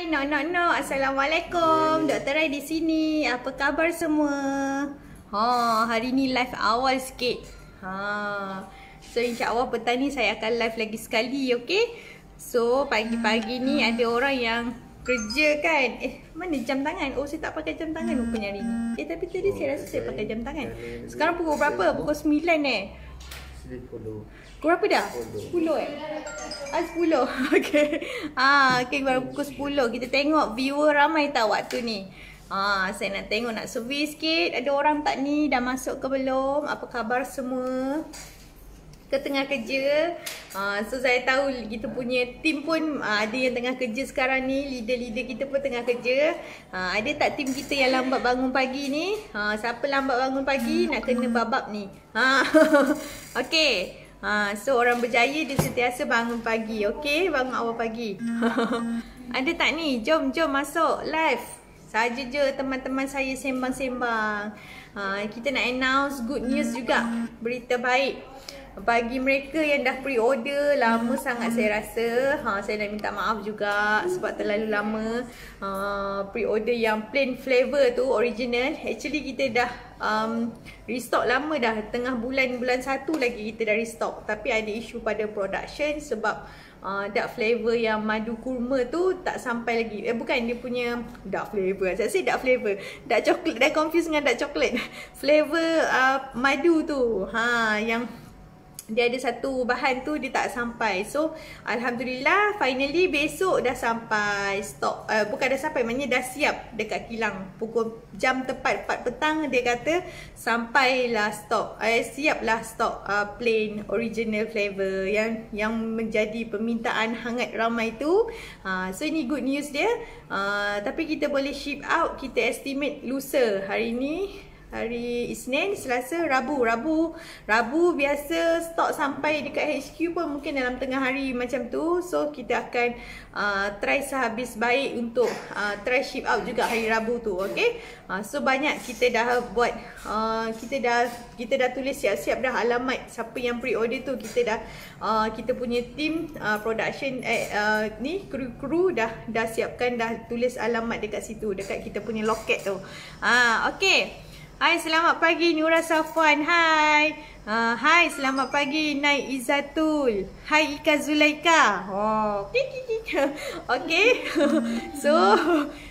Hai, no no no. Assalamualaikum. Dr. Rai di sini. Apa khabar semua? Ha, hari ni live awal sikit. Ha. So insya-Allah petang ni saya akan live lagi sekali, okey? So pagi-pagi ni ada orang yang kerja kan. Eh, mana jam tangan? Oh, saya tak pakai jam tangan rupanya hari ni. Eh, tapi tadi saya rasa saya pakai jam tangan. Sekarang pukul berapa? Pukul 9 eh. Pukul berapa dah? 10 eh? Ah 10. Okey. Ah, okey baru pukul 10. Kita tengok viewer ramai tak waktu ni. Ah, saya nak tengok nak survey sikit. Ada orang tak ni dah masuk ke belum? Apa khabar semua? Ke tengah kerja. Ah, so saya tahu kita punya team pun ah, ada yang tengah kerja sekarang ni. Leader-leader kita pun tengah kerja. Ah, ada tak team kita yang lambat bangun pagi ni? Ah, siapa lambat bangun pagi nak kena babak ni. Ah, okey. Ha, so orang berjaya dia sentiasa bangun pagi. Okey, bangun awal pagi. Ada tak ni? Jom, jom masuk live. Saja je teman-teman saya sembang-sembang. Ha, kita nak announce good news juga. Berita baik bagi mereka yang dah pre-order lama sangat saya rasa ha, saya nak minta maaf juga sebab terlalu lama uh, pre-order yang plain flavor tu original actually kita dah um, restock lama dah tengah bulan bulan satu lagi kita dah restock. Tapi ada isu pada production sebab uh, dark flavor yang madu kurma tu tak sampai lagi. Eh bukan dia punya dark flavor saya say dark flavor. Dark coklat dah confuse dengan dark coklat flavor uh, madu tu ha yang dia ada satu bahan tu dia tak sampai. So alhamdulillah finally besok dah sampai stok. Uh, bukan dah sampai maknanya dah siap dekat kilang. Pukul jam tepat 4 petang dia kata sampailah stok. Uh, siaplah stok uh, plain original flavor yang yang menjadi permintaan hangat ramai tu. Uh, so ini good news dia. Uh, tapi kita boleh ship out kita estimate lusa hari ni hari Isnin, Selasa, Rabu. Rabu Rabu biasa stok sampai dekat HQ pun mungkin dalam tengah hari macam tu. So kita akan uh, try sehabis baik untuk uh, try ship out juga hari Rabu tu. Okay. Uh, so banyak kita dah buat uh, kita dah kita dah tulis siap-siap dah alamat siapa yang pre-order tu kita dah uh, kita punya team uh, production eh, uh, ni kru-kru dah dah siapkan dah tulis alamat dekat situ dekat kita punya loket tu. Ah uh, okey. Hai, selamat pagi Nura Safwan. Hai. Uh, hai, selamat pagi Nai Izatul. Hai Ika Zulaika. Oh. okay. so,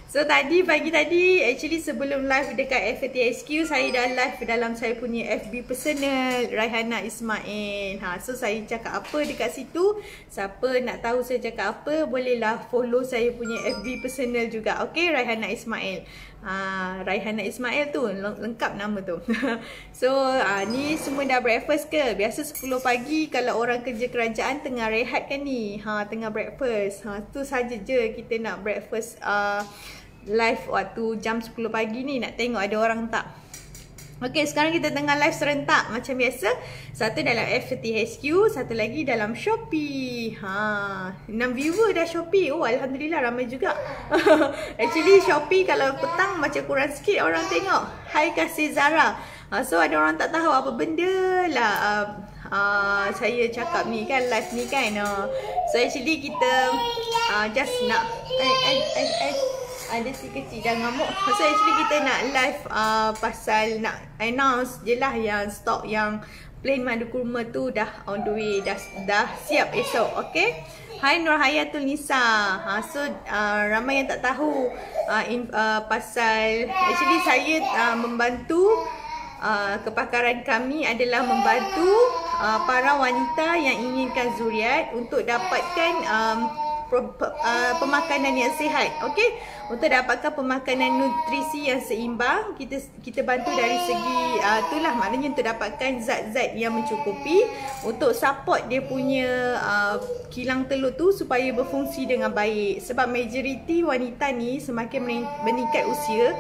So tadi pagi tadi actually sebelum live dekat FATSQ saya dah live dalam saya punya FB personal Raihana Ismail. Ha so saya cakap apa dekat situ? Siapa nak tahu saya cakap apa bolehlah follow saya punya FB personal juga. Okay Raihana Ismail. Ha Raihana Ismail tu lengkap nama tu. so ha, ni semua dah breakfast ke? Biasa 10 pagi kalau orang kerja kerajaan tengah rehat kan ni. Ha tengah breakfast. Ha tu saja je kita nak breakfast uh, live waktu jam 10 pagi ni nak tengok ada orang tak. Okey, sekarang kita tengah live serentak macam biasa. Satu dalam FT HQ, satu lagi dalam Shopee. Ha, 6 viewer dah Shopee. Oh, alhamdulillah ramai juga. Actually Shopee kalau petang macam kurang sikit orang tengok. Hai kasih Zara. Ha, so ada orang tak tahu apa benda lah uh, uh, saya cakap ni kan live ni kan. Uh. So actually kita uh, just nak eh eh eh eh ada si kecil dah ngamuk. So actually kita nak live uh, pasal nak announce je lah yang stok yang plain madu kurma tu dah on the way. Dah, dah siap esok. Okay. Hai Nur Hayatul Nisa. Ha, so uh, ramai yang tak tahu uh, in, uh, pasal actually saya uh, membantu Uh, kepakaran kami adalah membantu uh, para wanita yang inginkan zuriat untuk dapatkan um, uh, pemakanan yang sihat okey? Untuk dapatkan pemakanan nutrisi yang seimbang kita kita bantu dari segi uh, itulah. Maknanya untuk dapatkan zat-zat yang mencukupi untuk support dia punya uh, kilang telur tu supaya berfungsi dengan baik. Sebab majoriti wanita ni semakin meningkat usia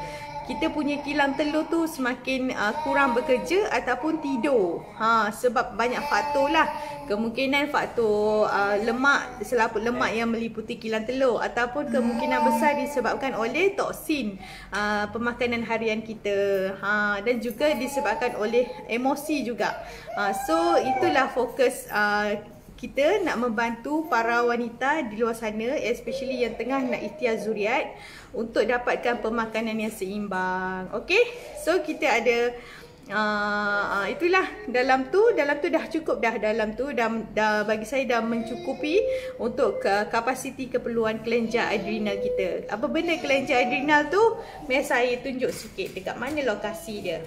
kita punya kilang telur tu semakin uh, kurang bekerja ataupun tidur. Ha sebab banyak faktor lah. Kemungkinan faktor uh, lemak selaput lemak yang meliputi kilang telur ataupun kemungkinan besar disebabkan oleh toksin uh, pemakanan harian kita. Ha dan juga disebabkan oleh emosi juga. Ha so itulah fokus uh, kita nak membantu para wanita di luar sana especially yang tengah nak ikhtiar zuriat untuk dapatkan pemakanan yang seimbang. Okay? So kita ada Uh, uh, itulah dalam tu dalam tu dah cukup dah dalam tu dah, dah bagi saya dah mencukupi untuk ke, kapasiti keperluan kelenjar adrenal kita. Apa benda kelenjar adrenal tu? Biar saya tunjuk sikit dekat mana lokasi dia.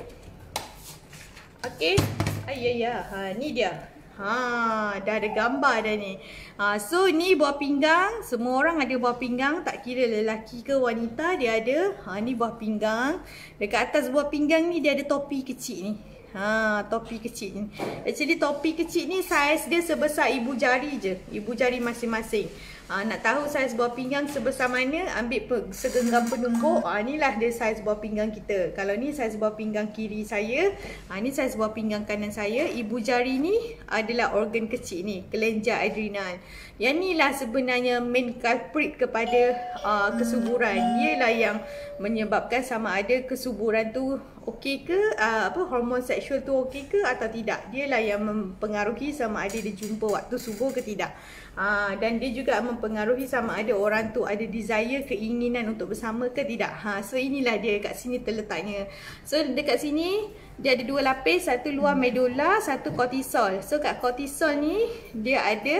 Okey. Ayaya, ha ni dia. Ha, dah ada gambar dah ni. Ha, so ni buah pinggang. Semua orang ada buah pinggang. Tak kira lelaki ke wanita dia ada. Ha, ni buah pinggang. Dekat atas buah pinggang ni dia ada topi kecil ni. Ha, topi kecil ni. Actually topi kecil ni saiz dia sebesar ibu jari je. Ibu jari masing-masing. Ha, nak tahu saiz buah pinggang sebesar mana, ambil segenggam penumbuk. Ha, inilah dia saiz buah pinggang kita. Kalau ni saiz buah pinggang kiri saya, ha, ni saiz buah pinggang kanan saya. Ibu jari ni adalah organ kecil ni, kelenjar adrenal. Yang ni lah sebenarnya main culprit kepada uh, kesuburan. Ialah yang menyebabkan sama ada kesuburan tu okey ke, uh, apa hormon seksual tu okey ke atau tidak. Dialah yang mempengaruhi sama ada dia jumpa waktu subur ke tidak. Ha, dan dia juga mempengaruhi sama ada orang tu ada desire, keinginan untuk bersama ke tidak. Ha, so inilah dia kat sini terletaknya. So dekat sini dia ada dua lapis, satu luar medula, satu kortisol. So kat kortisol ni dia ada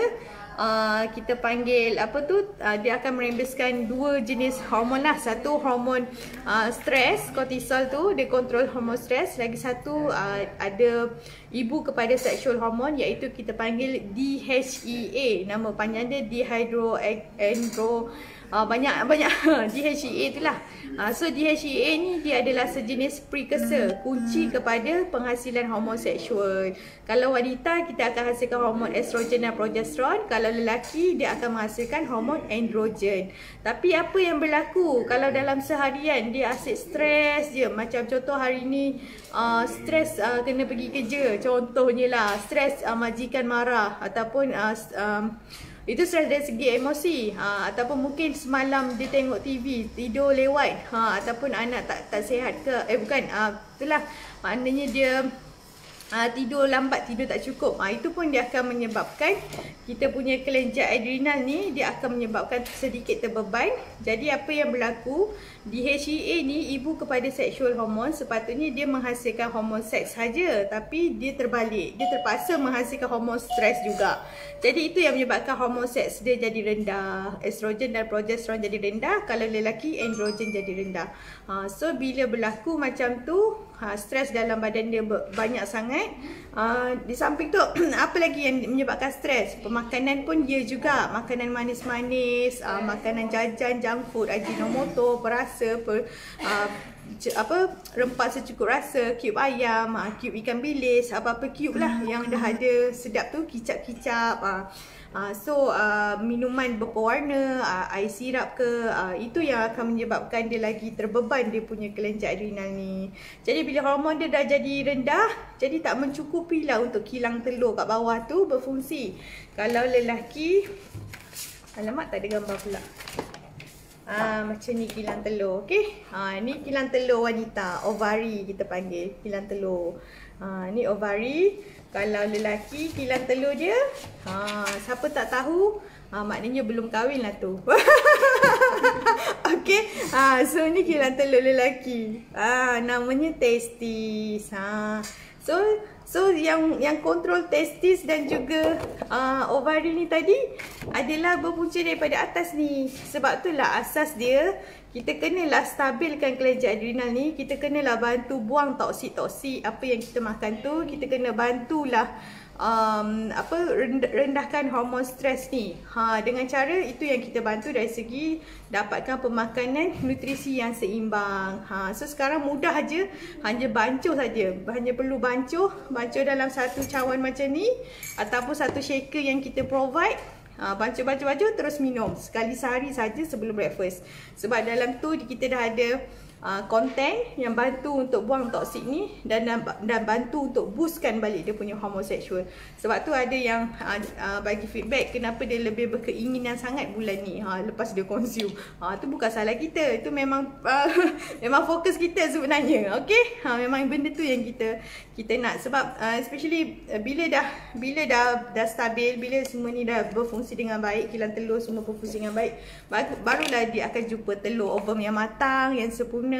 uh, kita panggil apa tu uh, dia akan merembeskan dua jenis hormon lah. Satu hormon uh, stres kortisol tu dia kontrol hormon stres lagi satu uh, ada ibu kepada sexual hormon iaitu kita panggil DHEA nama panjang dia dihydroandro uh, banyak banyak DHEA itulah. Uh, so DHEA ni dia adalah sejenis precursor kunci kepada penghasilan hormon seksual. Kalau wanita kita akan hasilkan hormon estrogen dan progesteron, kalau lelaki dia akan menghasilkan hormon androgen. Tapi apa yang berlaku kalau dalam seharian dia asyik stres je macam contoh hari ni uh, stres uh, kena pergi kerja contohnya lah stres uh, majikan marah ataupun uh, um, itu stres dari segi emosi ha, Ataupun mungkin semalam dia tengok TV Tidur lewat ha, Ataupun anak tak tak sihat ke Eh bukan ha, Itulah Maknanya dia uh, tidur lambat, tidur tak cukup. Uh, itu pun dia akan menyebabkan kita punya kelenjar adrenal ni dia akan menyebabkan sedikit terbeban. Jadi apa yang berlaku? DHEA ni ibu kepada sexual hormon sepatutnya dia menghasilkan hormon seks saja tapi dia terbalik. Dia terpaksa menghasilkan hormon stres juga. Jadi itu yang menyebabkan hormon seks dia jadi rendah. Estrogen dan progesteron jadi rendah. Kalau lelaki androgen jadi rendah. Uh, so bila berlaku macam tu ha, stres dalam badan dia banyak sangat. Uh, di samping tu apa lagi yang menyebabkan stres? Pemakanan pun dia juga. Makanan manis-manis, uh, makanan jajan, junk food, ajinomoto, perasa, per, uh, apa rempah secukup rasa, cube ayam, uh, cube ikan bilis, apa-apa cube lah yang dah ada sedap tu, kicap-kicap. Uh, Uh, so uh, minuman berpewarna, uh, air sirap ke, uh, itu yang akan menyebabkan dia lagi terbeban dia punya kelenjar adrenal ni. Jadi bila hormon dia dah jadi rendah, jadi tak mencukupi lah untuk kilang telur kat bawah tu berfungsi. Kalau lelaki, alamak tak ada gambar pula. Ah, macam ni kilang telur, okey? Ha, ni kilang telur wanita, ovari kita panggil, kilang telur. Ha, ni ovari. Kalau lelaki kilang telur dia, ha, siapa tak tahu, ha, maknanya belum kahwin lah tu. okay, ha, so ni kilang telur lelaki. Ha, namanya testis. Ha. So, so yang yang kontrol testis dan juga uh, ovari ni tadi adalah berpunca daripada atas ni. Sebab tu lah asas dia kita kenalah stabilkan kelenjar adrenal ni kita kenalah bantu buang toksik-toksik apa yang kita makan tu kita kena bantulah um, apa rendahkan hormon stres ni. Ha dengan cara itu yang kita bantu dari segi dapatkan pemakanan nutrisi yang seimbang. Ha so sekarang mudah aja hanya bancuh saja. Hanya perlu bancuh bancuh dalam satu cawan macam ni ataupun satu shaker yang kita provide. Ha, baca-baca-baca terus minum. Sekali sehari saja sebelum breakfast. Sebab dalam tu kita dah ada uh, content yang bantu untuk buang toksik ni dan, dan bantu untuk boostkan balik dia punya homoseksual. Sebab tu ada yang uh, uh, bagi feedback kenapa dia lebih berkeinginan sangat bulan ni ha, lepas dia consume. Ha, tu bukan salah kita. Itu memang uh, memang fokus kita sebenarnya. Okay? Ha, memang benda tu yang kita kita nak. Sebab uh, especially uh, bila dah bila dah dah stabil, bila semua ni dah berfungsi dengan baik, kilang telur semua berfungsi dengan baik, barulah dia akan jumpa telur ovum yang matang, yang sempurna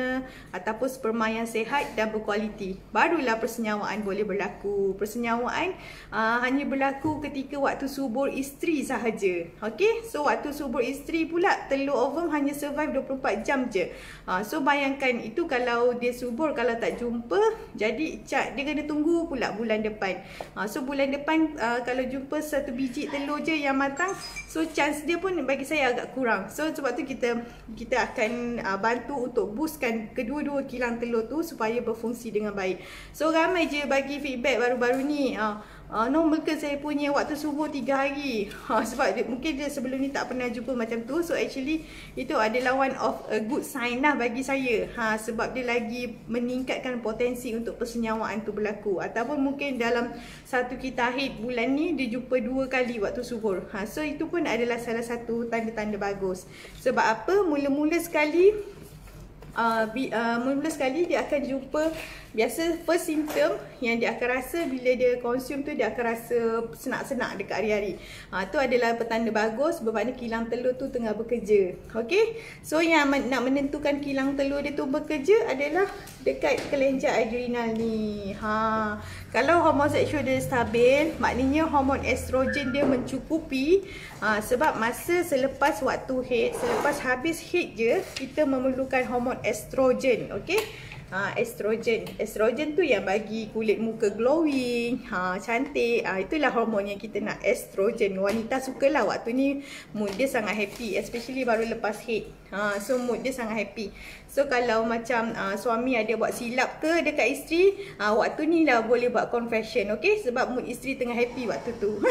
ataupun sperma yang sehat dan berkualiti. Barulah persenyawaan boleh berlaku. Persenyawaan uh, hanya berlaku ketika waktu subur isteri sahaja. Okey, so waktu subur isteri pula telur ovum hanya survive 24 jam je. Uh, so bayangkan itu kalau dia subur kalau tak jumpa, jadi cat dia kena tunggu pula bulan depan. Uh, so bulan depan uh, kalau jumpa satu biji telur je yang matang, so chance dia pun bagi saya agak kurang. So sebab tu kita kita akan uh, bantu untuk boostkan kedua-dua kilang telur tu supaya berfungsi dengan baik. So ramai je bagi feedback baru-baru ni. Uh, Uh, normal ke saya punya waktu subuh 3 hari ha, Sebab dia, mungkin dia sebelum ni tak pernah jumpa macam tu So actually itu adalah one of a good sign lah bagi saya ha, Sebab dia lagi meningkatkan potensi untuk persenyawaan tu berlaku Ataupun mungkin dalam satu kita hit bulan ni Dia jumpa dua kali waktu subuh ha, So itu pun adalah salah satu tanda-tanda bagus Sebab apa? Mula-mula sekali uh, uh, Mula-mula sekali dia akan jumpa Biasa first symptom yang dia akan rasa bila dia consume tu dia akan rasa senak-senak dekat hari-hari. Ha, tu adalah petanda bagus bermakna kilang telur tu tengah bekerja. Okay. So yang nak menentukan kilang telur dia tu bekerja adalah dekat kelenjar adrenal ni. Ha, kalau homoseksual dia stabil, maknanya hormon estrogen dia mencukupi. Ha, sebab masa selepas waktu haid, selepas habis haid je, kita memerlukan hormon estrogen. Okay ha, estrogen. Estrogen tu yang bagi kulit muka glowing, ha, cantik. Ha, itulah hormon yang kita nak estrogen. Wanita sukalah waktu ni mood dia sangat happy. Especially baru lepas haid. Ha, so mood dia sangat happy. So kalau macam uh, suami ada buat silap ke dekat isteri, uh, waktu ni lah boleh buat confession. Okay? Sebab mood isteri tengah happy waktu tu.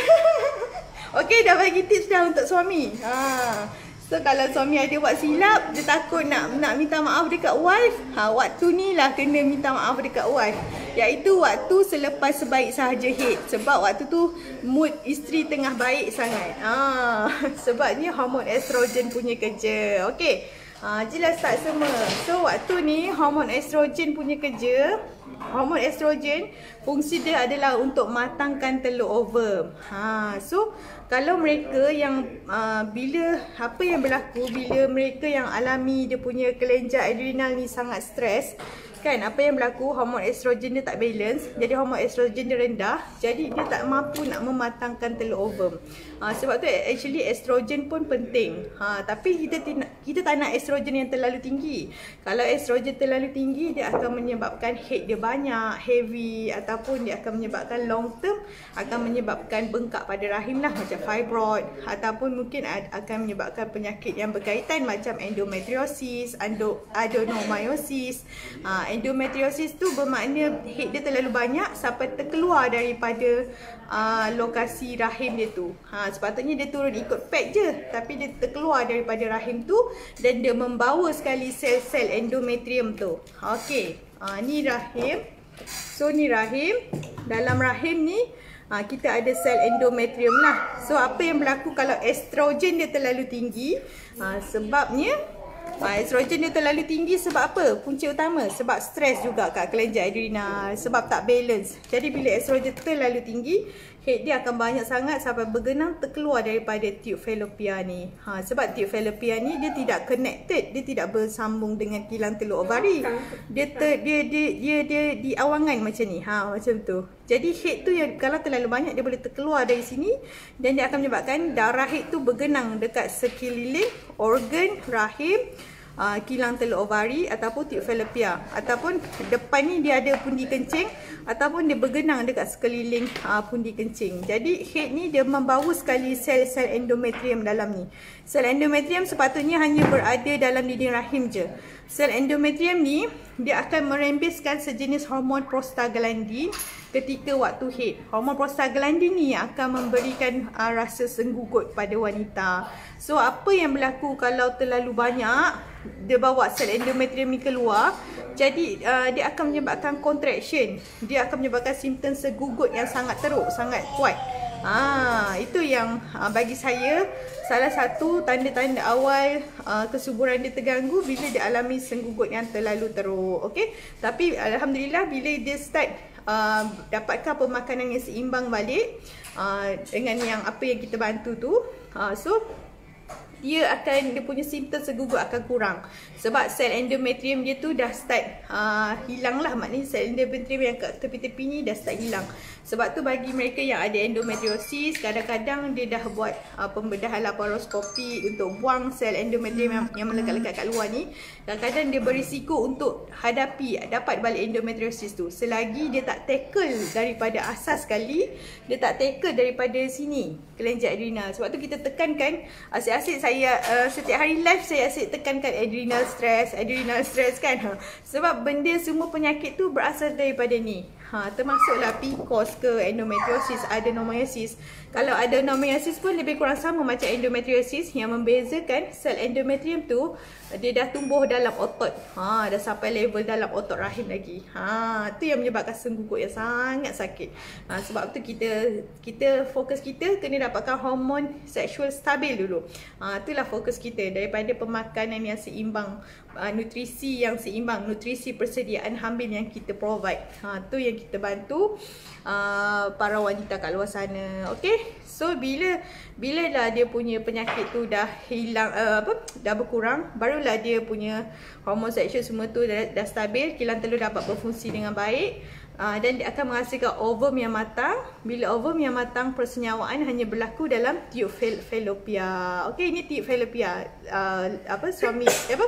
okay dah bagi tips dah untuk suami. Ha. So kalau suami ada buat silap, dia takut nak nak minta maaf dekat wife. Ha waktu ni lah kena minta maaf dekat wife. Iaitu waktu selepas sebaik sahaja hit. Sebab waktu tu mood isteri tengah baik sangat. Ha sebabnya hormon estrogen punya kerja. Okey. Ha jelas tak semua. So waktu ni hormon estrogen punya kerja hormon estrogen fungsi dia adalah untuk matangkan telur ovum. Ha so kalau mereka yang uh, bila apa yang berlaku bila mereka yang alami dia punya kelenjar adrenal ni sangat stres kan apa yang berlaku hormon estrogen dia tak balance jadi hormon estrogen dia rendah jadi dia tak mampu nak mematangkan telur ovum ha, sebab tu actually estrogen pun penting. Ha, tapi kita kita tak nak estrogen yang terlalu tinggi. Kalau estrogen terlalu tinggi dia akan menyebabkan head dia banyak heavy ataupun dia akan menyebabkan long term akan menyebabkan bengkak pada rahim lah macam fibroid ataupun mungkin akan menyebabkan penyakit yang berkaitan macam endometriosis adenomyosis. Ha, endometriosis tu bermakna head dia terlalu banyak sampai terkeluar daripada uh, lokasi rahim dia tu. Ha, sepatutnya dia turun ikut pad je. Tapi dia terkeluar daripada rahim tu dan dia membawa sekali sel-sel endometrium tu. Okey, uh, ni rahim. So ni rahim. Dalam rahim ni uh, kita ada sel endometrium lah. So apa yang berlaku kalau estrogen dia terlalu tinggi? Uh, sebabnya Ha, estrogen dia terlalu tinggi sebab apa? Punca utama sebab stres juga kat kelenjar adrenal, sebab tak balance. Jadi bila estrogen terlalu tinggi, head dia akan banyak sangat sampai bergenang terkeluar daripada tube fallopian ni. Ha, sebab tube fallopian ni dia tidak connected, dia tidak bersambung dengan kilang telur ovari. Dia ter, dia, dia dia dia di awangan macam ni. Ha macam tu. Jadi head tu yang kalau terlalu banyak dia boleh terkeluar dari sini dan dia akan menyebabkan darah head tu bergenang dekat sekeliling organ rahim uh, kilang telur ovari ataupun tube falopia ataupun depan ni dia ada pundi kencing ataupun dia bergenang dekat sekeliling uh, pundi kencing. Jadi head ni dia membawa sekali sel-sel endometrium dalam ni. Sel endometrium sepatutnya hanya berada dalam dinding rahim je. Sel endometrium ni dia akan merembeskan sejenis hormon prostaglandin ketika waktu haid. Hormon prostaglandin ni akan memberikan uh, rasa senggugut pada wanita. So apa yang berlaku kalau terlalu banyak dia bawa sel endometrium ni keluar jadi uh, dia akan menyebabkan contraction dia akan menyebabkan simptom segugut yang sangat teruk sangat kuat Ah, itu yang uh, bagi saya salah satu tanda-tanda awal uh, kesuburan dia terganggu bila dia alami senggugut yang terlalu teruk. Okey. Tapi alhamdulillah bila dia start uh, dapatkan pemakanan yang seimbang balik uh, dengan yang apa yang kita bantu tu. Uh, so dia akan dia punya simptom segugut akan kurang. Sebab sel endometrium dia tu dah start uh, hilang lah. Maknanya sel endometrium yang kat tepi-tepi ni dah start hilang sebab tu bagi mereka yang ada endometriosis kadang-kadang dia dah buat uh, pembedahan laparoskopi untuk buang sel endometrium yang, yang melekat-lekat kat luar ni kadang-kadang dia berisiko untuk hadapi dapat balik endometriosis tu selagi dia tak tackle daripada asas sekali dia tak tackle daripada sini kelenjar adrenal sebab tu kita tekankan asyik-asyik saya uh, setiap hari live saya asyik tekankan adrenal stress, adrenal stress kan. Sebab benda semua penyakit tu berasal daripada ni. Ha, termasuklah PCOS ke endometriosis, adenomyosis. Kalau adenomyosis pun lebih kurang sama macam endometriosis yang membezakan sel endometrium tu dia dah tumbuh dalam otot. Ha, dah sampai level dalam otot rahim lagi. Ha, tu yang menyebabkan sengguguk yang sangat sakit. Ha, sebab tu kita kita fokus kita kena dapatkan hormon seksual stabil dulu. Ha, itulah fokus kita daripada pemakanan yang seimbang, uh, nutrisi yang seimbang, nutrisi persediaan hamil yang kita provide. Ha, tu yang kita bantu uh, para wanita kat luar sana. Okay? So bila bila dah dia punya penyakit tu dah hilang uh, apa dah berkurang, barulah dia punya hormon seksual semua tu dah, dah stabil, kilang telur dapat berfungsi dengan baik. Uh, dan dia akan menghasilkan ovum yang matang. Bila ovum yang matang, persenyawaan hanya berlaku dalam tiub falopia. Okey, ini tiub falopia. Uh, apa suami apa?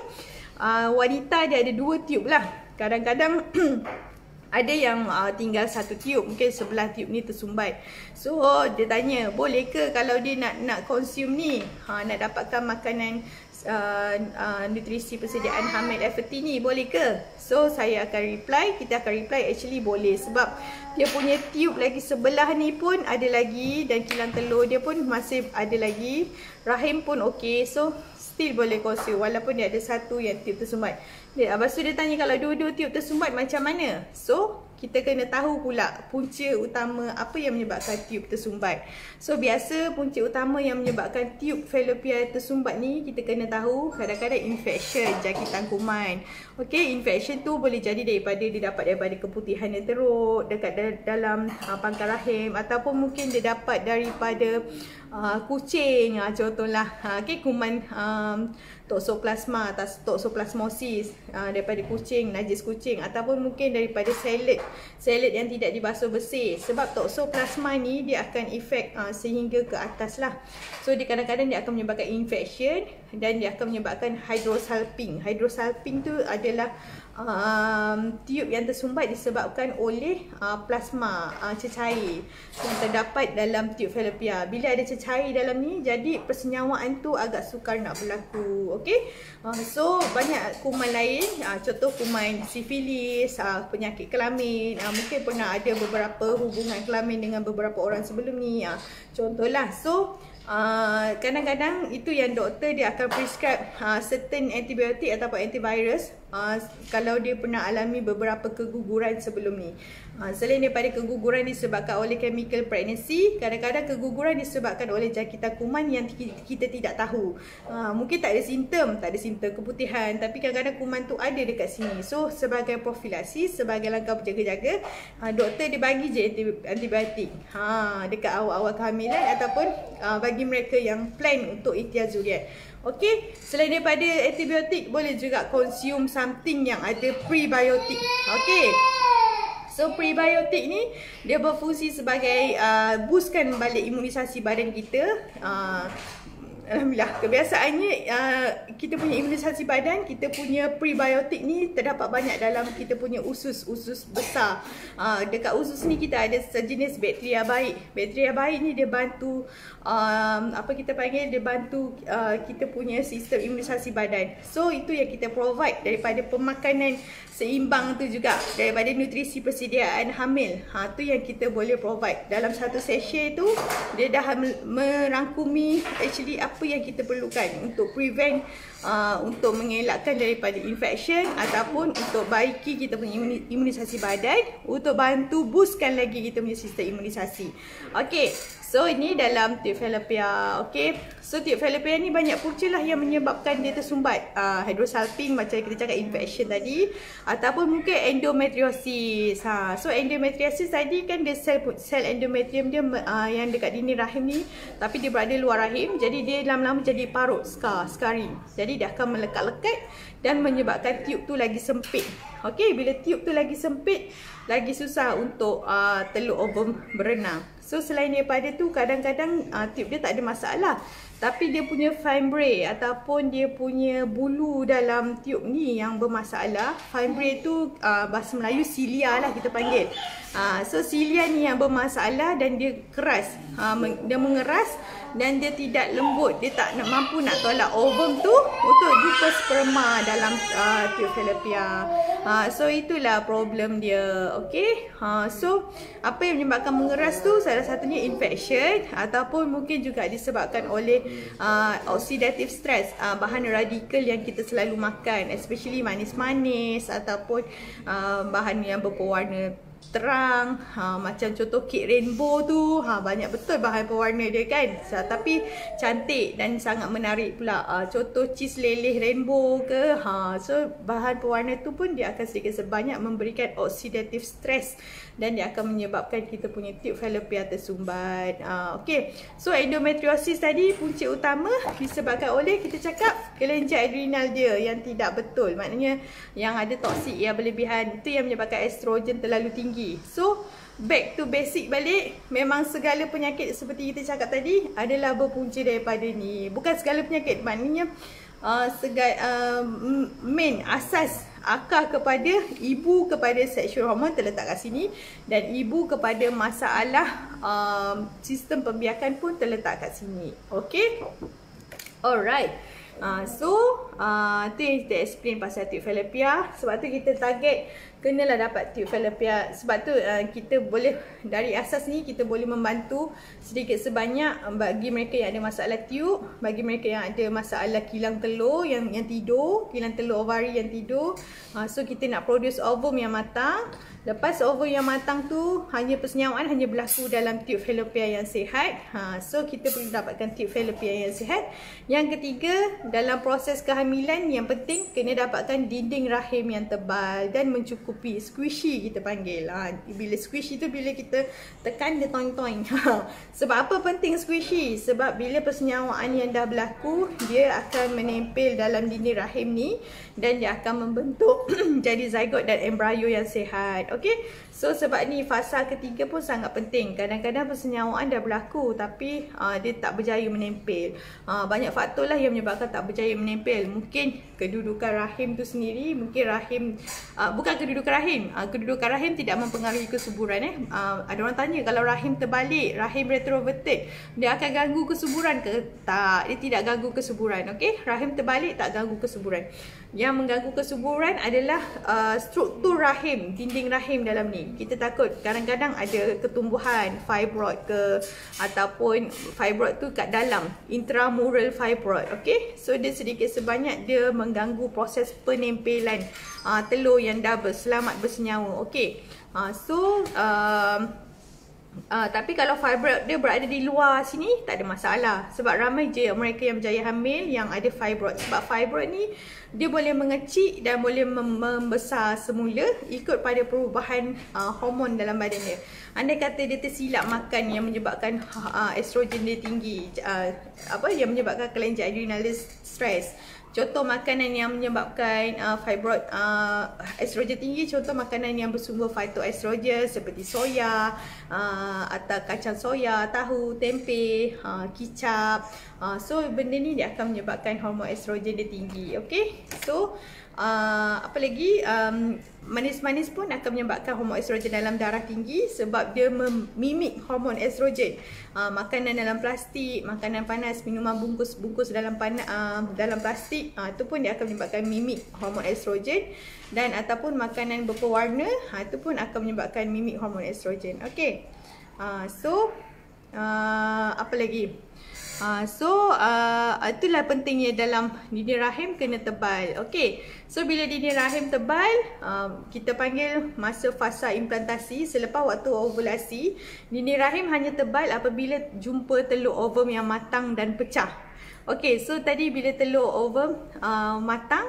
Uh, wanita dia ada dua tiub lah. Kadang-kadang ada yang uh, tinggal satu tiub mungkin sebelah tiub ni tersumbat. So dia tanya boleh ke kalau dia nak nak consume ni? Ha, nak dapatkan makanan uh, uh, nutrisi persediaan hamil FT ni boleh ke? So saya akan reply kita akan reply actually boleh sebab dia punya tiub lagi sebelah ni pun ada lagi dan kilang telur dia pun masih ada lagi. Rahim pun okey so still boleh consume walaupun dia ada satu yang tiub tersumbat dia, lepas tu dia tanya kalau dua-dua tiub tersumbat macam mana? So, kita kena tahu pula punca utama apa yang menyebabkan tiub tersumbat. So, biasa punca utama yang menyebabkan tiub falopia tersumbat ni kita kena tahu kadang-kadang infection jangkitan kuman. Okay, infection tu boleh jadi daripada dia dapat daripada keputihan yang teruk dekat dalam uh, pangkal rahim ataupun mungkin dia dapat daripada uh, kucing. Uh, contohlah, uh, okay, kuman um, toxoplasma atau toxoplasmosis uh, daripada kucing, najis kucing ataupun mungkin daripada salad, salad yang tidak dibasuh bersih. Sebab toxoplasma ni dia akan efek uh, sehingga ke atas lah. So dia kadang-kadang dia akan menyebabkan infection dan dia akan menyebabkan hydrosalping. Hydrosalping tu adalah um, tiub yang tersumbat disebabkan oleh uh, plasma uh, cecair yang terdapat dalam tiub falopia. Bila ada cecair dalam ni, jadi persenyawaan tu agak sukar nak berlaku. Okay? Uh, so, banyak kuman lain. Uh, contoh kuman sifilis, uh, penyakit kelamin. Uh, mungkin pernah ada beberapa hubungan kelamin dengan beberapa orang sebelum ni. Uh, contohlah. So, Uh, kadang-kadang itu yang doktor dia akan prescribe uh, certain antibiotik ataupun antivirus uh, kalau dia pernah alami beberapa keguguran sebelum ni. Uh, selain daripada keguguran disebabkan oleh chemical pregnancy, kadang-kadang keguguran disebabkan oleh jangkitan kuman yang kita tidak tahu. Uh, mungkin tak ada simptom, tak ada simptom keputihan tapi kadang-kadang kuman tu ada dekat sini. So sebagai profilasi, sebagai langkah berjaga-jaga, uh, doktor dia bagi je antibiotik ha, dekat awal-awal kehamilan ataupun bagi bagi mereka yang plan untuk ikhtiar zuriat. Okey, selain daripada antibiotik boleh juga consume something yang ada prebiotik. Okey. So prebiotik ni dia berfungsi sebagai uh, boostkan balik imunisasi badan kita. Uh, Alhamdulillah. Kebiasaannya uh, kita punya imunisasi badan kita punya prebiotik ni terdapat banyak dalam kita punya usus-usus besar. Uh, dekat usus ni kita ada sejenis bakteria baik. Bakteria baik ni dia bantu um, apa kita panggil? Dia bantu uh, kita punya sistem imunisasi badan. So itu yang kita provide daripada pemakanan seimbang tu juga daripada nutrisi persediaan hamil. Ha, tu yang kita boleh provide. Dalam satu session tu dia dah merangkumi actually apa yang kita perlukan untuk prevent uh, untuk mengelakkan daripada infection ataupun untuk baiki kita punya imunisasi badan untuk bantu boostkan lagi kita punya sistem imunisasi. Okey, So ini dalam tube fallopian. Okay. So tube fallopian ni banyak punca lah yang menyebabkan dia tersumbat. Uh, hydrosalping macam kita cakap infection tadi. Ataupun mungkin endometriosis. Ha. So endometriosis tadi kan dia sel, sel endometrium dia uh, yang dekat dinding rahim ni. Tapi dia berada luar rahim. Jadi dia lama-lama jadi parut, scar, scarring. Jadi dia akan melekat-lekat dan menyebabkan tube tu lagi sempit. Okay. Bila tube tu lagi sempit, lagi susah untuk uh, telur ovum berenang. So selain daripada tu kadang-kadang uh, tube dia tak ada masalah. Tapi dia punya fimbriae ataupun dia punya bulu dalam tube ni yang bermasalah. Fimbriae tu uh, bahasa Melayu cilia lah kita panggil. Uh, so cilia ni yang bermasalah dan dia keras. Uh, dia mengeras dan dia tidak lembut. Dia tak nak mampu nak tolak ovum tu untuk jumpa sperma dalam uh, tube fallopian. Uh, so itulah problem dia. Okay. Uh, so apa yang menyebabkan mengeras tu salah satunya infection ataupun mungkin juga disebabkan oleh uh, oxidative stress. Uh, bahan radikal yang kita selalu makan. Especially manis-manis ataupun uh, bahan yang berpewarna terang ha, macam contoh kek rainbow tu ha, banyak betul bahan pewarna dia kan. So, tapi cantik dan sangat menarik pula. Ha, contoh cheese leleh rainbow ke ha, so bahan pewarna tu pun dia akan sedikit sebanyak memberikan oxidative stress dan dia akan menyebabkan kita punya tube fallopian tersumbat ha, okay. so endometriosis tadi punca utama disebabkan oleh kita cakap kelenjar adrenal dia yang tidak betul maknanya yang ada toksik yang berlebihan itu yang menyebabkan estrogen terlalu tinggi. So, back to basic balik. Memang segala penyakit seperti kita cakap tadi adalah berpunca daripada ni. Bukan segala penyakit. Maknanya, uh, segal, uh, main asas akar kepada ibu kepada sexual hormone terletak kat sini. Dan ibu kepada masalah uh, sistem pembiakan pun terletak kat sini. Okay? Alright. Uh, so, uh, tu yang kita explain pasal tube fallopian. Sebab tu kita target kenalah dapat tube fallopian. Sebab tu uh, kita boleh dari asas ni kita boleh membantu sedikit sebanyak bagi mereka yang ada masalah tube bagi mereka yang ada masalah kilang telur yang yang tidur kilang telur ovari yang tidur. Uh, so kita nak produce ovum yang matang lepas ovum yang matang tu hanya persenyawaan hanya berlaku dalam tube fallopian yang sihat uh, so kita perlu dapatkan tube fallopian yang sihat yang ketiga dalam proses kehamilan yang penting kena dapatkan dinding rahim yang tebal dan mencukupi squishy kita panggil ha. bila squishy tu bila kita tekan dia toing-toing ha. sebab apa penting squishy sebab bila persenyawaan yang dah berlaku dia akan menempel dalam dinding rahim ni dan dia akan membentuk jadi zygote dan embryo yang sihat okey So sebab ni fasa ketiga pun sangat penting. Kadang-kadang persenyawaan dah berlaku tapi uh, dia tak berjaya menempel. Uh, banyak faktor lah yang menyebabkan tak berjaya menempel. Mungkin kedudukan rahim tu sendiri, mungkin rahim uh, bukan kedudukan rahim. Uh, kedudukan rahim tidak mempengaruhi kesuburan eh. Uh, ada orang tanya kalau rahim terbalik, rahim retroverted, dia akan ganggu kesuburan ke? Tak, dia tidak ganggu kesuburan. Okey, rahim terbalik tak ganggu kesuburan. Yang mengganggu kesuburan adalah uh, struktur rahim, dinding rahim dalam ni. Kita takut kadang-kadang ada ketumbuhan fibroid ke ataupun fibroid tu kat dalam intramural fibroid okey? So dia sedikit sebanyak dia mengganggu proses penempelan uh, telur yang dah berselamat bersenyawa okey? Uh, so uh, Uh, tapi kalau fibroid dia berada di luar sini tak ada masalah. Sebab ramai je mereka yang berjaya hamil yang ada fibroid sebab fibroid ni dia boleh mengecil dan boleh mem membesar semula ikut pada perubahan uh, hormon dalam badan dia. Andai kata dia tersilap makan yang menyebabkan uh, estrogen dia tinggi uh, apa yang menyebabkan kelenjar adrenal stress Contoh makanan yang menyebabkan uh, fibroid uh, estrogen tinggi Contoh makanan yang bersumber phytoestrogen seperti soya uh, Atau kacang soya, tahu, tempe, uh, kicap. Uh, So benda ni dia akan menyebabkan hormon estrogen dia tinggi Okay? So uh, apa lagi um, manis-manis pun akan menyebabkan hormon estrogen dalam darah tinggi sebab dia memimik hormon estrogen. Uh, makanan dalam plastik, makanan panas, minuman bungkus-bungkus dalam panas uh, dalam plastik, uh, itu pun dia akan menyebabkan mimik hormon estrogen dan ataupun makanan berpewarna, uh, itu pun akan menyebabkan mimik hormon estrogen. Okey. Uh, so uh, apa lagi? Uh, so uh, itulah pentingnya dalam dinding rahim kena tebal. Okey. So bila dinding rahim tebal, uh, kita panggil masa fasa implantasi selepas waktu ovulasi. Dinding rahim hanya tebal apabila jumpa telur ovum yang matang dan pecah. Okey, so tadi bila telur ovum uh, matang,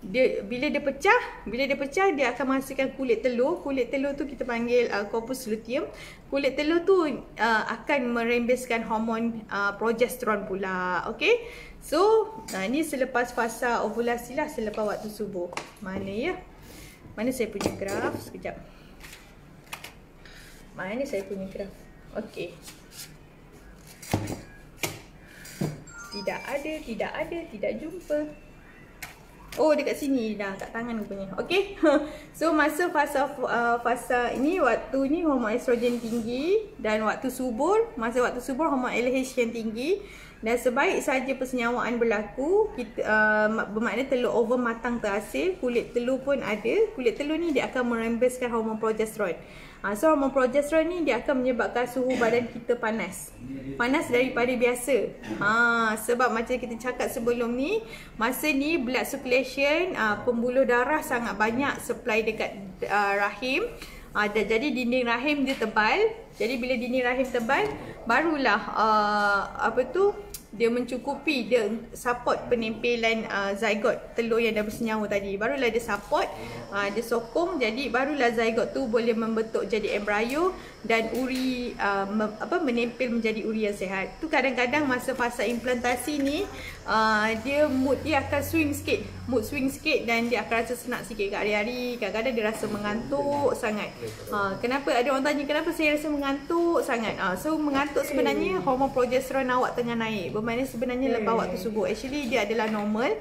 dia bila dia pecah, bila dia pecah dia akan menghasilkan kulit telur. Kulit telur tu kita panggil uh, corpus luteum. Kulit telur tu uh, akan merembeskan hormon uh, progesteron pula. Okey. So, uh, ni selepas fasa ovulasi lah selepas waktu subuh. Mana ya? Mana saya punya graf? Sekejap. Mana saya punya graf? Okey. Tidak ada, tidak ada, tidak jumpa. Oh dekat sini dah kat tangan rupanya. Okey. so masa fasa uh, fasa ini waktu ni hormon estrogen tinggi dan waktu subur, masa waktu subur hormon LH yang tinggi dan sebaik saja persenyawaan berlaku, kita uh, bermakna telur over matang terhasil, kulit telur pun ada. Kulit telur ni dia akan merembeskan hormon progesteron. Ha, so hormon progesteron ni dia akan menyebabkan suhu badan kita panas. Panas daripada biasa. Ha, sebab macam kita cakap sebelum ni, masa ni blood circulation, uh, pembuluh darah sangat banyak supply dekat uh, rahim. Uh, jadi dinding rahim dia tebal. Jadi bila dinding rahim tebal, barulah uh, apa tu dia mencukupi dia support penempelan uh, zygote telur yang dah bersenyawa tadi. Barulah dia support uh, dia sokong. Jadi barulah zygote tu boleh membentuk jadi embrio dan uri uh, me, apa menempel menjadi uri yang sihat tu kadang-kadang masa fasa implantasi ni uh, dia mood dia akan swing sikit. Mood swing sikit dan dia akan rasa senang sikit kat hari-hari. Kadang-kadang dia rasa mengantuk sangat. Uh, kenapa ada orang tanya kenapa saya rasa mengantuk sangat. Uh, so mengantuk sebenarnya hormon progesteron awak tengah naik. Bermakna sebenarnya lepas waktu subuh. Actually dia adalah normal.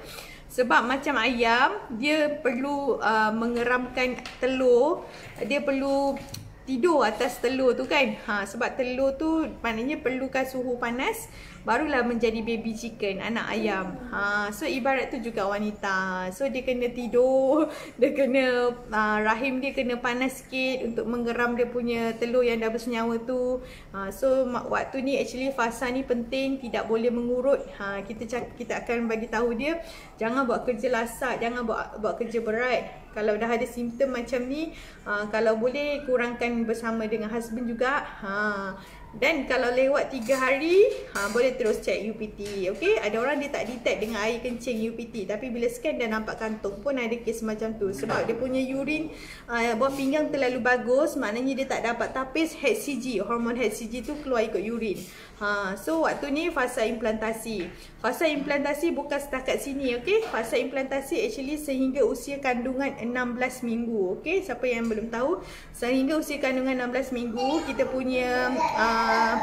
Sebab macam ayam dia perlu uh, mengeramkan telur. Dia perlu tidur atas telur tu kan? Ha, sebab telur tu maknanya perlukan suhu panas barulah menjadi baby chicken anak ayam. Ha so ibarat tu juga wanita. So dia kena tidur dia kena uh, rahim dia kena panas sikit untuk menggeram dia punya telur yang dah bersenyawa tu. Ha so waktu ni actually fasa ni penting tidak boleh mengurut. Ha kita kita akan bagi tahu dia jangan buat kerja lasak jangan buat buat kerja berat. Kalau dah ada simptom macam ni uh, kalau boleh kurangkan bersama dengan husband juga ha dan kalau lewat 3 hari, ha, boleh terus check UPT. Okay? Ada orang dia tak detect dengan air kencing UPT. Tapi bila scan dah nampak kantung pun ada kes macam tu. Sebab dia punya urine uh, buah pinggang terlalu bagus. Maknanya dia tak dapat tapis HCG. Hormon HCG tu keluar ikut urine. Ha, so waktu ni fasa implantasi. Fasa implantasi bukan setakat sini. Okay? Fasa implantasi actually sehingga usia kandungan 16 minggu. Okay? Siapa yang belum tahu. Sehingga usia kandungan 16 minggu kita punya... Uh,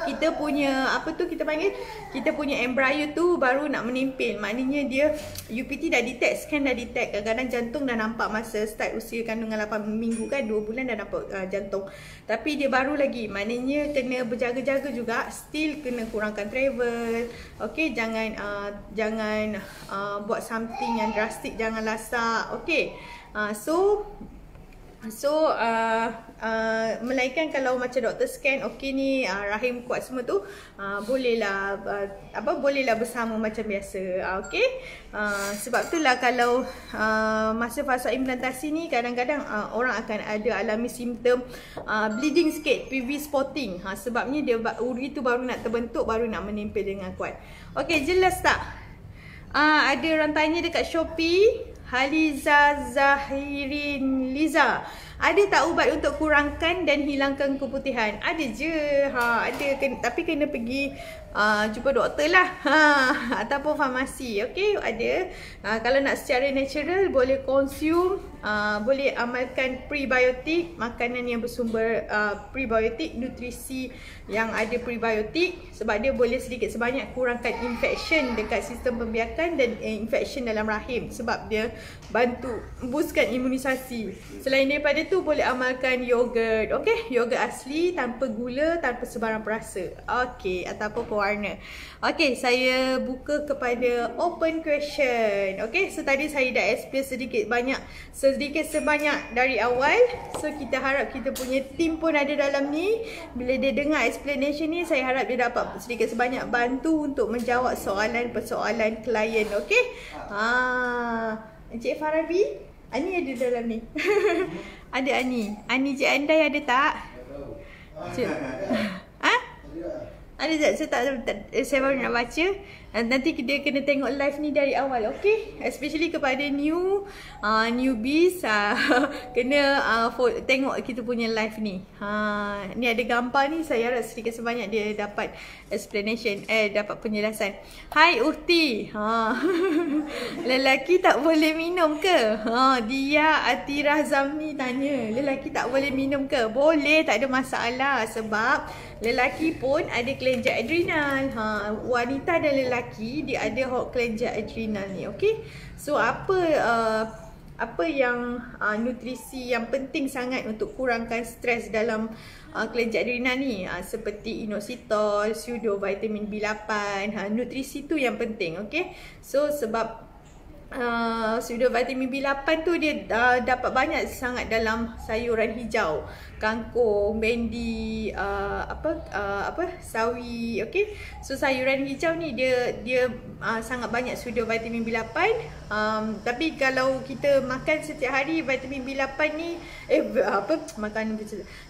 kita punya apa tu kita panggil? Kita punya embryo tu baru nak menempel maknanya dia UPT dah detect scan dah detect. Kadang-kadang jantung dah nampak masa start usia kandungan 8 minggu kan 2 bulan dah nampak uh, jantung. Tapi dia baru lagi. Maknanya kena berjaga-jaga juga. Still kena kurangkan travel. Okey jangan uh, jangan uh, buat something yang drastic jangan lasak. Okey so So uh, uh, melainkan kalau macam doktor scan okey ni uh, rahim kuat semua tu uh, bolehlah uh, apa bolehlah bersama macam biasa uh, okey? Uh, sebab itulah kalau uh, masa fasa implantasi ni kadang-kadang uh, orang akan ada alami simptom uh, bleeding sikit PV spotting. Ha, sebabnya dia uri tu baru nak terbentuk baru nak menempel dengan kuat. Okey jelas tak? Uh, ada orang tanya dekat Shopee Haliza Zahirin Liza. Ada tak ubat untuk kurangkan dan hilangkan keputihan? Ada je. Ha, ada tapi kena pergi uh, jumpa doktor lah. Ha, ataupun farmasi. Okey, ada. Uh, kalau nak secara natural boleh consume, uh, boleh amalkan prebiotik, makanan yang bersumber uh, prebiotik, nutrisi yang ada prebiotik sebab dia boleh sedikit sebanyak kurangkan infection dekat sistem pembiakan dan eh, infection dalam rahim sebab dia bantu boostkan imunisasi. Selain daripada tu boleh amalkan yogurt. Okey, yogurt asli tanpa gula, tanpa sebarang perasa. Okey, ataupun warna. Okay, saya buka kepada open question. Okay, so tadi saya dah explain sedikit banyak, sedikit sebanyak dari awal. So kita harap kita punya team pun ada dalam ni. Bila dia dengar explanation ni, saya harap dia dapat sedikit sebanyak bantu untuk menjawab soalan-persoalan klien. Okay, ha, Encik Farabi. Ani ada dalam ni. ada Ani. Ani Cik Andai ada tak? Cik. Ha? Ada tak? Saya tak, tak saya baru nak baca. Nanti kita kena tengok live ni dari awal, okay? Especially kepada new uh, newbies, uh, kena uh, tengok kita punya live ni. Ha, ni ada gambar ni, saya harap sedikit sebanyak dia dapat explanation, eh dapat penjelasan. Hai Uhti, ha. lelaki tak boleh minum ke? Ha, dia Atira Zamni tanya, lelaki tak boleh minum ke? Boleh, tak ada masalah sebab lelaki pun ada kelenjar adrenal. Ha, wanita dan lelaki lelaki dia ada hot kelenjar adrenal ni okey? So apa uh, apa yang uh, nutrisi yang penting sangat untuk kurangkan stres dalam uh, kelenjar adrenal ni? Uh, seperti inositol pseudo vitamin B8 ha, nutrisi tu yang penting okey? So sebab uh, pseudo vitamin B8 tu dia uh, dapat banyak sangat dalam sayuran hijau kangkung, bendi, uh, apa uh, apa sawi, okey. So sayuran hijau ni dia dia uh, sangat banyak sumber vitamin B8. Um, tapi kalau kita makan setiap hari vitamin B8 ni eh apa makan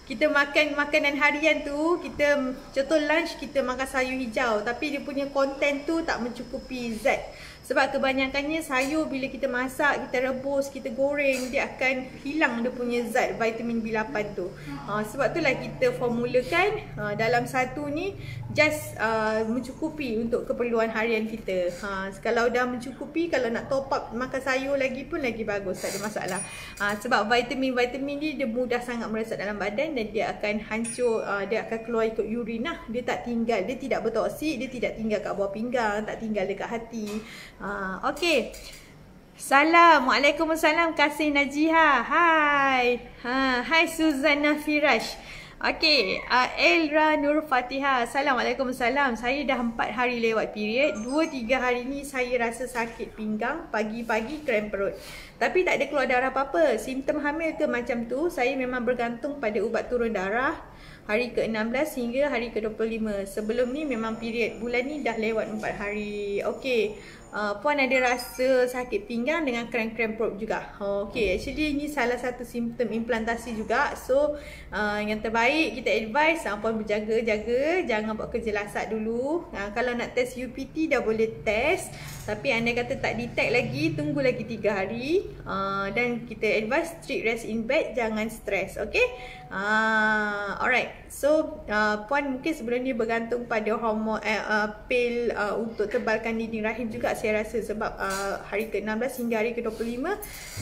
kita makan makanan harian tu, kita contoh lunch kita makan sayur hijau tapi dia punya konten tu tak mencukupi zat. Sebab kebanyakannya sayur bila kita masak, kita rebus, kita goreng, dia akan hilang dia punya zat vitamin B8 tu. Ha, sebab itulah kita formulakan ha, dalam satu ni just uh, mencukupi untuk keperluan harian kita. Ha, kalau dah mencukupi, kalau nak top up makan sayur lagi pun lagi bagus, tak ada masalah. Ha, sebab vitamin-vitamin ni dia mudah sangat meresap dalam badan dan dia akan hancur, uh, dia akan keluar ikut urin lah. Dia tak tinggal, dia tidak bertoksik, dia tidak tinggal kat bawah pinggang, tak tinggal dekat hati. Ha, okay. Salam. Waalaikumsalam. Kasih Najiha. Hai. Ha, hai Suzana Firash. Okey, uh, Elra Nur Fatiha. Assalamualaikum salam. Saya dah 4 hari lewat period. 2 3 hari ni saya rasa sakit pinggang, pagi-pagi krem perut. Tapi tak ada keluar darah apa-apa. Simptom hamil ke macam tu, saya memang bergantung pada ubat turun darah hari ke-16 hingga hari ke-25. Sebelum ni memang period. Bulan ni dah lewat 4 hari. Okey uh, puan ada rasa sakit pinggang dengan cramp-cramp perut juga. Okay, actually ini salah satu simptom implantasi juga. So, uh, yang terbaik kita advise uh, puan berjaga-jaga. Jangan buat kerja lasak dulu. Uh, kalau nak test UPT dah boleh test. Tapi anda kata tak detect lagi, tunggu lagi 3 hari. Uh, dan kita advise strict rest in bed, jangan stress. Okay? Uh, alright. So, uh, puan mungkin sebelum ni bergantung pada hormon, uh, uh, pil uh, untuk tebalkan dinding rahim juga saya rasa sebab uh, hari ke-16 hingga hari ke-25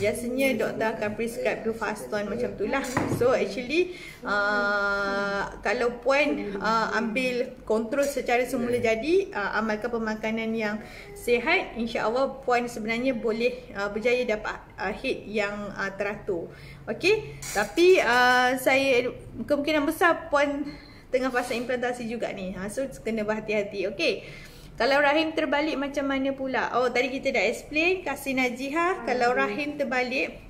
biasanya doktor akan prescribe duphaston macam tu lah so actually uh, kalau puan uh, ambil kontrol secara semula jadi uh, amalkan pemakanan yang sihat insyaAllah puan sebenarnya boleh uh, berjaya dapat uh, head yang uh, teratur Okay, tapi uh, saya kemungkinan besar puan tengah fasa implantasi juga ni. Ha, so kena berhati-hati. Okay. Kalau rahim terbalik macam mana pula? Oh, tadi kita dah explain. Kasih Najiha. Kalau rahim terbalik.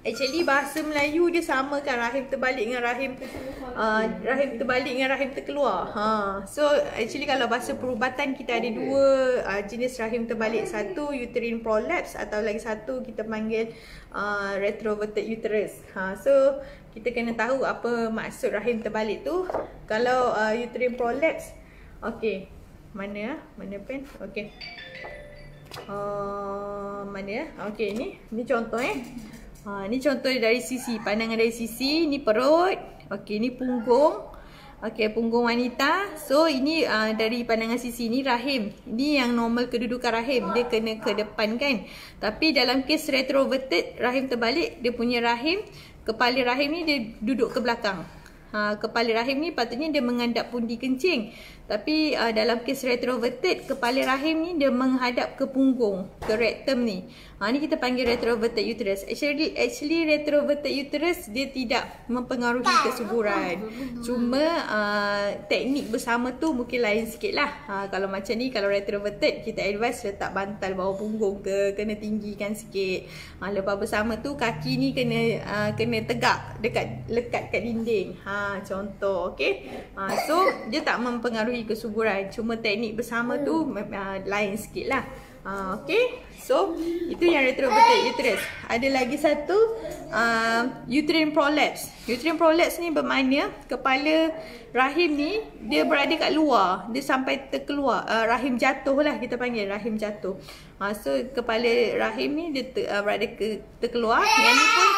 Actually, bahasa Melayu dia sama kan. Rahim terbalik dengan rahim. Uh, rahim terbalik dengan rahim terkeluar. Ha. So, actually kalau bahasa perubatan kita ada dua uh, jenis rahim terbalik. Satu, uterine prolapse. Atau lagi satu, kita panggil uh, retroverted uterus. Ha. So, kita kena tahu apa maksud rahim terbalik tu. Kalau uh, uterine prolapse. Okay mana ah mana pen okey uh, mana ya okey ni ni contoh eh ha ni contoh dari sisi pandangan dari sisi ni perut okey ni punggung okey punggung wanita. So ini uh, dari pandangan sisi ni rahim. Ini yang normal kedudukan rahim. Dia kena ke depan kan? Tapi dalam kes retroverted rahim terbalik dia punya rahim kepala rahim ni dia duduk ke belakang. Ha, kepala rahim ni patutnya dia menghadap pundi kencing. Tapi uh, dalam kes retroverted, kepala rahim ni dia menghadap ke punggung, ke rectum ni. Ha, ni kita panggil retroverted uterus. Actually, actually retroverted uterus dia tidak mempengaruhi kesuburan. Cuma uh, teknik bersama tu mungkin lain sikit lah. Ha, kalau macam ni, kalau retroverted, kita advise letak bantal bawah punggung ke, kena tinggikan sikit. Ha, lepas bersama tu, kaki ni kena uh, kena tegak dekat lekat kat dinding. Ha, contoh, okay. Ha, so, dia tak mempengaruhi kesuburan. Cuma teknik bersama tu uh, lain sikit lah. Uh, okay. So, itu yang retroverted uterus. Ada lagi satu uh, uterine prolapse. Uterine prolapse ni bermakna kepala rahim ni dia berada kat luar. Dia sampai terkeluar. Uh, rahim jatuh lah kita panggil rahim jatuh. Uh, so, kepala rahim ni dia ter, uh, berada ke, terkeluar. Yang ni pun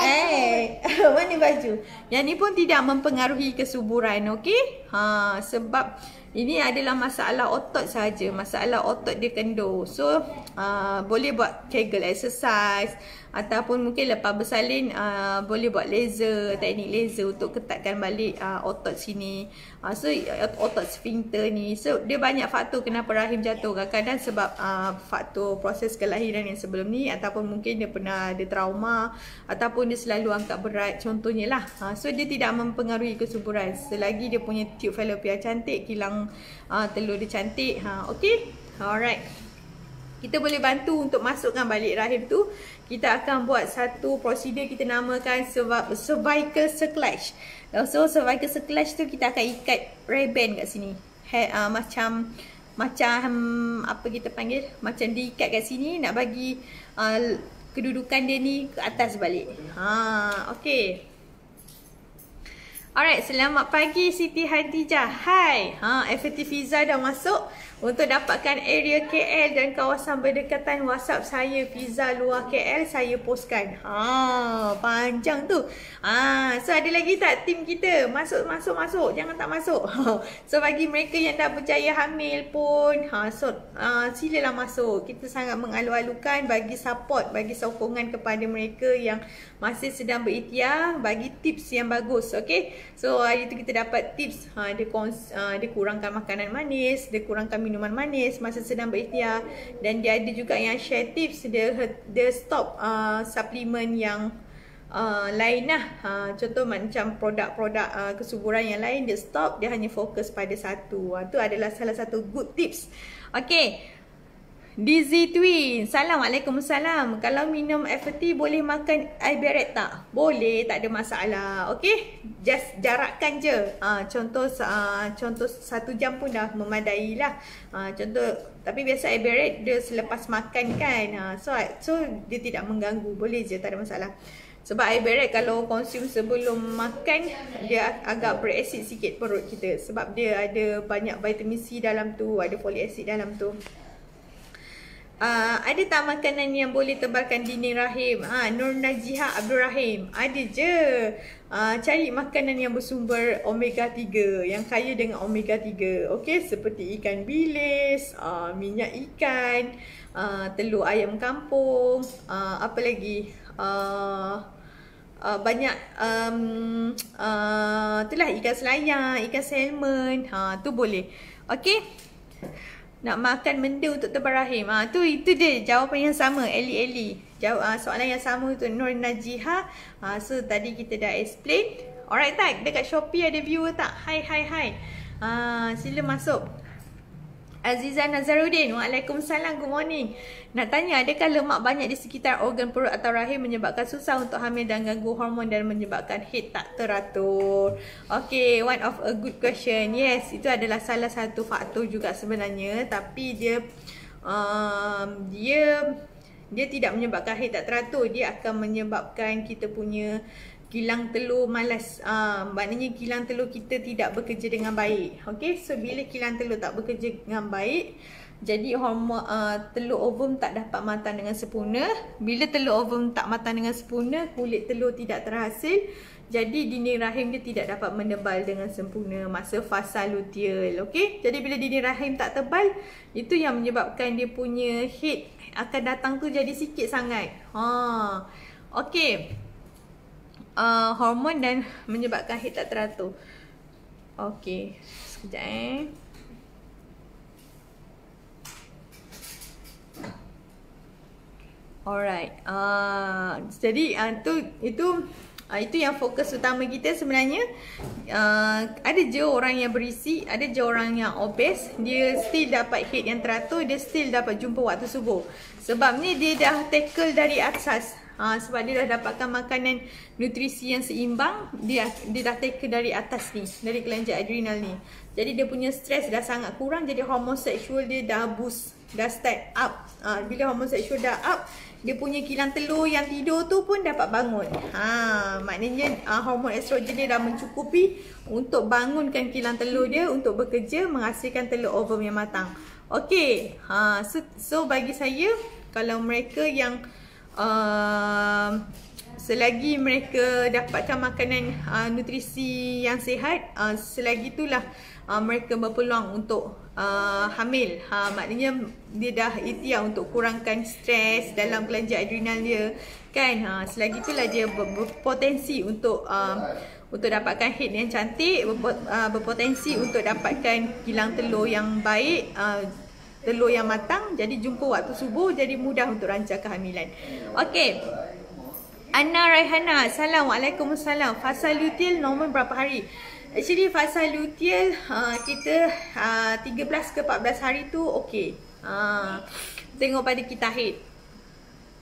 Eh, mana baju? Yang ni pun tidak mempengaruhi kesuburan, okey? Ha, sebab ini adalah masalah otot saja, masalah otot dia kendur. So, uh, boleh buat Kegel exercise ataupun mungkin lepas bersalin uh, boleh buat laser, teknik laser untuk ketatkan balik uh, otot sini. Uh, so, otot sphincter ni. So, dia banyak faktor kenapa rahim jatuh. Kadang-kadang sebab uh, faktor proses kelahiran yang sebelum ni ataupun mungkin dia pernah ada trauma ataupun dia selalu angkat berat contohnya lah. Uh, so, dia tidak mempengaruhi kesuburan. Selagi dia punya tube fallopian cantik, kilang uh, telur dia cantik. Ha, okay? Alright. Kita boleh bantu untuk masukkan balik rahim tu. Kita akan buat satu prosedur kita namakan cervical circlage. So cervical circlage tu kita akan ikat ribbon kat sini. He, uh, macam macam apa kita panggil? Macam diikat kat sini nak bagi uh, kedudukan dia ni ke atas balik. Ha, okay. Alright, selamat pagi Siti Hadijah. Hai. Ha, FT Fiza dah masuk. Untuk dapatkan area KL dan kawasan berdekatan WhatsApp saya Fiza luar KL saya postkan. Ha, panjang tu. Ha, so ada lagi tak tim kita? Masuk masuk masuk. Jangan tak masuk. so bagi mereka yang dah berjaya hamil pun, ha so uh, silalah masuk. Kita sangat mengalu-alukan bagi support, bagi sokongan kepada mereka yang masih sedang berikhtiar, bagi tips yang bagus, okey? So hari tu kita dapat tips ha dia uh, dia kurangkan makanan manis, dia kurangkan minuman manis masa sedang berikhtiar. Dan dia ada juga yang share tips dia dia stop uh, suplemen yang uh, lain lah. Uh, contoh macam produk-produk uh, kesuburan yang lain dia stop dia hanya fokus pada satu. Uh, tu adalah salah satu good tips. Okay Dizzy Twin, Assalamualaikum salam. Kalau minum FT boleh makan air beret tak? Boleh, tak ada masalah. Okay, just jarakkan je. Uh, contoh uh, contoh satu jam pun dah memadai lah. Uh, contoh, tapi biasa air beret dia selepas makan kan. Uh, so, so dia tidak mengganggu. Boleh je, tak ada masalah. Sebab air beret kalau konsum sebelum makan dia agak berasid sikit perut kita sebab dia ada banyak vitamin C dalam tu, ada folic acid dalam tu. Uh, ada tak makanan yang boleh tebalkan dinding rahim? Ha, Nur Najiha Abdul Rahim. Ada je. Uh, cari makanan yang bersumber omega 3. Yang kaya dengan omega 3. Okey, seperti ikan bilis, uh, minyak ikan, uh, telur ayam kampung, uh, apa lagi? Uh, uh, banyak um, uh, itulah ikan selayang, ikan salmon. Ha, tu boleh. Okey nak makan benda untuk tebal rahim. Ha, tu itu dia jawapan yang sama Eli Eli. Jawab ha, soalan yang sama untuk Nur Najiha. Ha, so tadi kita dah explain. Alright tak? Dekat Shopee ada viewer tak? Hai hai hai. Ha, sila masuk. Aziza Nazaruddin, Waalaikumsalam, good morning. Nak tanya, adakah lemak banyak di sekitar organ perut atau rahim menyebabkan susah untuk hamil dan ganggu hormon dan menyebabkan head tak teratur? Okay, one of a good question. Yes, itu adalah salah satu faktor juga sebenarnya. Tapi dia, um, dia, dia tidak menyebabkan head tak teratur. Dia akan menyebabkan kita punya kilang telur malas. Uh, maknanya kilang telur kita tidak bekerja dengan baik. Okay, so bila kilang telur tak bekerja dengan baik, jadi hormon uh, telur ovum tak dapat matang dengan sempurna. Bila telur ovum tak matang dengan sempurna, kulit telur tidak terhasil. Jadi dinding rahim dia tidak dapat menebal dengan sempurna masa fasa luteal. Okay, jadi bila dinding rahim tak tebal, itu yang menyebabkan dia punya head akan datang tu jadi sikit sangat. Ha. Okay uh, hormon dan menyebabkan head tak teratur. Okey, sekejap eh. Alright. Uh, jadi uh, tu itu uh, itu yang fokus utama kita sebenarnya. Uh, ada je orang yang berisi, ada je orang yang obes, dia still dapat head yang teratur, dia still dapat jumpa waktu subuh. Sebab ni dia dah tackle dari atas. Uh, sebab dia dah dapatkan makanan nutrisi yang seimbang, dia dia dah tackle dari atas ni, dari kelenjar adrenal ni. Jadi dia punya stres dah sangat kurang, jadi hormon seksual dia dah boost, dah start up. Uh, bila hormon seksual dah up, dia punya kilang telur yang tidur tu pun dapat bangun. Ha, maknanya uh, hormon estrogen dia dah mencukupi untuk bangunkan kilang telur dia untuk bekerja menghasilkan telur ovum yang matang. Okey. Ha, so, so bagi saya kalau mereka yang uh, selagi mereka dapatkan makanan uh, nutrisi yang sihat, uh, selagi itulah uh, mereka berpeluang untuk uh, hamil. Ha, maknanya dia dah ikhtiar untuk kurangkan stres dalam kelenjar adrenal dia. Kan? Ha, selagi itulah dia berpotensi untuk uh, untuk dapatkan head yang cantik, berpotensi untuk dapatkan kilang telur yang baik, uh, telur yang matang. Jadi jumpa waktu subuh, jadi mudah untuk rancang kehamilan. Okey. Anna Raihana, Assalamualaikum Assalam. Fasa luteal normal berapa hari? Actually fasa luteal uh, kita uh, 13 ke 14 hari tu okey. Uh, tengok pada kita head.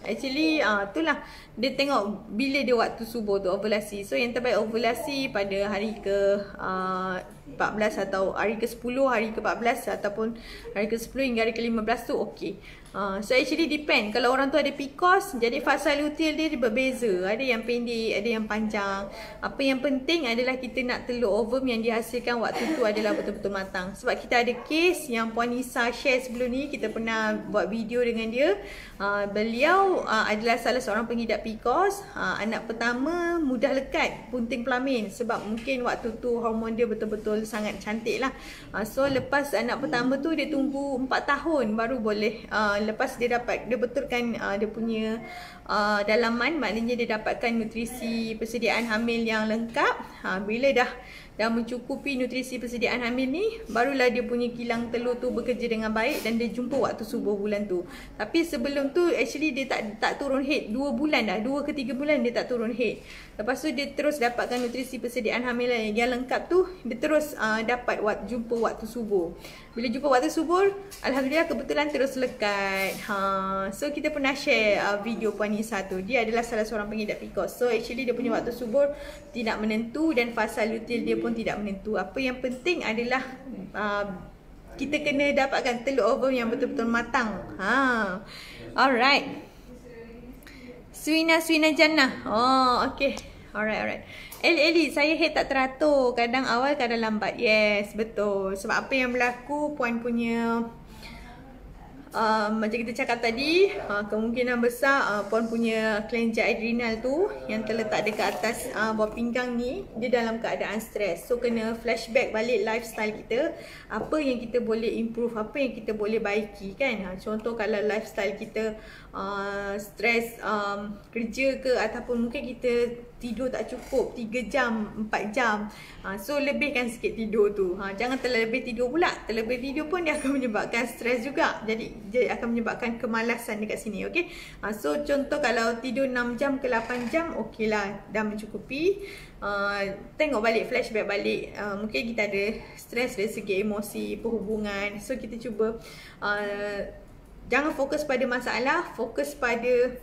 Actually uh, itulah dia tengok bila dia waktu subuh tu ovulasi. So yang terbaik ovulasi pada hari ke uh, 14 atau hari ke 10, hari ke 14 ataupun hari ke 10 hingga hari ke 15 tu okey. Uh, so actually depend. Kalau orang tu ada PCOS Jadi fasa luteal dia, dia berbeza. Ada yang pendek Ada yang panjang. Apa yang penting adalah Kita nak telur ovum Yang dihasilkan waktu tu adalah betul-betul matang. Sebab kita ada case Yang Puan Nisa share sebelum ni Kita pernah buat video dengan dia. Uh, Beliau uh, adalah salah seorang pengidap PCOS uh, Anak pertama Mudah lekat Punting pelamin. Sebab mungkin waktu tu Hormon dia betul-betul sangat cantik lah uh, So lepas anak pertama tu Dia tunggu 4 tahun Baru boleh uh, lepas dia dapat dia betulkan uh, dia punya uh, dalaman maknanya dia dapatkan nutrisi persediaan hamil yang lengkap. Ha, bila dah dah mencukupi nutrisi persediaan hamil ni barulah dia punya kilang telur tu bekerja dengan baik dan dia jumpa waktu subuh bulan tu. Tapi sebelum tu actually dia tak tak turun head. 2 bulan dah 2 ke 3 bulan dia tak turun head lepas tu dia terus dapatkan nutrisi persediaan hamil yang, lengkap tu dia terus uh, dapat waktu, jumpa waktu subuh bila jumpa waktu subuh alhamdulillah kebetulan terus lekat ha so kita pernah share uh, video puan Nisa tu dia adalah salah seorang pengidap PCOS so actually dia punya waktu subuh tidak menentu dan fasa luteal dia pun tidak menentu. Apa yang penting adalah uh, kita kena dapatkan telur ovum yang betul-betul matang. Ha. Alright. Suina Suina Jannah. Oh, okay. Alright, alright. Eli, Eli, saya head tak teratur. Kadang awal, kadang lambat. Yes, betul. Sebab apa yang berlaku, puan punya uh, macam kita cakap tadi uh, kemungkinan besar uh, puan punya kelenjar adrenal tu yang terletak dekat atas uh, bawah pinggang ni dia dalam keadaan stres so kena flashback balik lifestyle kita apa yang kita boleh improve apa yang kita boleh baiki kan uh, contoh kalau lifestyle kita uh, stres um, kerja ke ataupun mungkin kita tidur tak cukup 3 jam, 4 jam. Ha, so lebihkan sikit tidur tu. Ha, jangan terlebih tidur pula. Terlebih tidur pun dia akan menyebabkan stres juga. Jadi dia akan menyebabkan kemalasan dekat sini. Okay? Ha, so contoh kalau tidur 6 jam ke 8 jam, okey lah. Dah mencukupi. Uh, tengok balik, flashback balik uh, Mungkin kita ada stres dari segi emosi, perhubungan So kita cuba uh, Jangan fokus pada masalah Fokus pada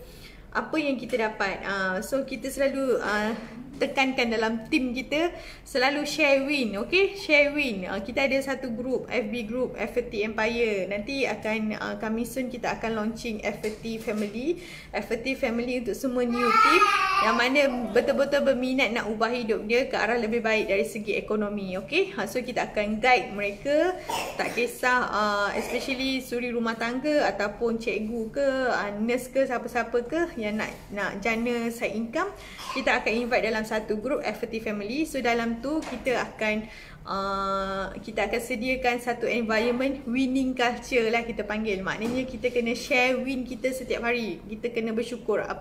apa yang kita dapat. Uh, so kita selalu uh, tekankan dalam tim kita selalu share win, okay? Share win. Uh, kita ada satu group, FB group, FT Empire. Nanti akan uh, kami soon kita akan launching FT Family. FT Family untuk semua new team yang mana betul-betul berminat nak ubah hidup dia ke arah lebih baik dari segi ekonomi, okay? Uh, so kita akan guide mereka, tak kisah uh, especially suri rumah tangga ataupun cikgu ke, uh, nurse ke, siapa-siapa ke yang nak nak jana side income kita akan invite dalam satu group FT family. So dalam tu kita akan uh, kita akan sediakan satu environment winning culture lah kita panggil. Maknanya kita kena share win kita setiap hari. Kita kena bersyukur. Uh,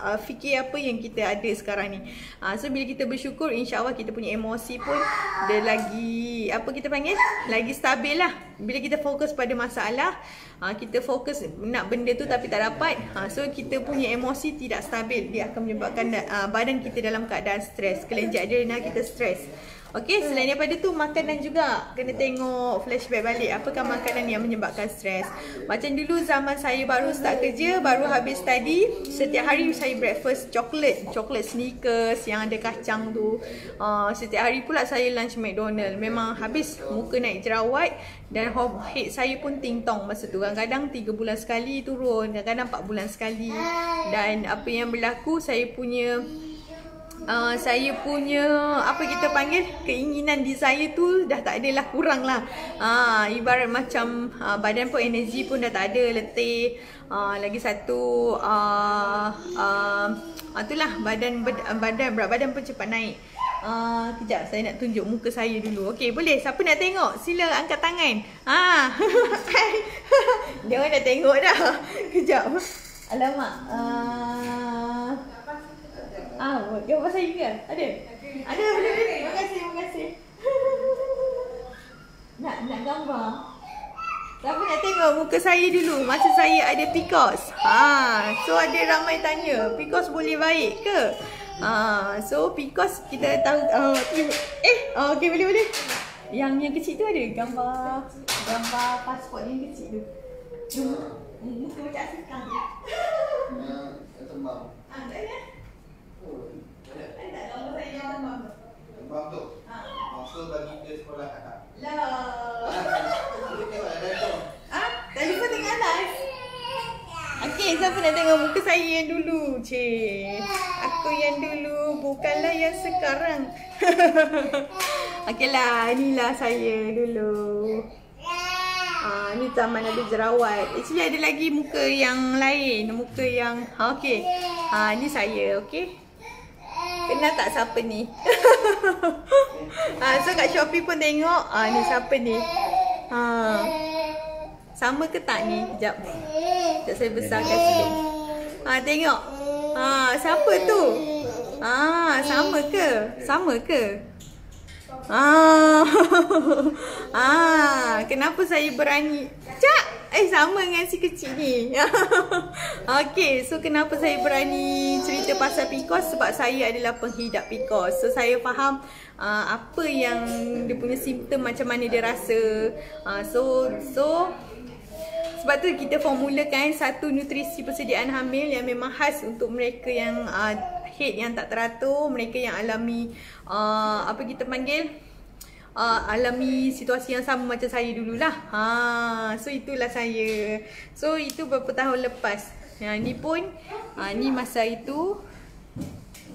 uh, fikir apa yang kita ada sekarang ni. Uh, so bila kita bersyukur insya-Allah kita punya emosi pun dia lagi apa kita panggil? Lagi stabil lah. Bila kita fokus pada masalah, uh, kita fokus nak benda tu tapi tak dapat. Uh, so kita punya emosi tidak stabil. Dia akan menyebabkan uh, badan kita dalam keadaan stres. Kelenjar adrenal kita stres. Okey, selain daripada tu makanan juga kena tengok flashback balik apakah makanan yang menyebabkan stres. Macam dulu zaman saya baru start kerja, baru habis study, setiap hari saya breakfast coklat, coklat sneakers yang ada kacang tu. Uh, setiap hari pula saya lunch McDonald. Memang habis muka naik jerawat dan head saya pun tingtong masa tu. Kadang-kadang 3 bulan sekali turun, kadang-kadang 4 bulan sekali. Dan apa yang berlaku saya punya uh, saya punya apa kita panggil keinginan desire tu dah tak adalah kurang lah. Uh, ibarat macam uh, badan pun energi pun dah tak ada letih. Uh, lagi satu uh, uh, itulah badan badan berat badan pun cepat naik. Uh, kejap saya nak tunjuk muka saya dulu. Okey boleh? Siapa nak tengok? Sila angkat tangan. Ha. Dia orang dah tengok dah. Kejap. Alamak uh, Ah, gambar saya ke? Ada? Ada, boleh, boleh. Terima kasih, terima kasih. nak, nak gambar. Siapa nak tengok muka saya dulu masa saya ada PCOS? Ha, so ada ramai tanya, PCOS boleh baik ke? Ha, so PCOS kita tahu uh, eh, oh, okey boleh boleh. Yang yang kecil tu ada gambar gambar pasport yang kecil tu. Muka macam asikang. Ya, tembam. Ah, tak ada. Ah, siapa nak tengok muka saya yang dulu? Cik. Aku yang dulu, bukanlah yang sekarang. Okeylah, inilah saya dulu. Ah, ni zaman ada jerawat. Actually ada lagi muka yang lain, muka yang ha okey. Ha, ni saya, okey. Kenal tak siapa ni? ha, so kat Shopee pun tengok. Ah ni siapa ni? Ha. Sama ke tak ni? Sekejap. Sekejap saya besarkan sikit. Ha tengok. Ha siapa tu? Ha sama ke? Sama ke? Ah. ah, kenapa saya berani? Cak, eh sama dengan si kecil ni. Okey, so kenapa saya berani cerita pasal PCOS sebab saya adalah penghidap PCOS. So saya faham uh, apa yang dia punya simptom macam mana dia rasa. Uh, so so sebab tu kita formulakan satu nutrisi persediaan hamil yang memang khas untuk mereka yang uh, head yang tak teratur, mereka yang alami uh, apa kita panggil uh, alami situasi yang sama macam saya dululah. Ha, so itulah saya. So itu beberapa tahun lepas. Yang ni pun uh, ni masa itu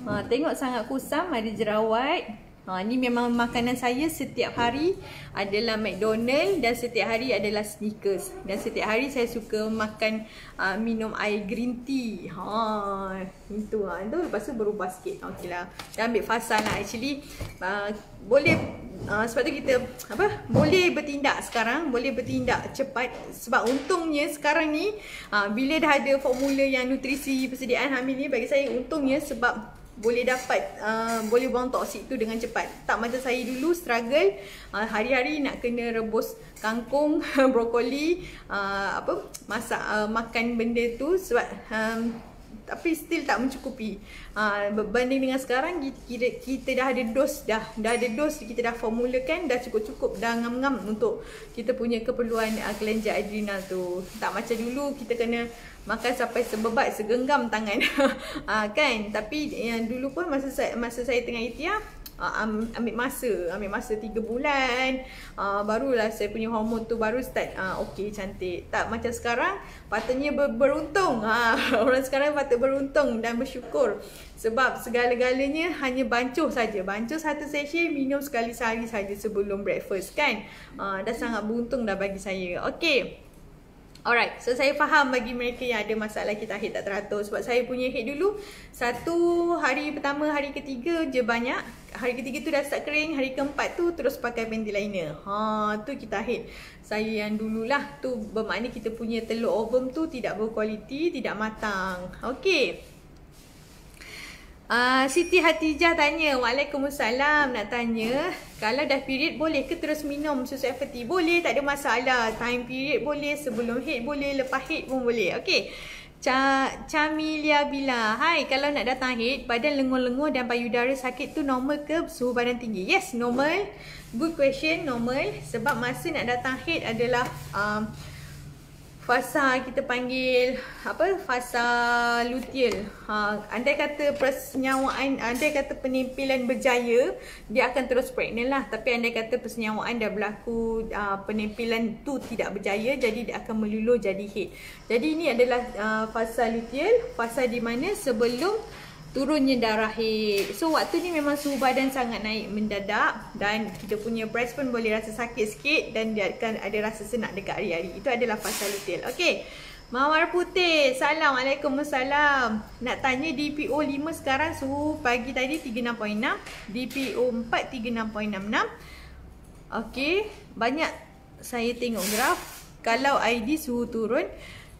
uh, tengok sangat kusam ada jerawat. Ha, ni memang makanan saya setiap hari adalah McDonald dan setiap hari adalah Snickers. Dan setiap hari saya suka makan uh, minum air green tea. Ha, itu lah. Itu lepas tu berubah sikit. Okey lah. Dan ambil fasa lah. Actually, uh, boleh Uh, sebab tu kita apa boleh bertindak sekarang boleh bertindak cepat sebab untungnya sekarang ni uh, bila dah ada formula yang nutrisi persediaan hamil ni bagi saya untungnya sebab boleh dapat uh, boleh buang toksik tu dengan cepat. Tak macam saya dulu struggle uh, hari-hari nak kena rebus kangkung, brokoli, uh, apa masak uh, makan benda tu sebab um, tapi still tak mencukupi. Uh, berbanding dengan sekarang kita, kita dah ada dos dah dah ada dos kita dah formulakan dah cukup-cukup dah ngam-ngam untuk kita punya keperluan uh, kelenjar adrenal tu. Tak macam dulu kita kena makan sampai sebebat segenggam tangan. uh, kan? Tapi yang dulu pun masa saya masa saya tengah itiah uh, ambil masa. Ambil masa 3 bulan. Uh, barulah saya punya hormon tu baru start uh, okey cantik. Tak macam sekarang patutnya ber beruntung. Uh, orang sekarang patut beruntung dan bersyukur. Sebab segala-galanya hanya bancuh saja. Bancuh satu sachet minum sekali sehari saja sebelum breakfast kan? Uh, dah sangat beruntung dah bagi saya. Okey Alright, so saya faham bagi mereka yang ada masalah kita head tak teratur. Sebab saya punya head dulu Satu hari pertama, hari ketiga je banyak. Hari ketiga tu dah start kering Hari keempat tu terus pakai panty liner Ha, tu kita head Saya yang dululah tu bermakna kita punya telur ovum tu tidak berkualiti, tidak matang. Okay Uh, Siti Hatijah tanya, Waalaikumsalam nak tanya Kalau dah period boleh ke terus minum susu FT? Boleh, tak ada masalah. Time period boleh, sebelum head boleh, lepas head pun boleh. Okay Ca Camilia Bila Hai, kalau nak datang head, badan lengur-lengur dan payudara sakit tu normal ke? Suhu badan tinggi? Yes, normal. Good question, normal. Sebab masa nak datang head adalah um, fasa kita panggil apa fasa luteal. Ha andai kata persenyawaan andai kata penimpilan berjaya dia akan terus pregnant lah tapi andai kata persenyawaan dah berlaku uh, penimpilan tu tidak berjaya jadi dia akan meluluh jadi head. Jadi ini adalah uh, fasa luteal, fasa di mana sebelum turunnya darah head. So waktu ni memang suhu badan sangat naik mendadak dan kita punya breast pun boleh rasa sakit sikit dan dia akan ada rasa senak dekat hari-hari. Itu adalah fasa luteal. Okey. Mawar putih. Assalamualaikum. Assalam. Nak tanya DPO 5 sekarang suhu pagi tadi 36.6. DPO 4 36.66. Okey. Banyak saya tengok graf. Kalau ID suhu turun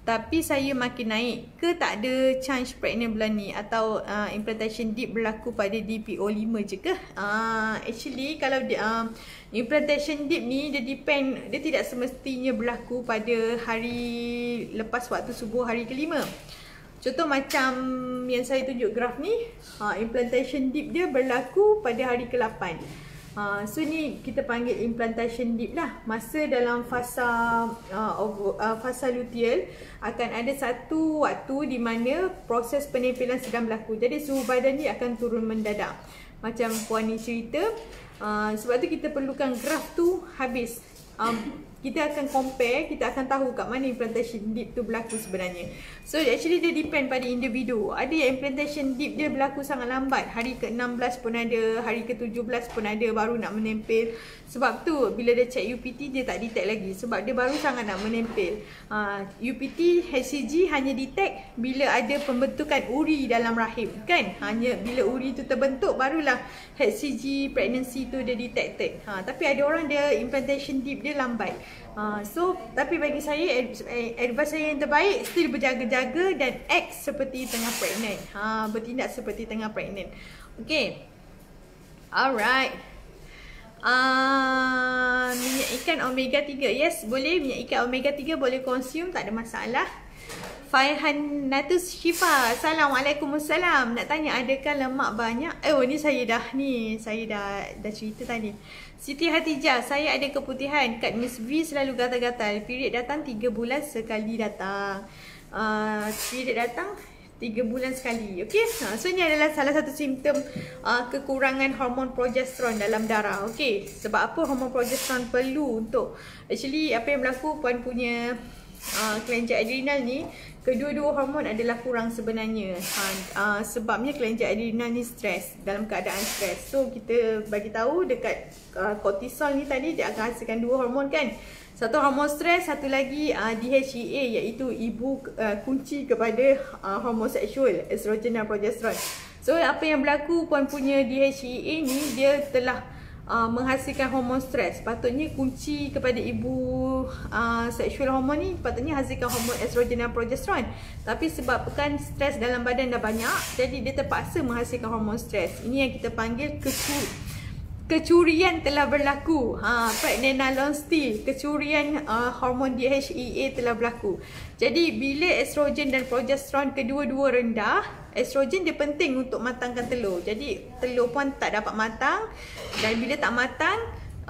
tapi saya makin naik. Ke tak ada chance pregnant bulan ni? Atau uh, implantation deep berlaku pada DPO 5 je ke? Uh, actually kalau dia, uh, implantation deep ni dia depend dia tidak semestinya berlaku pada hari lepas waktu subuh hari kelima. Contoh macam yang saya tunjuk graf ni uh, implantation deep dia berlaku pada hari ke-8 Ha, so ni kita panggil implantation deep lah. Masa dalam fasa uh, of, uh, fasa luteal akan ada satu waktu di mana proses penempelan sedang berlaku. Jadi suhu badan ni akan turun mendadak. Macam puan ni cerita. Uh, sebab tu kita perlukan graf tu habis. Um, kita akan compare, kita akan tahu kat mana implantation deep tu berlaku sebenarnya. So actually dia depend pada individu. Ada yang implantation deep dia berlaku sangat lambat. Hari ke-16 pun ada, hari ke-17 pun ada baru nak menempel. Sebab tu bila dia check UPT dia tak detect lagi sebab dia baru sangat nak menempel. Uh, UPT HCG hanya detect bila ada pembentukan uri dalam rahim kan? Hanya bila uri tu terbentuk barulah HCG pregnancy tu dia detected. Ha, tapi ada orang dia implantation deep dia lambat. Uh, so tapi bagi saya advice saya yang terbaik still berjaga-jaga dan act seperti tengah pregnant. Ha bertindak seperti tengah pregnant. Okay. Alright. Uh, minyak ikan omega 3. Yes, boleh minyak ikan omega 3 boleh consume tak ada masalah. Faihan Natus Shifa. Assalamualaikum Assalam. Nak tanya adakah lemak banyak? Eh, oh, ni saya dah ni. Saya dah dah cerita tadi. Siti Hatijah, saya ada keputihan. Kat Miss V selalu gatal-gatal. Period datang 3 bulan sekali datang. Uh, period datang 3 bulan sekali. Okey. Ha, so ni adalah salah satu simptom uh, kekurangan hormon progesteron dalam darah. Okey. Sebab apa hormon progesteron perlu untuk actually apa yang berlaku puan punya uh, kelenjar adrenal ni kedua-dua hormon adalah kurang sebenarnya. Ha, uh, sebabnya kelenjar adrenal ni stres dalam keadaan stres. So kita bagi tahu dekat uh, cortisol ni tadi dia akan hasilkan dua hormon kan. Satu hormon stres, satu lagi uh, DHEA iaitu ibu uh, kunci kepada uh, hormon seksual, estrogen dan progesteron. So apa yang berlaku puan punya DHEA ni dia telah uh, menghasilkan hormon stres. Patutnya kunci kepada ibu uh, seksual hormon ni patutnya hasilkan hormon estrogen dan progesteron. Tapi sebabkan stres dalam badan dah banyak, jadi dia terpaksa menghasilkan hormon stres. Ini yang kita panggil kecu kecurian telah berlaku. Ha, pregnenolone kecurian uh, hormon DHEA telah berlaku. Jadi bila estrogen dan progesteron kedua-dua rendah, estrogen dia penting untuk matangkan telur. Jadi telur pun tak dapat matang dan bila tak matang,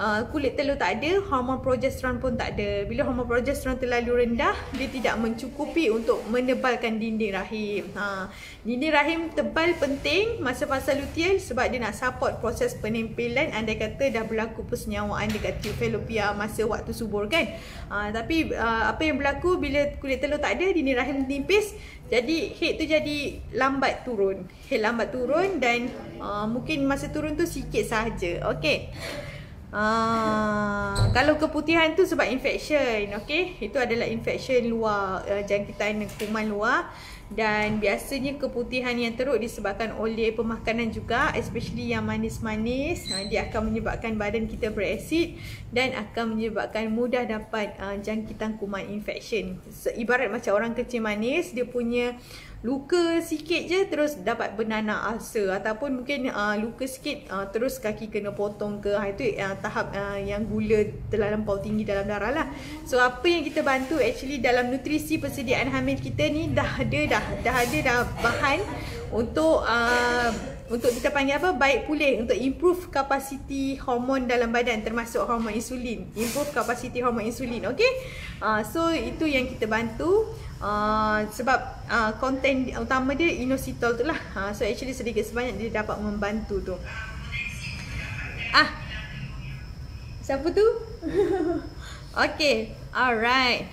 uh, kulit telur tak ada, hormon progesteron pun tak ada. Bila hormon progesteron terlalu rendah, dia tidak mencukupi untuk menebalkan dinding rahim. Ha, dinding rahim tebal penting masa fasa luteal sebab dia nak support proses penempelan andai kata dah berlaku persenyawaan dekat tube fallopian masa waktu subur kan. Ha, tapi uh, apa yang berlaku bila kulit telur tak ada, dinding rahim nipis, jadi head tu jadi lambat turun. Head lambat turun dan uh, mungkin masa turun tu sikit sahaja. Okay. Ah, kalau keputihan tu sebab infection, okay? Itu adalah infection luar, uh, jangkitan kuman luar dan biasanya keputihan yang teruk disebabkan oleh pemakanan juga especially yang manis-manis uh, dia akan menyebabkan badan kita berasid dan akan menyebabkan mudah dapat uh, jangkitan kuman infection. Ibarat macam orang kecil manis, dia punya luka sikit je terus dapat bernanah ulcer. Ataupun mungkin uh, luka sikit uh, terus kaki kena potong ke. Ha, itu uh, tahap uh, yang gula terlampau tinggi dalam darah lah. So apa yang kita bantu actually dalam nutrisi persediaan hamil kita ni dah ada dah dah ada dah bahan untuk uh, untuk kita panggil apa? Baik pulih untuk improve kapasiti hormon dalam badan termasuk hormon insulin. Improve kapasiti hormon insulin okey? Uh, so itu yang kita bantu. Uh, sebab uh, konten utama dia inositol tu lah. Uh, So actually sedikit sebanyak dia dapat membantu tu. Ah. Siapa tu? okay Alright.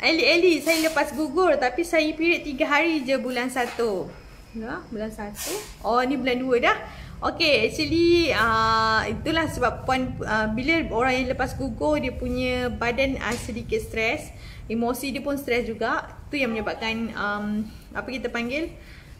Eli Eli saya lepas gugur Tapi saya period 3 hari je bulan 1 Ya bulan 1 Oh ni bulan 2 dah. Okay, actually uh, itulah sebab puan uh, bila orang yang lepas gugur dia punya badan uh, sedikit stres emosi dia pun stres juga. Tu yang menyebabkan um, apa kita panggil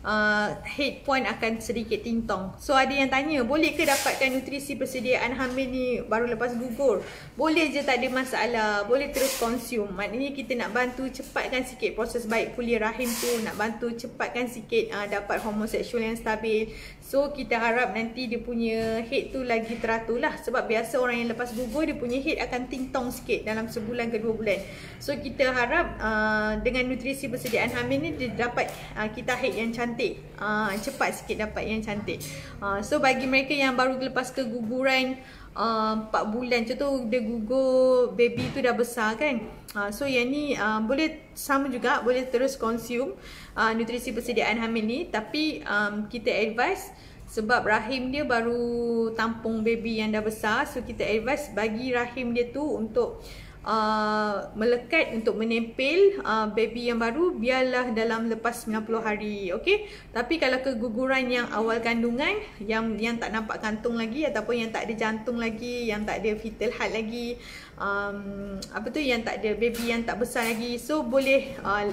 uh, head point akan sedikit tintong so ada yang tanya boleh ke dapatkan nutrisi persediaan hamil ni baru lepas gugur? Boleh je tak ada masalah. Boleh terus consume. Maknanya kita nak bantu cepatkan sikit proses baik pulih rahim tu. Nak bantu cepatkan sikit uh, dapat hormon seksual yang stabil So kita harap nanti dia punya head tu lagi teratur lah. Sebab biasa orang yang lepas gugur dia punya head akan tingtong sikit dalam sebulan ke dua bulan. So kita harap uh, dengan nutrisi persediaan hamil ni dia dapat uh, kita head yang cantik. Uh, Cepat sikit dapat yang cantik. Uh, So bagi mereka yang baru lepas keguguran uh, 4 bulan Contoh dia gugur baby tu dah besar kan? Uh, So yang ni uh, boleh sama juga boleh terus consume uh, nutrisi persediaan hamil ni. Tapi um, kita advise sebab rahim dia baru tampung baby yang dah besar so kita advise bagi rahim dia tu untuk Uh, melekat untuk menempel uh, baby yang baru biarlah dalam lepas 90 hari okey? Tapi kalau keguguran yang awal kandungan yang yang tak nampak kantung lagi ataupun yang tak ada jantung lagi yang tak ada fetal heart lagi um, apa tu yang tak ada baby yang tak besar lagi so boleh uh,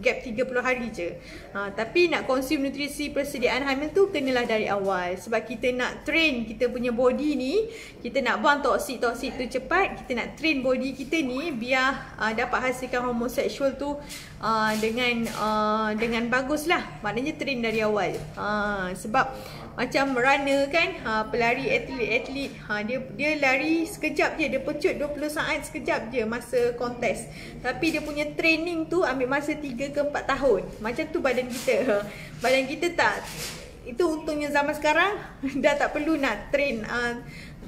gap 30 hari je. Ha, Tapi nak consume nutrisi persediaan hamil tu kenalah dari awal. Sebab kita nak train kita punya body ni Kita nak buang toksik-toksik tu cepat Kita nak train body kita ni Biar uh, dapat hasilkan hormon seksual tu uh, Dengan uh, dengan bagus lah Maknanya train dari awal. Uh, Sebab macam runner kan ha, pelari atlet-atlet ha, dia dia lari sekejap je dia pecut 20 saat sekejap je masa kontes. Tapi dia punya training tu ambil masa 3 ke 4 tahun. Macam tu badan kita badan kita tak itu untungnya zaman sekarang dah tak perlu nak train uh,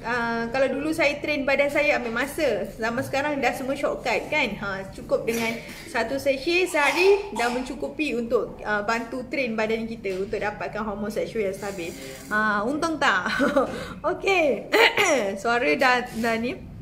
uh, kalau dulu saya train badan saya ambil masa. Zaman sekarang dah semua shortcut kan? Ha, cukup dengan satu sesi sehari dah mencukupi untuk uh, bantu train badan kita untuk dapatkan hormon seksual yang stabil. Ha, untung tak. Ok suara dah, dah ni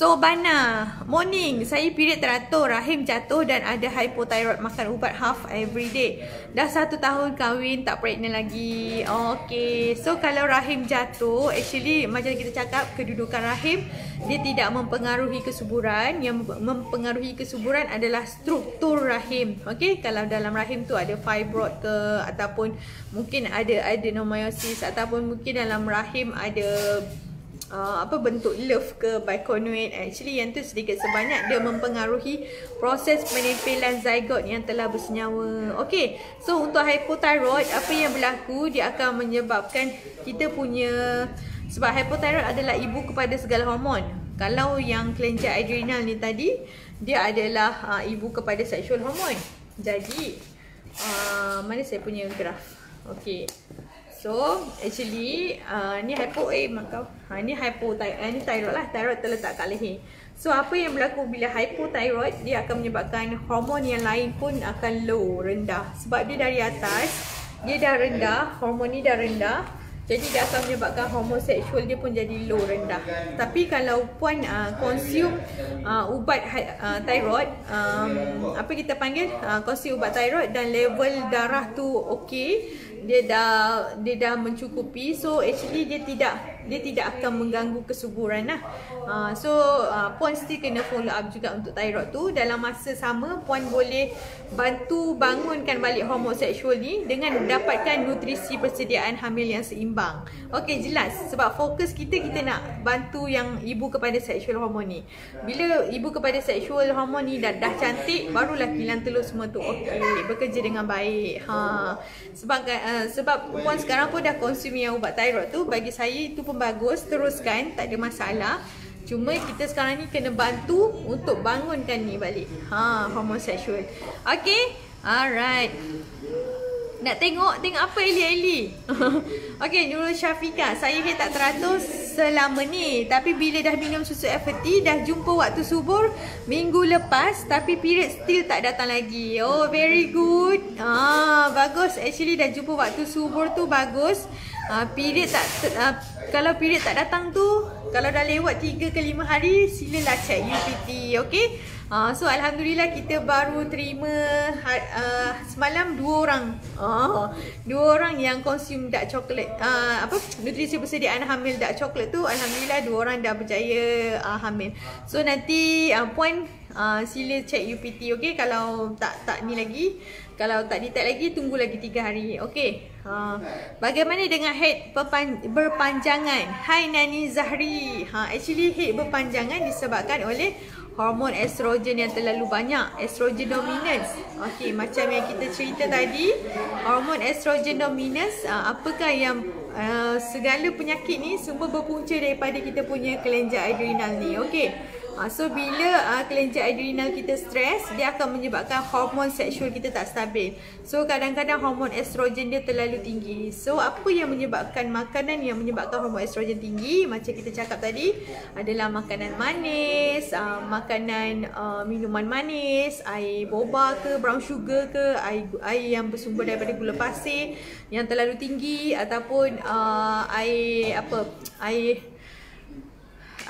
So Bana, morning. Saya period teratur, rahim jatuh dan ada hypothyroid makan ubat half every day. Dah satu tahun kahwin, tak pregnant lagi. Okay. So kalau rahim jatuh, actually macam kita cakap, kedudukan rahim, dia tidak mempengaruhi kesuburan. Yang mempengaruhi kesuburan adalah struktur rahim. Okay. Kalau dalam rahim tu ada fibroid ke, ataupun mungkin ada adenomyosis, ataupun mungkin dalam rahim ada uh, apa bentuk love ke biconoid actually yang tu sedikit sebanyak dia mempengaruhi proses penempelan zygote yang telah bersenyawa. Okey so untuk hypothyroid apa yang berlaku dia akan menyebabkan kita punya sebab hypothyroid adalah ibu kepada segala hormon. Kalau yang kelenjar adrenal ni tadi dia adalah uh, ibu kepada sexual hormon. Jadi uh, mana saya punya graf okey So actually uh, ni hypo eh makau. Ha ni hypothyroid. Uh, ni thyroid lah. Thyroid terletak kat leher. So apa yang berlaku bila hypothyroid dia akan menyebabkan hormon yang lain pun akan low, rendah. Sebab dia dari atas, dia dah rendah, hormon ni dah rendah. Jadi dia akan menyebabkan hormon seksual dia pun jadi low, rendah. Tapi kalau puan uh, consume uh, ubat uh, thyroid, um, apa kita panggil? Uh, consume ubat thyroid dan level darah tu okey, dia dah dia dah mencukupi. So actually dia tidak dia tidak akan mengganggu kesuburan lah. Uh, so uh, puan still kena follow up juga untuk thyroid tu dalam masa sama puan boleh bantu bangunkan balik hormon seksual ni dengan dapatkan nutrisi persediaan hamil yang seimbang. Okey jelas sebab fokus kita kita nak bantu yang ibu kepada seksual hormon ni. Bila ibu kepada seksual hormon ni dah, dah cantik barulah kilang telur semua tu okey bekerja dengan baik. Ha sebab uh, sebab puan sekarang pun dah konsum yang ubat thyroid tu bagi saya itu pun bagus teruskan tak ada masalah. Cuma kita sekarang ni kena bantu untuk bangunkan ni balik. Ha hormon seksual okey alright nak tengok tengok apa Eli Eli. Okey, Nurul Syafika, saya head tak teratur selama ni. Tapi bila dah minum susu FT, dah jumpa waktu subur minggu lepas tapi period still tak datang lagi. Oh, very good. Ah, bagus. Actually dah jumpa waktu subur tu bagus. Ah, period tak uh, kalau period tak datang tu, kalau dah lewat 3 ke 5 hari, silalah check UPT, okey? Uh, so alhamdulillah kita baru terima uh, semalam dua orang. Uh, dua orang yang consume dark chocolate. Uh, apa nutrisi persediaan hamil dark chocolate tu alhamdulillah dua orang dah berjaya uh, hamil. So nanti uh, puan uh, sila check UPT okey kalau tak tak ni lagi. Kalau tak detect lagi tunggu lagi 3 hari. Okey. Ha. Bagaimana dengan head berpanjangan? Hai Nani Zahri. Ha actually head berpanjangan disebabkan oleh hormon estrogen yang terlalu banyak. Estrogen dominance okey macam yang kita cerita tadi hormon estrogen dominance uh, apakah yang uh, segala penyakit ni semua berpunca daripada kita punya kelenjar adrenal ni? Okey Ha, so bila uh, kelenjar adrenal kita stres, dia akan menyebabkan hormon seksual kita tak stabil. So kadang-kadang hormon estrogen dia terlalu tinggi. So apa yang menyebabkan makanan yang menyebabkan hormon estrogen tinggi, macam kita cakap tadi, adalah makanan manis, uh, makanan uh, minuman manis, air boba ke, brown sugar ke, air, air yang bersumber daripada gula pasir yang terlalu tinggi ataupun uh, air apa? air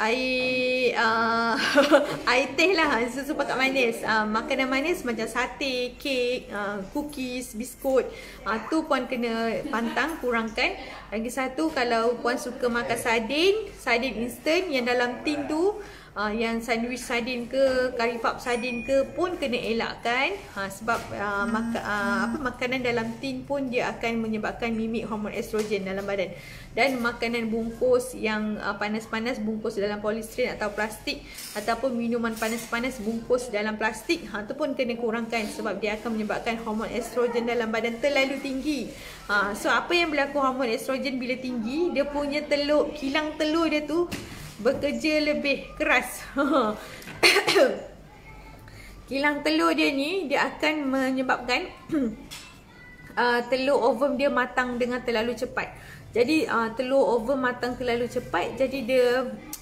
air uh, air teh lah. Susu pakat manis. Uh, makanan manis macam sate kek uh, cookies biskut. Uh, tu puan kena pantang kurangkan. Lagi satu kalau puan suka makan sardin sardin instant yang dalam tin tu uh, yang sandwich sardin ke curry puff sardin ke pun kena elakkan. Ha, sebab uh, maka, uh, apa makanan dalam tin pun dia akan menyebabkan mimik hormon estrogen dalam badan. Dan makanan bungkus yang uh, panas-panas bungkus dalam polistiren atau plastik ataupun minuman panas-panas bungkus dalam plastik ha tu pun kena kurangkan sebab dia akan menyebabkan hormon estrogen dalam badan terlalu tinggi. Ha so apa yang berlaku hormon estrogen bila tinggi? Dia punya telur kilang telur dia tu bekerja lebih keras. Kilang telur dia ni dia akan menyebabkan uh, telur ovum dia matang dengan terlalu cepat. Jadi uh, telur ovum matang terlalu cepat jadi dia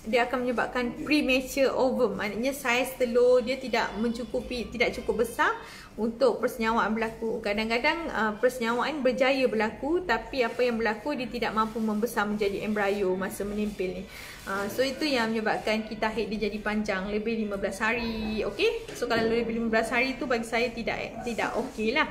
dia akan menyebabkan premature ovum. Maknanya saiz telur dia tidak mencukupi, tidak cukup besar untuk persenyawaan berlaku. Kadang-kadang uh, persenyawaan berjaya berlaku tapi apa yang berlaku dia tidak mampu membesar menjadi embrio masa menimpil ni. Uh, so itu yang menyebabkan kita haid dia jadi panjang lebih 15 hari. Okey? So kalau lebih 15 hari tu bagi saya tidak tidak okey lah.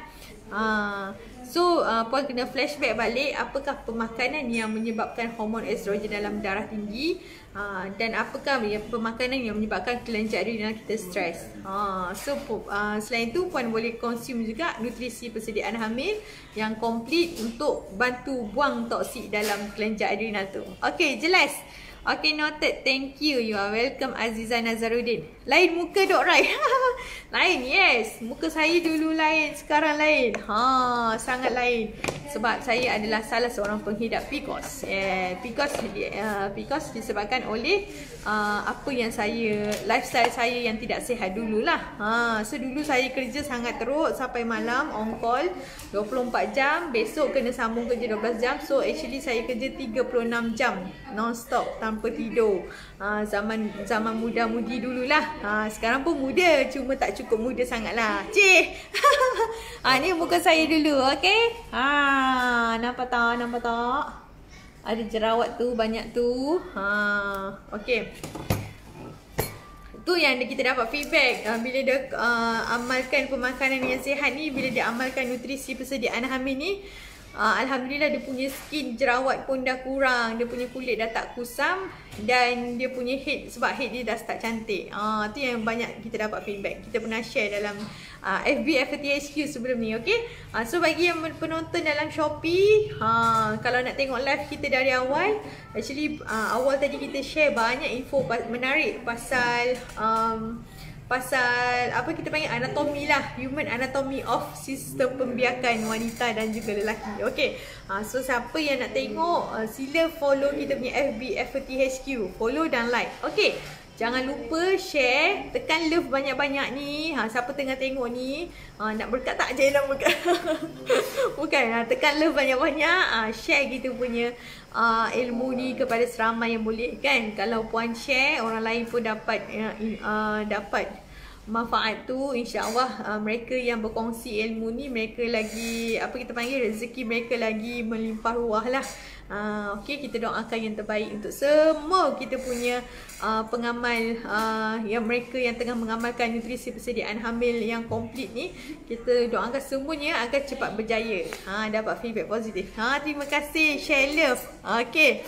Uh, so uh, puan kena flashback balik apakah pemakanan yang menyebabkan hormon estrogen dalam darah tinggi Ha, dan apakah yang pemakanan yang menyebabkan kelenjar adrenal kita stres. Ha, so uh, selain itu puan boleh consume juga nutrisi persediaan hamil yang komplit untuk bantu buang toksik dalam kelenjar adrenal tu. Okey, jelas. Okay, noted. Thank you. You are welcome Aziza Nazaruddin. Lain muka Dok Rai. lain, yes. Muka saya dulu lain, sekarang lain. Ha, sangat lain. Sebab saya adalah salah seorang penghidap PCOS. Yeah, PCOS, uh, PCOS disebabkan oleh uh, apa yang saya, lifestyle saya yang tidak sihat dululah. Ha, so dulu saya kerja sangat teruk sampai malam, on call 24 jam. Besok kena sambung kerja 12 jam. So actually saya kerja 36 jam non-stop tanpa tidur. Ha, zaman zaman muda-mudi dululah. Ha, sekarang pun muda, cuma tak cukup muda sangatlah. Cih. ha, ni muka saya dulu, okey? Ha, nampak tak? Nampak tak? Ada jerawat tu, banyak tu. Ha, okey. Tu yang kita dapat feedback uh, bila dia uh, amalkan pemakanan yang sihat ni, bila dia amalkan nutrisi persediaan hamil ni, uh, Alhamdulillah dia punya skin jerawat pun dah kurang. Dia punya kulit dah tak kusam Dan dia punya head Sebab head dia dah start cantik. Uh, Tu yang banyak kita dapat feedback. Kita pernah share dalam uh, FB FTHQ sebelum ni okay uh, So bagi yang penonton dalam Shopee uh, Kalau nak tengok live kita dari awal Actually uh, awal tadi kita share banyak info menarik Pasal um, pasal apa kita panggil anatomi lah. Human anatomy of sistem pembiakan wanita dan juga lelaki. Okey. Uh, so siapa yang nak tengok uh, sila follow kita punya FB FTHQ follow dan like. Okey Jangan lupa share, tekan love banyak-banyak ni. Ha, siapa tengah tengok ni, ha, nak berkat tak je nak berkat. Bukan, ha, tekan love banyak-banyak. Ha, share kita punya uh, ilmu ni kepada seramai yang boleh kan. Kalau puan share, orang lain pun dapat uh, uh, dapat manfaat tu insya-Allah uh, mereka yang berkongsi ilmu ni mereka lagi apa kita panggil rezeki mereka lagi melimpah ruah lah. Uh, Okey kita doakan yang terbaik untuk semua kita punya uh, pengamal uh, yang mereka yang tengah mengamalkan nutrisi persediaan hamil yang komplit ni kita doakan semuanya akan cepat berjaya. Ha dapat feedback positif. Ha terima kasih share love. Okey.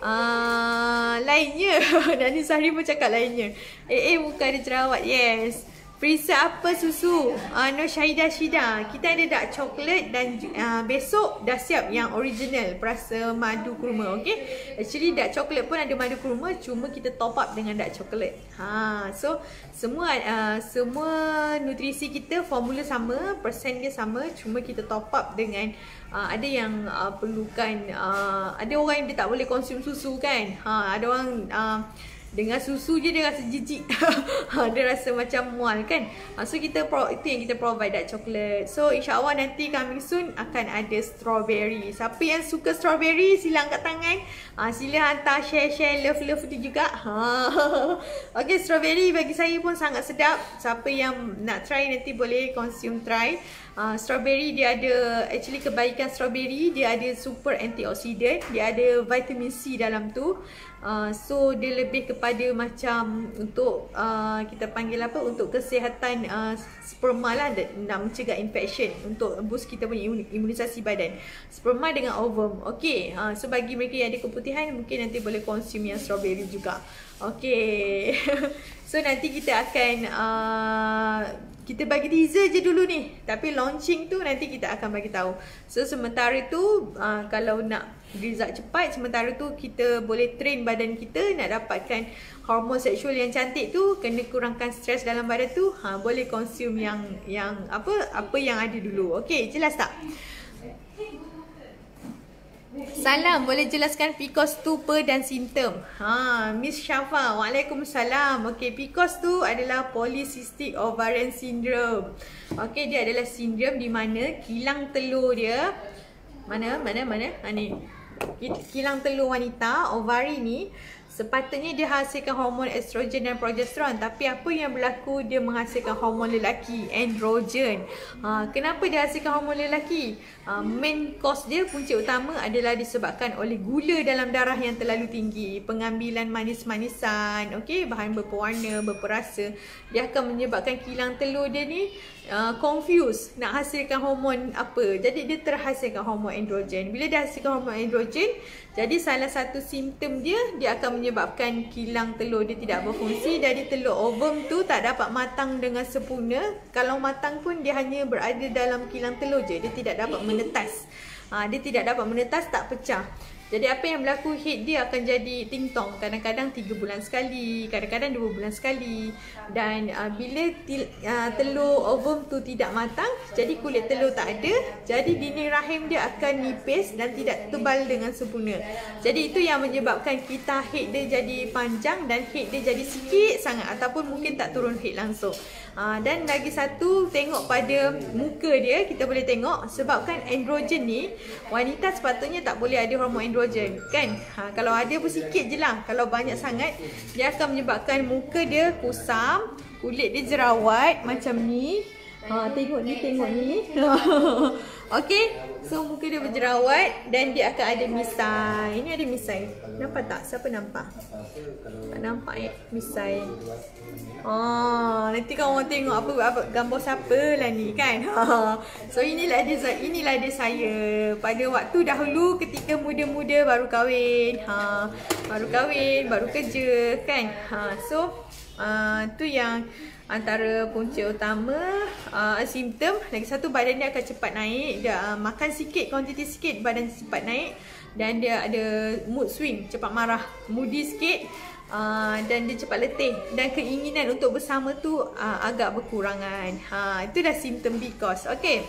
Uh, lainnya. Nani Sahri pun cakap lainnya. Eh eh muka ada jerawat Yes Perisa apa susu? Uh, no Syahida Shida. Kita ada dark coklat dan uh, besok dah siap yang original. Perasa madu kurma. Okay. Actually dark coklat pun ada madu kurma. Cuma kita top up dengan dark coklat. Ha, so semua uh, semua nutrisi kita formula sama. Persen dia sama. Cuma kita top up dengan uh, ada yang uh, perlukan. Uh, ada orang yang dia tak boleh konsum susu kan. Ha, ada orang... Uh, dengan susu je dia rasa jijik. Ha, Dia rasa macam mual kan? Ha, So kita itu yang kita provide dark chocolate. So insyaAllah nanti coming soon akan ada strawberry. Siapa yang suka strawberry sila angkat tangan. Ha, Sila hantar share-share love-love tu juga. Okay strawberry bagi saya pun sangat sedap. Siapa yang nak try nanti boleh consume try. Uh, Strawberry dia ada Actually kebaikan strawberry Dia ada super antioxidant. Dia ada vitamin C dalam tu Uh, so dia lebih kepada macam untuk uh, kita panggil apa untuk kesihatan uh, sperma lah nak mencegah infection untuk boost kita punya imunisasi badan. Sperma dengan ovum okey. Uh, so bagi mereka yang ada keputihan mungkin nanti boleh consume yang strawberry juga. Okey. So nanti kita akan uh, kita bagi teaser je dulu ni. Tapi launching tu nanti kita akan bagi tahu. So sementara tu uh, kalau nak result cepat sementara tu kita boleh train badan kita nak dapatkan hormon seksual yang cantik tu kena kurangkan stres dalam badan tu ha boleh consume yang yang apa apa yang ada dulu okey jelas tak Salam, boleh jelaskan PCOS tu per dan simptom? Ha, Miss Syafa, Waalaikumsalam. Okey, PCOS tu adalah Polycystic Ovarian Syndrome. Okey, dia adalah sindrom di mana kilang telur dia mana mana mana? Ha ni kilang telur wanita, ovari ni sepatutnya dia hasilkan hormon estrogen dan progesteron. Tapi apa yang berlaku dia menghasilkan hormon lelaki androgen. Ha, kenapa dia hasilkan hormon lelaki? Ha, main cause dia punca utama adalah disebabkan oleh gula dalam darah yang terlalu tinggi. Pengambilan manis-manisan okey? Bahan berpewarna berperasa. Dia akan menyebabkan kilang telur dia ni uh, confused nak hasilkan hormon apa. Jadi dia terhasilkan hormon androgen. Bila dia hasilkan hormon androgen jadi salah satu simptom dia dia akan menyebabkan kilang telur dia tidak berfungsi. Jadi telur ovum tu tak dapat matang dengan sempurna. Kalau matang pun dia hanya berada dalam kilang telur je. Dia tidak dapat menetas. Ha, dia tidak dapat menetas tak pecah jadi apa yang berlaku head dia akan jadi tingtong kadang-kadang 3 bulan sekali, kadang-kadang 2 bulan sekali dan uh, bila til, uh, telur ovum tu tidak matang, jadi kulit telur tak ada, jadi dinding rahim dia akan nipis dan tidak tebal dengan sempurna. Jadi itu yang menyebabkan kita head dia jadi panjang dan head dia jadi sikit sangat ataupun mungkin tak turun head langsung. Ha, dan lagi satu tengok pada muka dia kita boleh tengok sebabkan androgen ni wanita sepatutnya tak boleh ada hormon androgen kan ha, kalau ada pun sikit je lah kalau banyak sangat dia akan menyebabkan muka dia kusam kulit dia jerawat macam ni Ha, tengok ni, tengok ni. Okey. So muka dia berjerawat dan dia akan ada misai. Ini ada misai. Nampak tak? Siapa nampak? Tak nampak ya misai. Oh, nanti kau orang tengok apa, apa gambar siapa lah ni kan. Ha. So inilah dia inilah dia saya pada waktu dahulu ketika muda-muda baru kahwin. Ha. Baru kahwin, baru kerja kan. Ha. So uh, tu yang antara punca utama uh, simptom lagi satu badan dia akan cepat naik. Dia uh, makan sikit kuantiti sikit badan cepat naik. Dan dia ada mood swing cepat marah moody sikit. Uh, dan dia cepat letih. Dan keinginan untuk bersama tu uh, agak berkurangan. Ha itu dah simptom because okey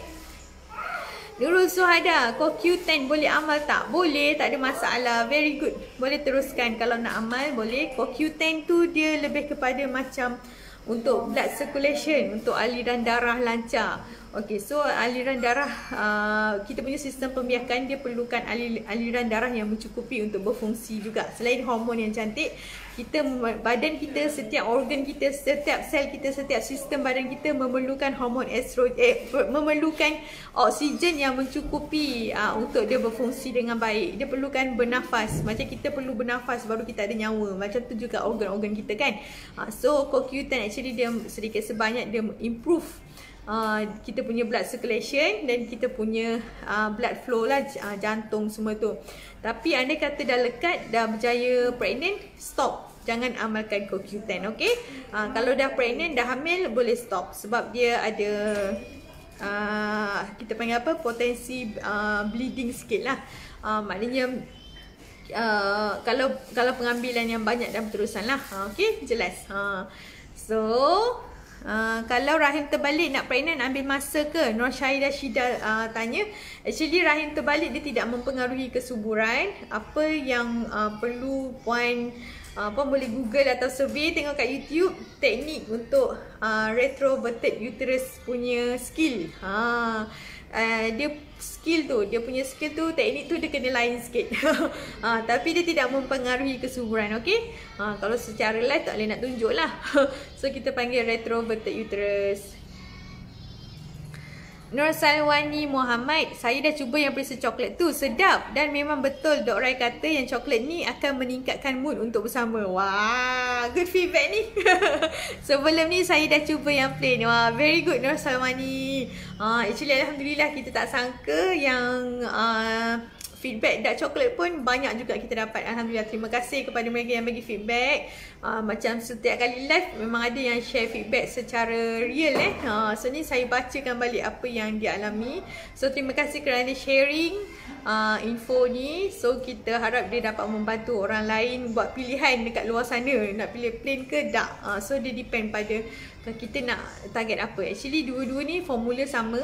Nurul Suhada, kau Q10 boleh amal tak? Boleh, tak ada masalah. Very good. Boleh teruskan kalau nak amal, boleh. Kau Q10 tu dia lebih kepada macam untuk blood circulation untuk aliran darah lancar. Okey, so aliran darah uh, kita punya sistem pembiakan dia perlukan alir, aliran darah yang mencukupi untuk berfungsi juga. Selain hormon yang cantik, kita badan kita, setiap organ kita, setiap sel kita, setiap sistem badan kita memerlukan hormon estrogen, eh, memerlukan oksigen yang mencukupi uh, untuk dia berfungsi dengan baik. Dia perlukan bernafas. Macam kita perlu bernafas baru kita ada nyawa. Macam tu juga organ-organ kita kan. Uh, so CoQ10 actually dia sedikit sebanyak dia improve uh, kita punya blood circulation dan kita punya uh, blood flow lah uh, jantung semua tu. Tapi anda kata dah lekat dah berjaya pregnant, stop. Jangan amalkan CoQ10, okey? Uh, kalau dah pregnant, dah hamil, boleh stop. Sebab dia ada, uh, kita panggil apa, potensi uh, bleeding sikit lah. Uh, maknanya, uh, kalau kalau pengambilan yang banyak dan berterusan lah. Uh, okey, jelas. Uh, so, Uh, kalau rahim terbalik nak pregnant ambil masa ke? Nur Syahida Shida uh, tanya. Actually rahim terbalik dia tidak mempengaruhi kesuburan. Apa yang uh, perlu puan uh, puan boleh google atau survey tengok kat YouTube teknik untuk uh, retroverted uterus punya skill. Ha. Uh, dia skill tu, dia punya skill tu, teknik tu dia kena lain sikit. ha, tapi dia tidak mempengaruhi kesuburan, okey? Ha, kalau secara live tak boleh nak tunjuk lah. so, kita panggil retroverted uterus. Nur Salwani Muhammad, saya dah cuba yang perisa coklat tu, sedap dan memang betul Dok Rai kata yang coklat ni akan meningkatkan mood untuk bersama. Wah, good feedback ni. Sebelum ni saya dah cuba yang plain. Wah, very good Nur Salwani. Uh, actually Alhamdulillah kita tak sangka yang uh, feedback. Dark coklat pun banyak juga kita dapat. Alhamdulillah terima kasih kepada mereka yang bagi feedback. Uh, macam setiap kali live memang ada yang share feedback secara real eh. Uh, so ni saya bacakan balik apa yang dia alami so terima kasih kerana sharing uh, info ni. So kita harap dia dapat membantu orang lain buat pilihan dekat luar sana. Nak pilih plain ke dark uh, so dia depend pada kita nak target apa. Actually dua-dua ni formula sama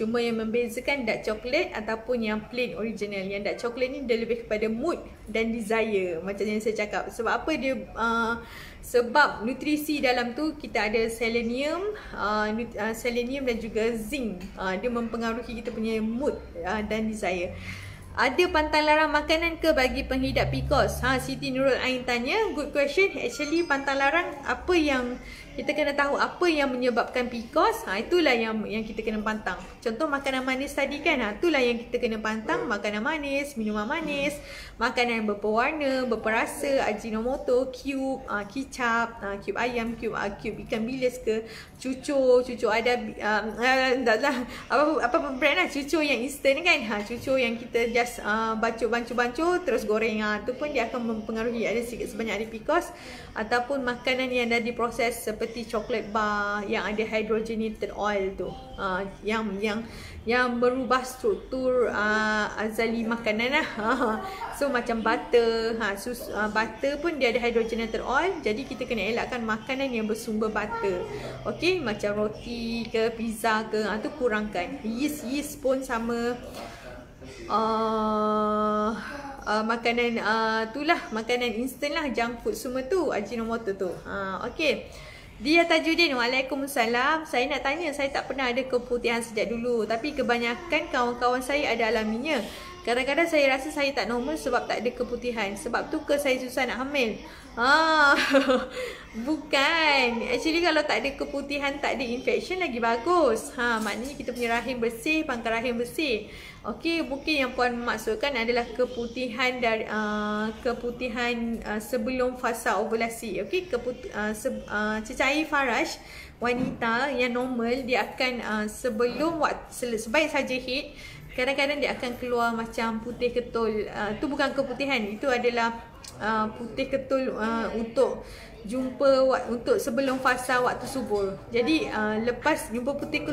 Cuma yang membezakan dark chocolate ataupun yang plain original. Yang dark chocolate ni dia lebih kepada mood dan desire. Macam yang saya cakap. Sebab apa dia... Uh, sebab nutrisi dalam tu kita ada selenium, uh, uh, selenium dan juga zinc. Uh, dia mempengaruhi kita punya mood uh, dan desire. Ada pantang larang makanan ke bagi penghidap PCOS? Ha, Siti Nurul Ain tanya. Good question. Actually pantang larang apa yang kita kena tahu apa yang menyebabkan PCOS ha, itulah yang yang kita kena pantang. Contoh makanan manis tadi kan ha, itulah yang kita kena pantang. Makanan manis minuman manis makanan berpewarna berperasa ajinomoto cube ha, kicap ha, cube ayam cube ha, cube ikan bilis ke cucur cucur ada uh, uh, apa apa brand lah cucur yang instant kan. Ha, cucur yang kita just uh, bancur-bancur-bancur terus goreng. Ha, tu pun dia akan mempengaruhi ada sikit sebanyak ada PCOS ataupun makanan yang dah diproses seperti coklat bar yang ada hydrogenated oil tu. Uh, yang yang yang merubah struktur uh, azali makanan lah. So macam butter ha, sus, uh, butter pun dia ada hydrogenated oil jadi kita kena elakkan makanan yang bersumber butter. Ok macam roti ke pizza ke ha, tu kurangkan. Yeast yeast pun sama. Uh, uh, makanan uh, tu lah makanan instant lah junk food semua tu ajinomoto tu. Uh, ok dia Tajuddin, Waalaikumsalam. Saya nak tanya, saya tak pernah ada keputihan sejak dulu. Tapi kebanyakan kawan-kawan saya ada alaminya. Kadang-kadang saya rasa saya tak normal sebab tak ada keputihan. Sebab tu ke saya susah nak hamil. Ah, bukan. Actually kalau tak ada keputihan, tak ada infection lagi bagus. Ha, maknanya kita punya rahim bersih, pangkal rahim bersih. Okey, mungkin yang puan maksudkan adalah keputihan dari uh, keputihan uh, sebelum fasa ovulasi. Okey, keput uh, se uh, cecair faraj wanita yang normal dia akan uh, sebelum waktu sebaik saja head kadang-kadang dia akan keluar macam putih ketul. Uh, tu bukan keputihan, itu adalah uh, putih ketul uh, untuk jumpa untuk sebelum fasa waktu subur. Jadi uh, lepas jumpa putih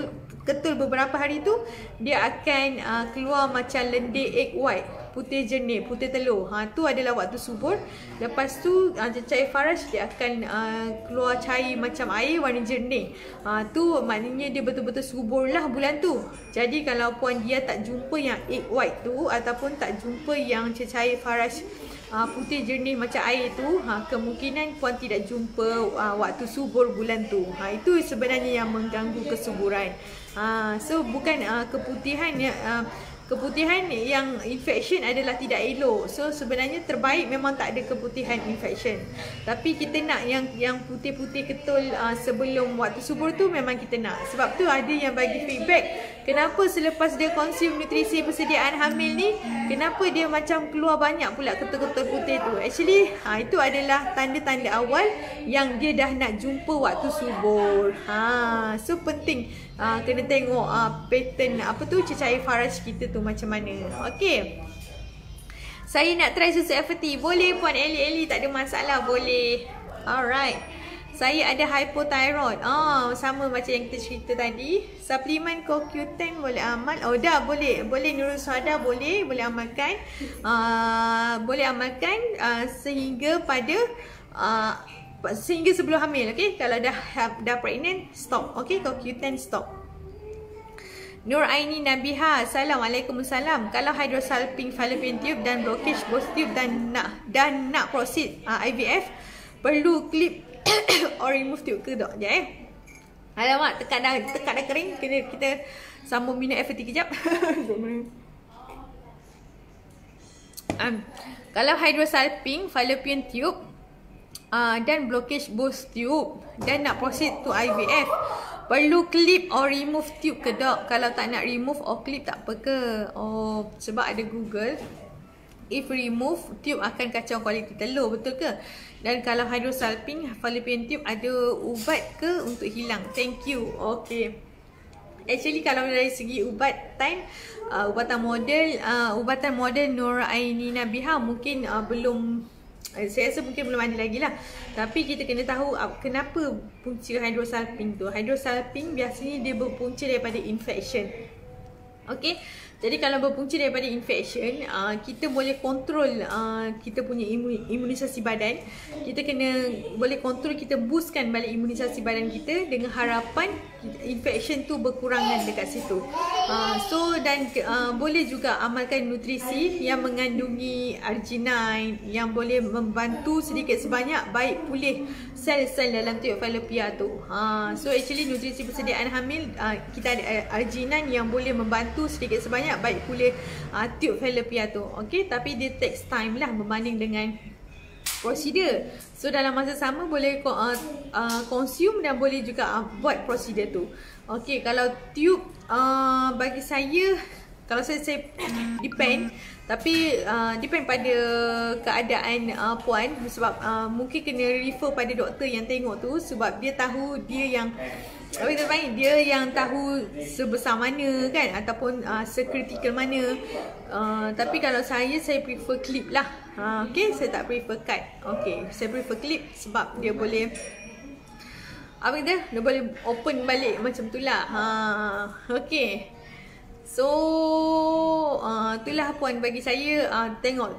beberapa hari tu dia akan uh, keluar macam lendir egg white, putih jernih, putih telur. Ha tu adalah waktu subur. Lepas tu uh, cecair faraj dia akan uh, keluar cair macam air warna jernih. Ha tu maknanya dia betul-betul subur lah bulan tu. Jadi kalau puan dia tak jumpa yang egg white tu ataupun tak jumpa yang cecair faraj uh, putih jernih macam air tu ha, kemungkinan puan tidak jumpa uh, waktu subur bulan tu ha, itu sebenarnya yang mengganggu kesuburan ha, so bukan uh, keputihan yang uh, keputihan yang infection adalah tidak elok. So sebenarnya terbaik memang tak ada keputihan infection. Tapi kita nak yang yang putih-putih ketul uh, sebelum waktu subur tu memang kita nak. Sebab tu ada yang bagi feedback, kenapa selepas dia konsum nutrisi persediaan hamil ni, kenapa dia macam keluar banyak pula ketul-ketul putih tu. Actually, ha, itu adalah tanda-tanda awal yang dia dah nak jumpa waktu subur. Ha, so penting uh, kena tengok uh, pattern apa tu cecair faraj kita tu macam mana. Okey. Saya nak try susu FT. Boleh puan Eli Eli tak ada masalah boleh. Alright. Saya ada hypothyroid. Ah, sama macam yang kita cerita tadi. Suplemen CoQ10 boleh amal. Oh, dah boleh. Boleh Nurul Suada boleh, boleh amalkan. Uh, boleh amalkan uh, sehingga pada uh, sehingga sebelum hamil okey kalau dah dah pregnant stop okey kalau Q10 stop. Nur Aini Nabiha Assalamualaikum salam. Kalau hydrosalping fallopian tube dan blockage both tube dan nak dan nak proceed uh, IVF perlu clip or remove tube ke dok? Je eh? Alamak tekak dah tekak dah kering. Kena kita sambung minum FT kejap um, kalau hydrosalping fallopian tube uh, dan blockage both tube. Dan nak proceed to IVF perlu clip or remove tube ke dok? Kalau tak nak remove or clip tak apa ke? Oh sebab ada google if remove tube akan kacau kualiti telur betul ke? Dan kalau hydrosalping fallopian tube ada ubat ke untuk hilang? Thank you. Okay. Actually kalau dari segi ubat time uh, ubatan model uh, ubatan model Nur Aini Nabiha mungkin uh, belum saya rasa mungkin belum ada lagi lah. Tapi kita kena tahu uh, kenapa punca hydrosalping tu? Hydrosalping biasanya dia berpunca daripada infection. Okay jadi kalau berpunca daripada infection, uh, kita boleh kontrol uh, kita punya imunisasi badan. Kita kena boleh kontrol kita boostkan balik imunisasi badan kita dengan harapan infection tu berkurangan dekat situ. Uh, so dan uh, boleh juga amalkan nutrisi yang mengandungi arginine yang boleh membantu sedikit sebanyak baik pulih sel-sel dalam tube falopia tu. Uh, so actually nutrisi persediaan hamil uh, kita ada arginine yang boleh membantu sedikit sebanyak banyak baik pulih uh, tube fallopian tu. Okey, tapi dia takes time lah berbanding dengan prosedur. So dalam masa sama boleh uh, uh, consume dan boleh juga uh, buat prosedur tu. Okey, kalau tube uh, bagi saya kalau saya saya depend tapi uh, depend pada keadaan uh, puan sebab uh, mungkin kena refer pada doktor yang tengok tu sebab dia tahu dia yang tapi terbaik dia yang tahu sebesar mana kan ataupun uh, sekritikal mana. Uh, tapi kalau saya saya prefer clip lah. Uh, okay saya tak prefer cut. Okay saya prefer clip sebab dia boleh apa dia? Dia boleh open balik macam tu lah. Ha, okay. So, uh, itulah puan bagi saya uh, tengok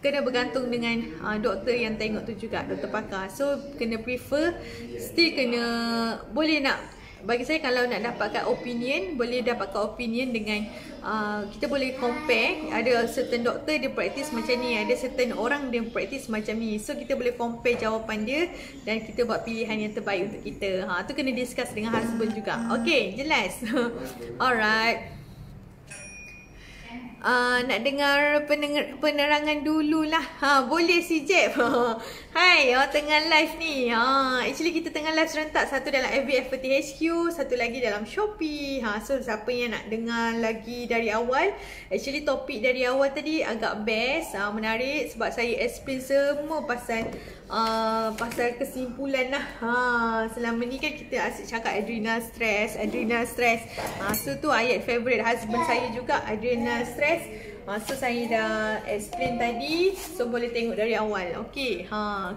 kena bergantung dengan uh, doktor yang tengok tu juga doktor pakar. So kena prefer still kena boleh nak bagi saya kalau nak dapatkan opinion boleh dapatkan opinion dengan uh, kita boleh compare. Ada certain doktor dia practice macam ni ada certain orang dia practice macam ni. So kita boleh compare jawapan dia dan kita buat pilihan yang terbaik untuk kita. Ha tu kena discuss dengan husband juga. Okey jelas. Alright Uh, nak dengar penerangan dululah. Ha, boleh si Jeb. Hai, oh, tengah live ni. Ha, actually kita tengah live serentak. Satu dalam FB FPT satu lagi dalam Shopee. Ha, so siapa yang nak dengar lagi dari awal. Actually topik dari awal tadi agak best. Ha, menarik sebab saya explain semua pasal uh, pasal kesimpulan lah. Ha, selama ni kan kita asyik cakap adrenal stress, adrenal stress. Ha, so tu ayat favorite husband saya juga adrenal stress Masa saya dah explain tadi So boleh tengok dari awal. Okay ha.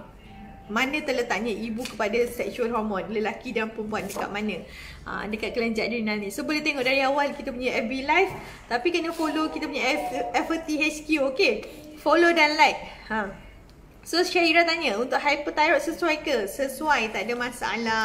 Mana terletaknya ibu kepada sexual hormone? Lelaki dan perempuan dekat mana? Ha, Dekat kelenjar adrenal ni. So boleh tengok dari awal kita punya FB live Tapi kena follow kita punya FT HQ Okay Follow dan like. Ha. So Syahira tanya Untuk hyperthyroid sesuai ke? Sesuai tak ada masalah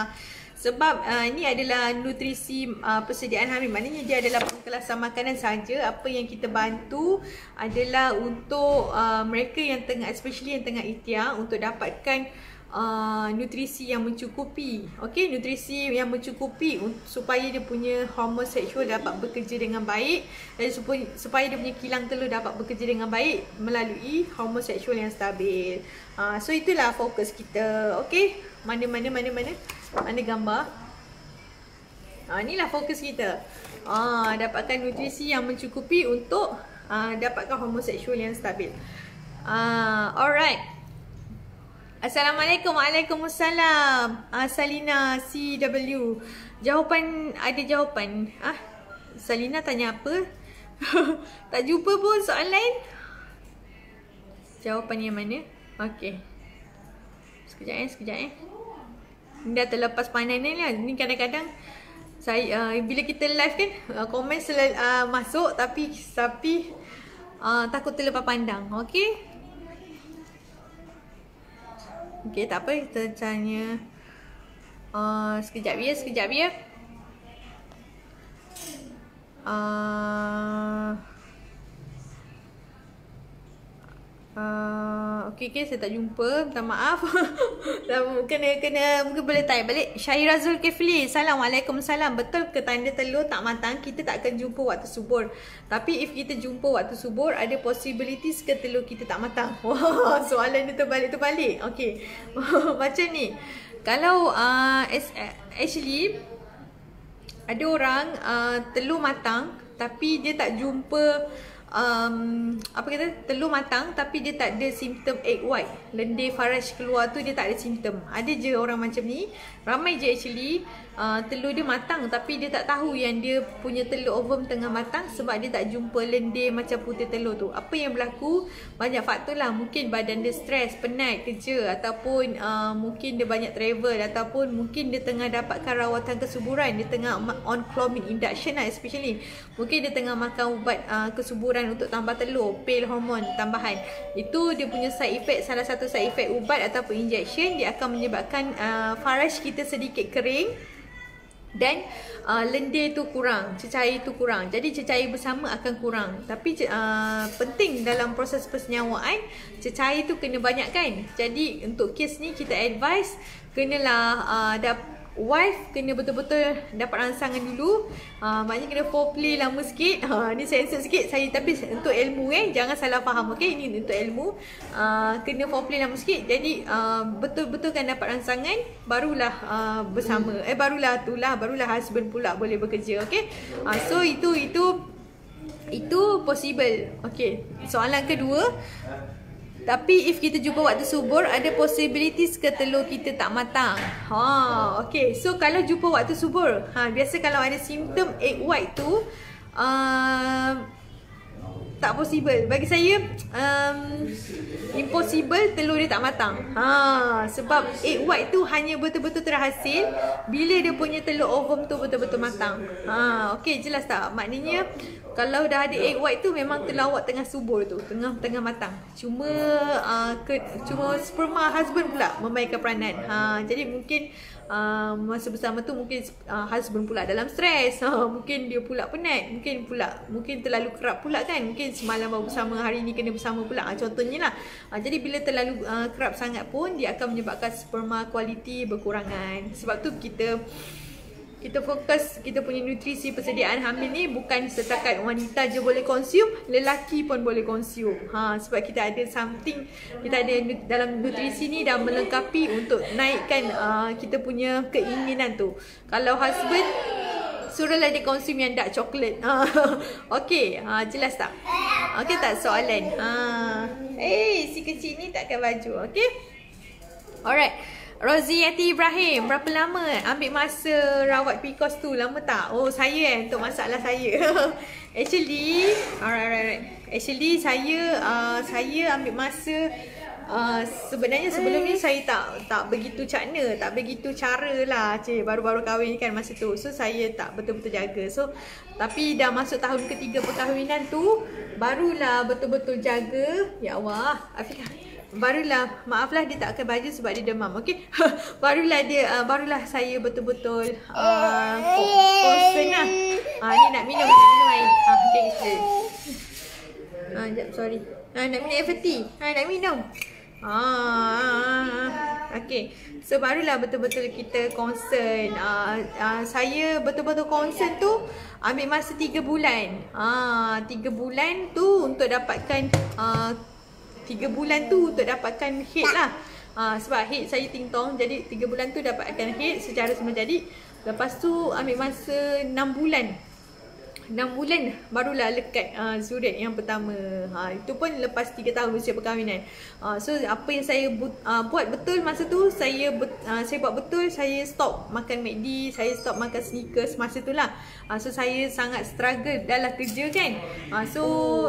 sebab uh, ini adalah nutrisi uh, persediaan hamil. Maknanya dia adalah pengkelasan makanan saja. Apa yang kita bantu adalah untuk uh, mereka yang tengah, especially yang tengah itiak untuk dapatkan uh, nutrisi yang mencukupi. Okay, nutrisi yang mencukupi supaya dia punya hormon seksual dapat bekerja dengan baik dan supaya, supaya dia punya kilang telur dapat bekerja dengan baik melalui hormon seksual yang stabil. Uh, so itulah fokus kita. Okay, mana mana mana mana. Mana gambar? Ha, inilah fokus kita. Ha, dapatkan nutrisi yang mencukupi untuk ha, dapatkan homoseksual yang stabil. Ha, alright. Assalamualaikum. Waalaikumsalam. Ha, Salina CW. Jawapan, ada jawapan. Ah, Salina tanya apa? tak jumpa pun soalan lain. Jawapan yang mana? Okay. Sekejap eh, sekejap eh dah terlepas pandang ni lah. Ni kadang-kadang saya uh, bila kita live kan uh, komen selalu uh, masuk tapi tapi uh, takut terlepas pandang. Okey. Okey, tak apa kita tanya uh, sekejap ya, sekejap ya. Uh, Uh, okay, okay, saya tak jumpa. Minta maaf. kena, kena, mungkin boleh tanya balik. Syahira Zulkifli. Assalamualaikum. Salam. Betul ke tanda telur tak matang, kita tak akan jumpa waktu subur. Tapi if kita jumpa waktu subur, ada possibilities ke telur kita tak matang? Soalan dia terbalik-terbalik. Okay. Macam ni. Kalau uh, actually, ada orang uh, telur matang, tapi dia tak jumpa um, apa kata telur matang tapi dia tak ada simptom egg white. Lendir faraj keluar tu dia tak ada simptom. Ada je orang macam ni. Ramai je actually uh, telur dia matang tapi dia tak tahu yang dia punya telur ovum tengah matang sebab dia tak jumpa lendir macam putih telur tu. Apa yang berlaku? Banyak faktor lah. Mungkin badan dia stres penat kerja ataupun uh, mungkin dia banyak travel ataupun mungkin dia tengah dapatkan rawatan kesuburan. Dia tengah on clomid induction lah especially. Mungkin dia tengah makan ubat uh, kesuburan untuk tambah telur, pil hormon tambahan. Itu dia punya side effect, salah satu side effect ubat ataupun injection. Dia akan menyebabkan uh, faraj kita sedikit kering dan uh, lendir tu kurang, cecair tu kurang. Jadi cecair bersama akan kurang. Tapi uh, penting dalam proses persenyawaan, cecair tu kena banyak kan. Jadi untuk kes ni kita advise kenalah uh, dapat wife kena betul-betul dapat rangsangan dulu. Uh, maknanya kena foreplay lama sikit. Uh, ni sensor sikit. Saya tapi untuk ilmu eh jangan salah faham okey? Ini untuk ilmu. Uh, kena foreplay lama sikit. Jadi uh, betul-betul kan dapat rangsangan barulah uh, bersama. Eh barulah itulah barulah husband pula boleh bekerja okey? Uh, so itu itu itu possible okey? Soalan kedua tapi if kita jumpa waktu subur ada possibilities ke telur kita tak matang. Ha, okey. So kalau jumpa waktu subur, ha biasa kalau ada simptom egg white tu uh, tak possible. Bagi saya um, impossible telur dia tak matang. Ha sebab egg white tu hanya betul-betul terhasil bila dia punya telur ovum tu betul-betul matang. Ha okey jelas tak? Maknanya kalau dah ada egg white tu memang telawak tengah subur tu tengah tengah matang cuma uh, ke, cuma sperma husband pula memainkan peranan ha jadi mungkin uh, masa bersama tu mungkin uh, husband pula dalam stres. Ha, mungkin dia pula penat mungkin pula mungkin terlalu kerap pula kan. Mungkin semalam baru bersama hari ni kena bersama pula. Ha, contohnya lah. Ha, jadi bila terlalu uh, kerap sangat pun dia akan menyebabkan sperma kualiti berkurangan. Sebab tu kita kita fokus kita punya nutrisi persediaan hamil ni bukan setakat wanita je boleh consume, lelaki pun boleh consume. Ha sebab kita ada something kita ada dalam nutrisi ni dah melengkapi untuk naikkan uh, kita punya keinginan tu. Kalau husband suruhlah dia consume yang dark chocolate. Ha okey, ha jelas tak? Okey tak soalan? Ha eh si kecil ni takkan baju, okey? Alright. Roziati Ibrahim, berapa lama ambil masa rawat PCOS tu? Lama tak? Oh, saya eh untuk masalah saya. Actually, alright, alright. Actually, saya uh, saya ambil masa uh, sebenarnya sebelum ni saya tak tak begitu cakna, tak begitu cara lah. Cik, baru-baru kahwin kan masa tu. So, saya tak betul-betul jaga. So, tapi dah masuk tahun ketiga perkahwinan tu, barulah betul-betul jaga. Ya Allah, Afiqah barulah maaflah dia tak pakai baju sebab dia demam okey? Barulah dia uh, barulah saya betul-betul uh, oh, lah. ah ni nak minum nak minum air. Ah okey okey. Ah jap sorry. Ah nak minum FT ah nak minum. Ah okey. So barulah betul-betul kita concern. Ah, ah saya betul-betul concern tu ambil masa 3 bulan. Ah 3 bulan tu untuk dapatkan ah, 3 bulan tu untuk dapatkan head lah. Ha, Sebab head saya ting-tong jadi 3 bulan tu dapatkan head secara semua jadi. Lepas tu ambil masa 6 bulan. 6 bulan barulah lekat uh, zuret yang pertama. Ha itu pun lepas 3 tahun usia perkahwinan. Uh, so apa yang saya bu- uh, buat betul masa tu saya bet- uh, saya buat betul saya stop makan McD, saya stop makan sneakers masa tu lah. Uh, so saya sangat struggle dalam kerja kan. Uh, so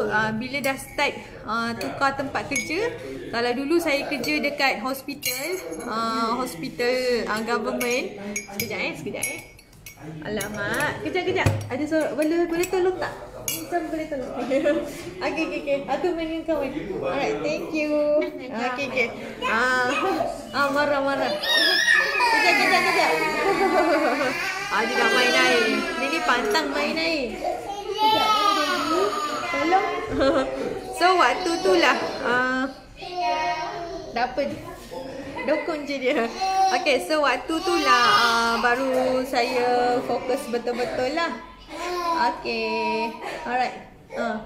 uh, bila dah start uh, tukar tempat kerja, kalau dulu saya kerja dekat hospital, uh, hospital uh, government. Sekejap eh, sekejap eh. Alamak. Kejap, kejap. Ada suara. Boleh, boleh tolong tak? Sam boleh tolong. Okey, okey, okey. Aku main dengan kawan. Alright, thank you. Okey, okey. Ah, ah marah, marah. Kejap, kejap, kejap. Ah, dia dah main air. Dia ni pantang main. Kejap, tolong. so, waktu tu lah. Uh, dapat Dokong je dia. Okay, so waktu tu lah uh, baru saya fokus betul-betul lah. Okay, alright. Uh.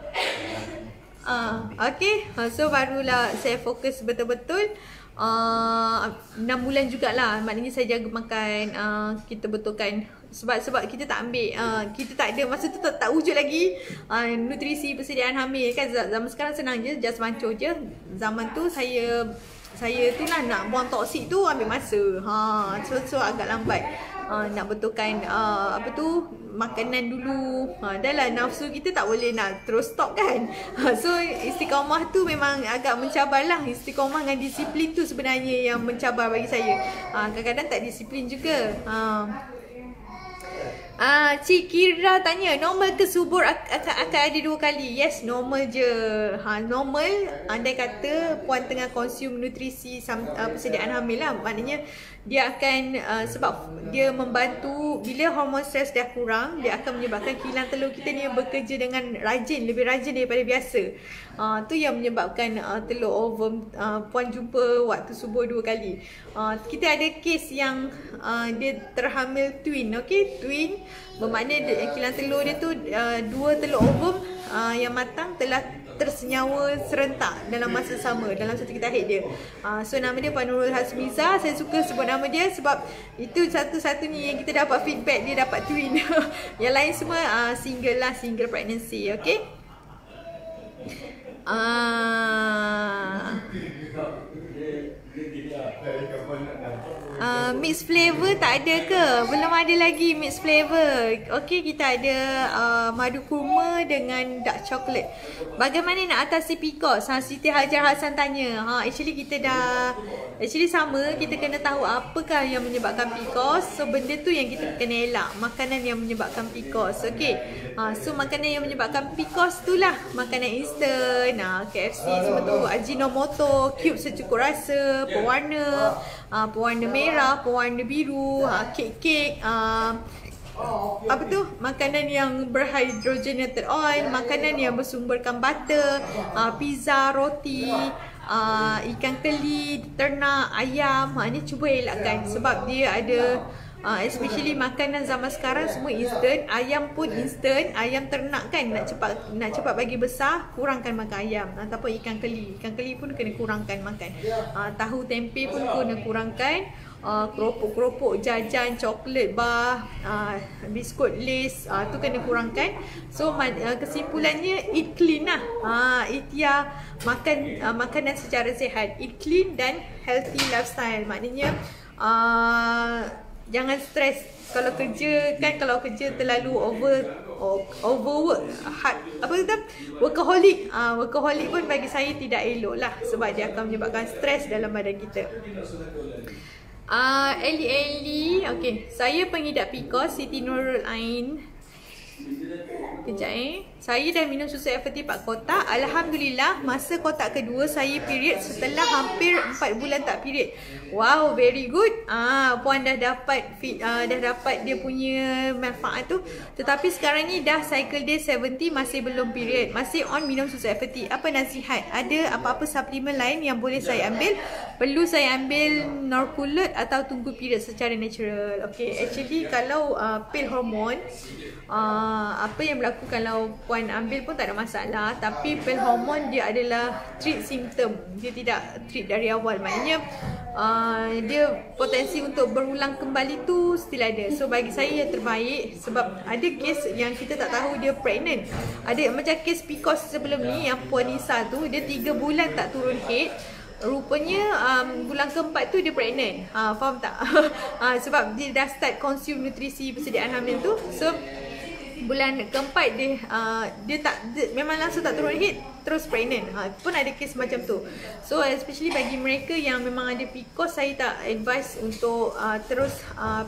Uh, okay, uh, so barulah saya fokus betul-betul. Uh, 6 bulan jugalah Maknanya saya jaga makan uh, Kita betulkan Sebab sebab kita tak ambil uh, Kita tak ada Masa tu tak, tak wujud lagi uh, Nutrisi persediaan hamil kan Zaman sekarang senang je Just mancur je Zaman tu saya saya tu lah nak buang toksik tu ambil masa. Ha, so, so agak lambat. Ha, nak betulkan uh, apa tu makanan dulu. Ha, dah lah nafsu kita tak boleh nak terus stop kan. Ha, so istiqamah tu memang agak mencabar lah. Istiqamah dengan disiplin tu sebenarnya yang mencabar bagi saya. Ha, kadang-kadang tak disiplin juga. Ha, Ah, Cik Kira tanya, normal ke subur akan, akan ada dua kali? Yes, normal je. Ha, normal, andai kata puan tengah konsum nutrisi sam, uh, persediaan hamil lah. Maknanya dia akan, uh, sebab dia membantu, bila hormon stres dah kurang, dia akan menyebabkan kilang telur kita ni bekerja dengan rajin, lebih rajin daripada biasa. Uh, tu yang menyebabkan uh, telur ovum uh, puan jumpa waktu subur dua kali. Uh, kita ada kes yang uh, dia terhamil twin, okay? Twin Bermakna kilang telur dia tu uh, Dua telur ovum uh, yang matang telah tersenyawa serentak dalam masa sama dalam satu kita head dia. Uh, so nama dia Puan Nurul Hasmiza. Saya suka sebut nama dia sebab itu satu-satunya yang kita dapat feedback dia dapat twin. yang lain semua uh, single lah, single pregnancy. Okay? Ah. Uh, mix flavor tak ada ke? Belum ada lagi mix flavor. Okey, kita ada uh, madu kurma dengan dark chocolate. Bagaimana nak atasi PCOS? Ha, Siti Hajar Hassan tanya. Ha, actually kita dah actually sama, kita kena tahu apakah yang menyebabkan PCOS. So benda tu yang kita kena elak, makanan yang menyebabkan PCOS. Okey. Ha, so makanan yang menyebabkan PCOS tu lah makanan instant, ha, KFC semua tu, Ajinomoto, cube secukup rasa, pewarna, uh, pewarna merah, pewarna biru, uh, kek-kek, uh, apa tu? Makanan yang berhydrogenated oil makanan yang bersumberkan butter uh, pizza roti uh, ikan keli ternak ayam. Ha ni cuba elakkan sebab dia ada uh, especially makanan zaman sekarang semua instant ayam pun instant. Ayam ternak kan nak cepat nak cepat bagi besar kurangkan makan ayam. Ataupun ikan keli. Ikan keli pun kena kurangkan makan. Uh, tahu tempe pun kena kurangkan. Uh, keropok-keropok jajan coklat bar uh, biskut lace uh, tu kena kurangkan. So uh, kesimpulannya eat clean lah. Uh, ikhtiar makan uh, makanan secara sihat eat clean dan healthy lifestyle. Maknanya uh, jangan stres kalau kerja kan kalau kerja terlalu over overwork hard apa kata workaholic ah uh, workaholic pun bagi saya tidak elok lah sebab dia akan menyebabkan stres dalam badan kita Ah, uh, Eli Eli. Okey, saya pengidap PCOS Siti Nurul Ain. Kejap eh. Saya dah minum susu FT 4 kotak. Alhamdulillah, masa kotak kedua saya period setelah hampir 4 bulan tak period. Wow, very good. Ah, puan dah dapat fit, uh, dah dapat dia punya manfaat tu. Tetapi sekarang ni dah cycle day 70 masih belum period. Masih on minum susu FT. Apa nasihat? Ada apa-apa suplemen lain yang boleh saya ambil? Perlu saya ambil Norculut atau tunggu period secara natural? Okay, actually kalau uh, pil hormon uh, apa yang berlaku kalau puan ambil pun tak ada masalah tapi pil hormon dia adalah treat symptom dia tidak treat dari awal maknanya uh, dia potensi untuk berulang kembali tu still ada. So bagi saya yang terbaik sebab ada kes yang kita tak tahu dia pregnant. Ada macam kes PCOS sebelum ni yang puan Nisa tu dia 3 bulan tak turun head. Rupanya um, bulan keempat tu dia pregnant. Ha, Faham tak? ha, sebab dia dah start consume nutrisi persediaan hamil tu. So bulan keempat dia uh, dia tak dia, memang langsung tak turun head terus pregnant. Ha, pun ada kes macam tu. So especially bagi mereka yang memang ada PCOS saya tak advise untuk uh, terus uh,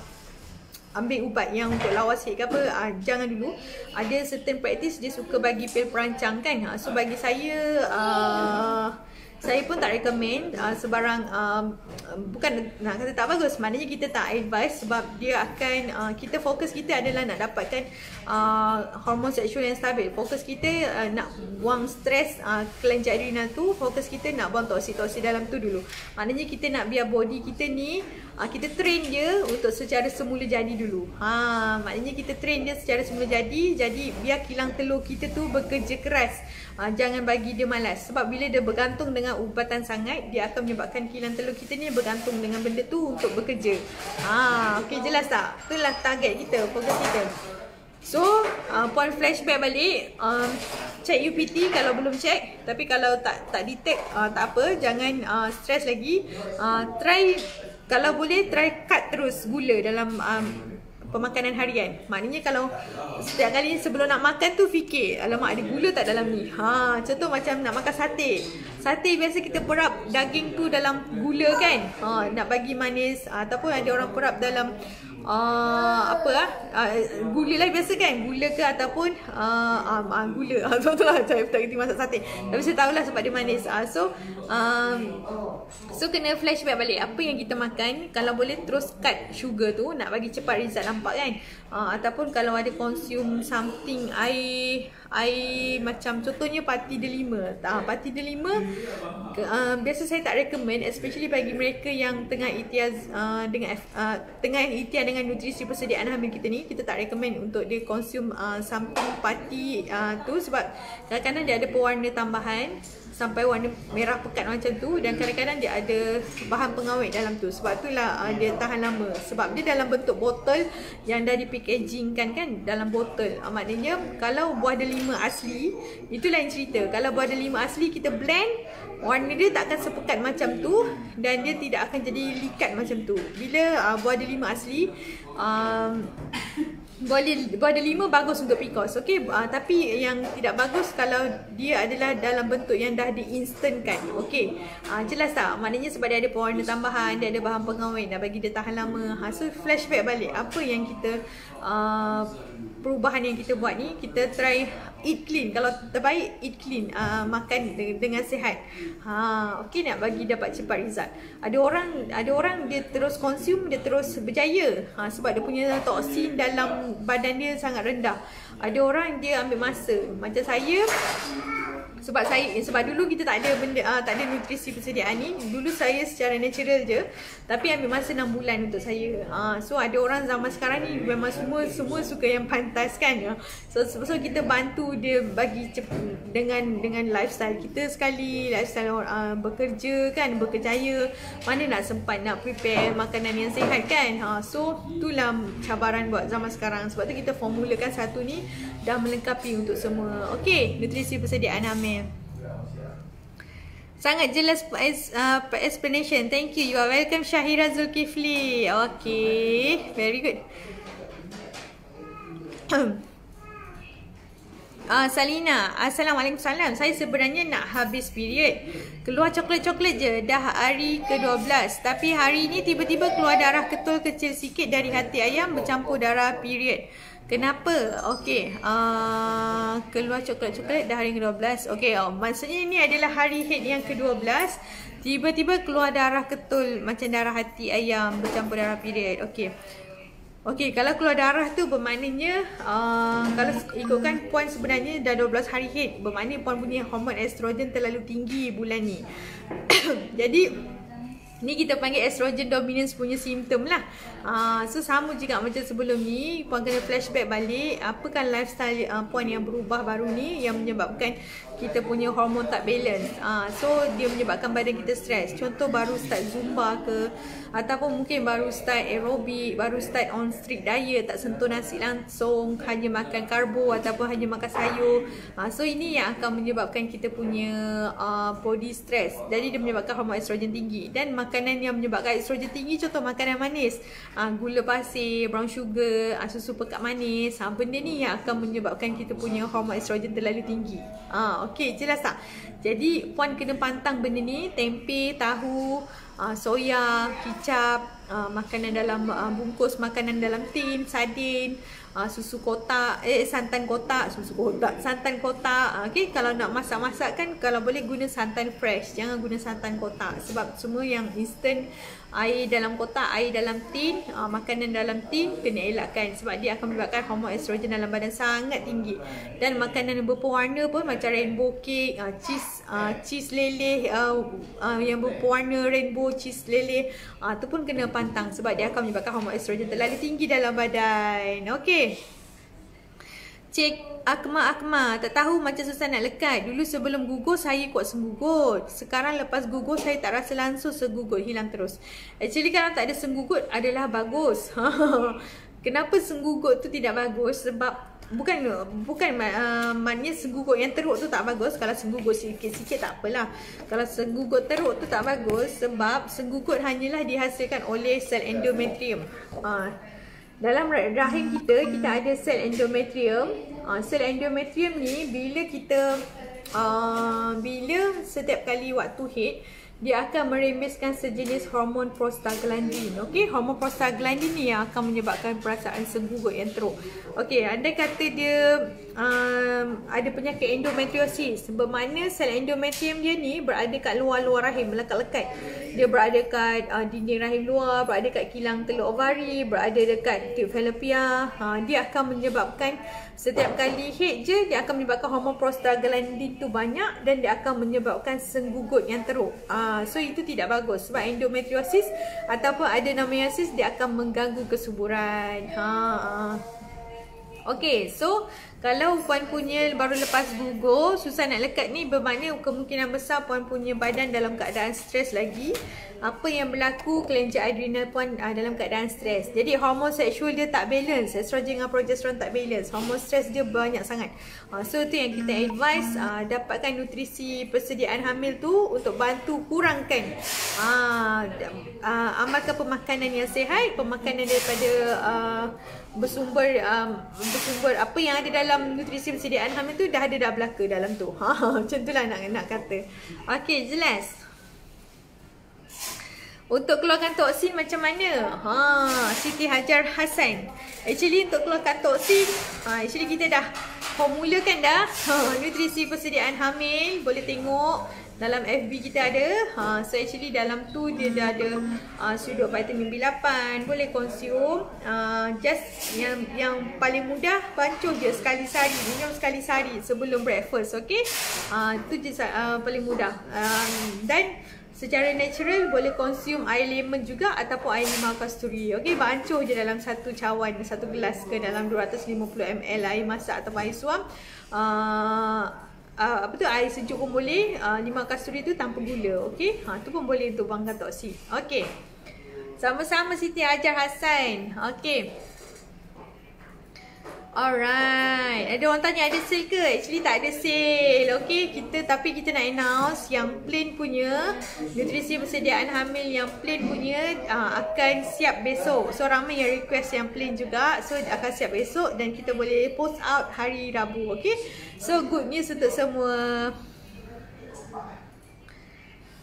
ambil ubat yang untuk lawas head ke apa. Uh, jangan dulu. Ada certain practice dia suka bagi pil perancang kan? Ha, so bagi saya uh, saya pun tak recommend uh, sebarang um, bukan nak kata tak bagus maknanya kita tak advise sebab dia akan uh, kita fokus kita adalah nak dapatkan uh, hormon seksual yang stabil. Fokus kita uh, nak buang stres uh, kelenjar tu fokus kita nak buang toksik-toksik dalam tu dulu. Maknanya kita nak biar body kita ni uh, kita train dia untuk secara semula jadi dulu ha maknanya kita train dia secara semula jadi jadi biar kilang telur kita tu bekerja keras uh, jangan bagi dia malas sebab bila dia bergantung dengan ubatan sangat dia akan menyebabkan kilang telur kita ni bergantung dengan benda tu untuk bekerja. Ha, okey jelas tak? Itulah target kita, fokus kita. So, uh, puan flashback balik, um, check UPT kalau belum check. Tapi kalau tak tak detect, uh, tak apa, jangan uh, stress lagi. Uh, try, kalau boleh, try cut terus gula dalam um, pemakanan harian. Maknanya kalau setiap kali sebelum nak makan tu fikir, alamak ada gula tak dalam ni. Ha, contoh macam nak makan sate. Sate biasa kita perap daging tu dalam gula kan. Ha, nak bagi manis ataupun ada orang perap dalam uh, apa ah? Uh, gula lah biasa kan? Gula ke ataupun uh, um, uh, gula. Ah uh, tu lah. Saya tak kerti masak sate. Tapi saya tahulah sebab dia manis. Uh, so um, so kena flashback balik. Apa yang kita makan kalau boleh terus cut sugar tu nak bagi cepat result nampak kan uh, ataupun kalau ada consume something air air macam contohnya parti delima. Ah parti delima uh, biasa saya tak recommend especially bagi mereka yang tengah ikhtiar uh, dengan uh, tengah ikhtiar dengan nutrisi persediaan hamil kita ni kita tak recommend untuk dia consume uh, something parti uh, tu sebab kadang-kadang dia ada pewarna tambahan sampai warna merah pekat macam tu dan kadang-kadang dia ada bahan pengawet dalam tu. Sebab itulah uh, dia tahan lama. Sebab dia dalam bentuk botol yang dah di packaging kan kan dalam botol. Uh, maknanya kalau buah delima asli itu lain cerita. Kalau buah delima asli kita blend warna dia tak akan sepekat macam tu dan dia tidak akan jadi likat macam tu. Bila uh, buah delima asli um, boleh buah delima bagus untuk PCOS okey? Uh, tapi yang tidak bagus kalau dia adalah dalam bentuk yang dah diinstantkan okey? Uh, jelas tak? Maknanya sebab dia ada pewarna tambahan dia ada bahan pengawet nak bagi dia tahan lama. Ha, so flashback balik. Apa yang kita uh, perubahan yang kita buat ni kita try eat clean. Kalau terbaik eat clean uh, makan dengan, dengan sihat. Ha okey nak bagi dapat cepat result. Ada orang ada orang dia terus consume dia terus berjaya. Ha sebab dia punya toksin dalam badan dia sangat rendah. Ada orang dia ambil masa. Macam saya sebab saya sebab dulu kita tak ada benda uh, tak ada nutrisi persediaan ni. Dulu saya secara natural je. Tapi ambil masa 6 bulan untuk saya. Uh, so ada orang zaman sekarang ni memang semua semua suka yang pantas kan? Ya so, so, so kita bantu dia bagi cep- dengan dengan lifestyle kita sekali. Lifestyle uh, bekerja kan berkejaya. Mana nak sempat nak prepare makanan yang sihat kan? Uh, so itulah cabaran buat zaman sekarang. Sebab tu kita formulakan satu ni dah melengkapi untuk semua. Okey nutrisi persediaan hamil Sangat jelas uh, explanation. Thank you. You are welcome Syahira Zulkifli. Okay. Very good. Uh, Salina, Assalamualaikum salam. Saya sebenarnya nak habis period. Keluar coklat-coklat je dah hari ke-12. Tapi hari ni tiba-tiba keluar darah ketul kecil sikit dari hati ayam bercampur darah period. Kenapa? Okey, uh, keluar coklat-coklat dah hari ke-12. Okey, oh, maksudnya ini adalah hari head yang ke-12. Tiba-tiba keluar darah ketul macam darah hati ayam bercampur darah period. Okey. Okey, kalau keluar darah tu bermaknanya uh, kalau ikutkan puan sebenarnya dah 12 hari head. Bermakna puan punya hormon estrogen terlalu tinggi bulan ni. Jadi Ni kita panggil estrogen dominance punya simptom lah. Uh, so sama juga macam sebelum ni, puan kena flashback balik apa kan lifestyle uh, puan yang berubah baru ni yang menyebabkan kita punya hormon tak balance. Uh, so dia menyebabkan badan kita stres. Contoh baru start zumba ke ataupun mungkin baru start aerobik, baru start on strict diet, tak sentuh nasi langsung, hanya makan karbo ataupun hanya makan sayur. Uh, so ini yang akan menyebabkan kita punya uh, body stress. Jadi dia menyebabkan hormon estrogen tinggi dan makanan yang menyebabkan estrogen tinggi contoh makanan manis uh, gula pasir, brown sugar, uh, susu pekat manis uh, benda ni yang akan menyebabkan kita punya hormon estrogen terlalu tinggi uh, Okey, jelas tak? Jadi puan kena pantang benda ni tempe, tahu, uh, soya, kicap, uh, makanan dalam uh, bungkus makanan dalam tin, sardin uh, susu kotak eh santan kotak susu kotak santan kotak uh, okey kalau nak masak-masak kan kalau boleh guna santan fresh jangan guna santan kotak sebab semua yang instant air dalam kotak air dalam tin uh, makanan dalam tin kena elakkan sebab dia akan menyebabkan hormon estrogen dalam badan sangat tinggi. Dan makanan berpewarna pun macam rainbow cake uh, cheese uh, cheese leleh uh, uh, yang berpewarna rainbow cheese leleh uh, tu pun kena pantang sebab dia akan menyebabkan hormon estrogen terlalu tinggi dalam badan. Okey Cik Akma Akma Tak tahu macam susah nak lekat. Dulu sebelum gugur saya kuat senggugut Sekarang lepas gugur saya tak rasa langsung segugut Hilang terus. Actually kalau tak ada senggugut adalah bagus. Kenapa senggugut tu tidak bagus? Sebab Bukan bukan uh, maknanya senggugut yang teruk tu tak bagus. Kalau senggugut sikit-sikit tak apalah. Kalau senggugut teruk tu tak bagus Sebab senggugut hanyalah dihasilkan oleh sel endometrium. Uh, dalam rahim kita, kita ada sel endometrium. Uh, sel endometrium ni bila kita uh, bila setiap kali waktu head dia akan merembeskan sejenis hormon prostaglandin. Okey, hormon prostaglandin ni yang akan menyebabkan perasaan senggugut yang teruk. Okey, anda kata dia um, ada penyakit endometriosis. Bermakna sel endometrium dia ni berada kat luar-luar rahim, melekat-lekat. Dia berada kat uh, dinding rahim luar, berada kat kilang telur ovari, berada dekat tube fallopian. Ha, dia akan menyebabkan Setiap kali head je dia akan menyebabkan hormon prostaglandin tu banyak dan dia akan menyebabkan senggugut yang teruk. Ah, uh, so itu tidak bagus sebab endometriosis ataupun adenomyosis dia akan mengganggu kesuburan. Ha. Uh. Okay, so kalau puan punya baru lepas gugur, susah nak lekat ni bermakna kemungkinan besar puan punya badan dalam keadaan stres lagi. Apa yang berlaku kelenjar adrenal puan uh, dalam keadaan stres. Jadi hormon seksual dia tak balance, estrogen dengan progesteron tak balance. Hormon stres dia banyak sangat. Uh, so tu yang kita advise uh, dapatkan nutrisi persediaan hamil tu untuk bantu kurangkan uh, uh, amalkan pemakanan yang sihat, pemakanan daripada uh, bersumber um, bersumber apa yang ada dalam nutrisi persediaan hamil tu dah ada dah belaka dalam tu. Ha macam itulah nak nak kata. Okey, jelas. Untuk keluarkan toksin macam mana? Ha, Siti Hajar Hassan. Actually untuk keluarkan toksin, ha, actually kita dah formula kan dah. Ha, nutrisi persediaan hamil boleh tengok dalam FB kita ada. Ha, so actually dalam tu dia dah ada uh, sudut vitamin B8. Boleh consume. Uh, just yang yang paling mudah bancuh je sekali sehari. Minum sekali sehari sebelum breakfast. Okay. Uh, tu je uh, paling mudah. Uh, dan Secara natural boleh consume air lemon juga ataupun air limau kasturi. Okey, bancuh je dalam satu cawan, satu gelas ke dalam 250 ml air masak atau air suam. Uh, uh, apa tu air sejuk pun boleh. Uh, limau kasturi tu tanpa gula. Okey, ha tu pun boleh untuk bangkan toksik. Okey. Sama-sama Siti ajar Hassan. Okey. Alright. Ada orang tanya ada sale ke? Actually tak ada sale. Okay. Kita, tapi kita nak announce yang plain punya. Nutrisi persediaan hamil yang plain punya uh, akan siap besok. So ramai yang request yang plain juga. So akan siap besok dan kita boleh post out hari Rabu. Okay. So good news untuk semua.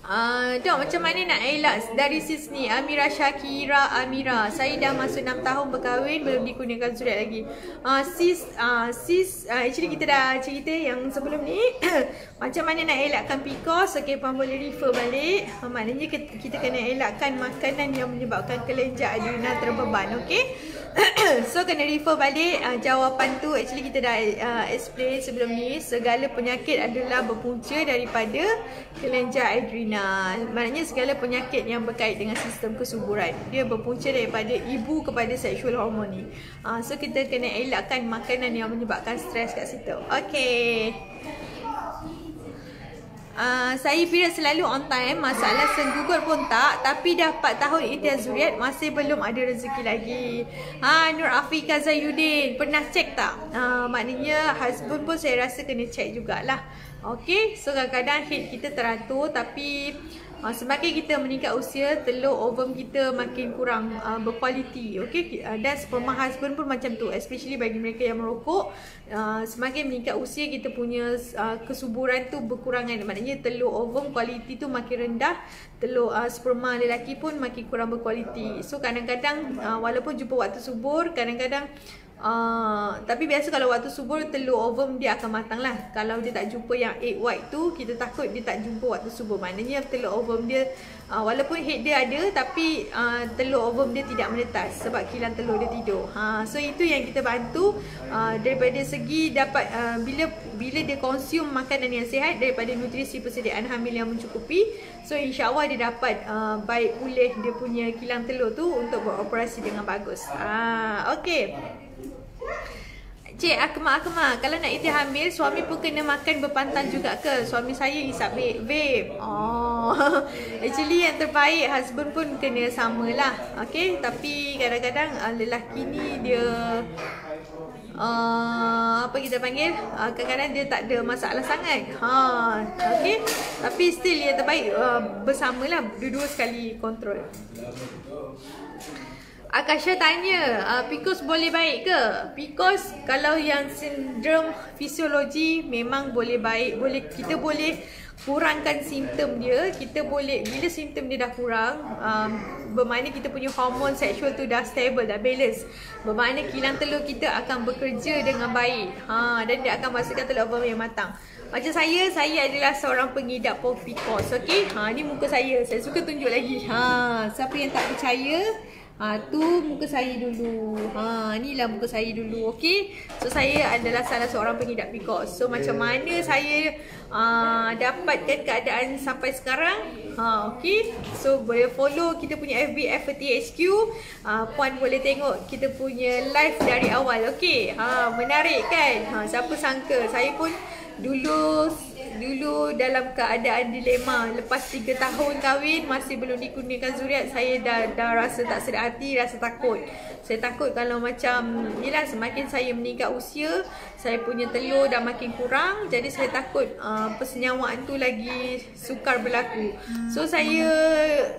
Uh, Dok, macam mana nak elak dari sis ni? Amira Shakira Amira. Saya dah masuk 6 tahun berkahwin, belum dikurniakan surat lagi. Uh, sis, uh, sis, uh, actually kita dah cerita yang sebelum ni. macam mana nak elakkan PCOS? Okay, puan boleh refer balik. Uh, maknanya kita kena elakkan makanan yang menyebabkan kelenjar adrenal terbeban. Okay? so kena refer balik uh, jawapan tu actually kita dah uh, explain sebelum ni. Segala penyakit adalah berpunca daripada kelenjar adrenal maknanya segala penyakit yang berkait dengan sistem kesuburan dia berpunca daripada ibu kepada sexual hormone ni. Uh, so kita kena elakkan makanan yang menyebabkan stres kat situ. Okay Uh, saya period selalu on time. Masalah senggugur pun tak. Tapi dah 4 tahun imtiaz zuriat Masih belum ada rezeki lagi. Ha, Nur Afika Zayudin Pernah cek tak? Uh, maknanya husband pun saya rasa kena cek jugalah. Okay So kadang-kadang head kita teratur Tapi Uh, semakin kita meningkat usia, telur ovum kita makin kurang uh, berkualiti. Okay? Uh, dan sperma husband pun macam tu. Especially bagi mereka yang merokok. Uh, semakin meningkat usia, kita punya uh, kesuburan tu berkurangan. Maknanya telur ovum kualiti tu makin rendah. Telur uh, sperma lelaki pun makin kurang berkualiti. So kadang-kadang uh, walaupun jumpa waktu subur, kadang-kadang Uh, tapi biasa kalau waktu subur telur ovum dia akan matang lah Kalau dia tak jumpa yang egg white tu Kita takut dia tak jumpa waktu subur Maknanya telur ovum dia uh, Walaupun head dia ada Tapi uh, telur ovum dia tidak menetas Sebab kilang telur dia tidur. Ha, So itu yang kita bantu uh, Daripada segi dapat uh, Bila bila dia consume makanan yang sihat Daripada nutrisi persediaan hamil yang mencukupi So insyaAllah dia dapat uh, Baik pulih dia punya kilang telur tu Untuk beroperasi dengan bagus. Uh, Okay Cik Akma Akma Kalau nak iti hamil Suami pun kena makan berpantan juga ke? Suami saya isap vape, vape. Oh. Actually yang terbaik Husband pun kena sama lah Okay Tapi kadang-kadang uh, Lelaki ni dia Uh, apa kita panggil? Uh, kadang-kadang dia tak ada masalah sangat. Ha okey? Tapi still yang terbaik uh, bersamalah. Dua-dua sekali kontrol Akasha tanya, uh, PCOS boleh baik ke? PCOS kalau yang sindrom fisiologi memang boleh baik. Boleh kita boleh kurangkan simptom dia. Kita boleh bila simptom dia dah kurang, um, bermakna kita punya hormon seksual tu dah stable, dah balance. Bermakna kilang telur kita akan bekerja dengan baik. Ha dan dia akan menghasilkan telur ovum yang matang. Macam saya, saya adalah seorang pengidap PCOS. Okey? Ha ni muka saya. Saya suka tunjuk lagi. Ha siapa yang tak percaya Ha, tu muka saya dulu. Ha, ni lah muka saya dulu. Okay. So, saya adalah salah seorang pengidap PCOS. So, macam mana saya uh, dapatkan keadaan sampai sekarang. Ha, okay. So, boleh follow kita punya FB FTHQ. Uh, Puan boleh tengok kita punya live dari awal. Okay. Ha, menarik kan? Ha, siapa sangka. Saya pun dulu dulu dalam keadaan dilema lepas 3 tahun kahwin masih belum dikurniakan zuriat saya dah dah rasa tak sedar hati rasa takut. Saya takut kalau macam Yelah semakin saya meningkat usia Saya punya telur dah makin kurang Jadi saya takut uh, Persenyawaan tu lagi Sukar berlaku. So saya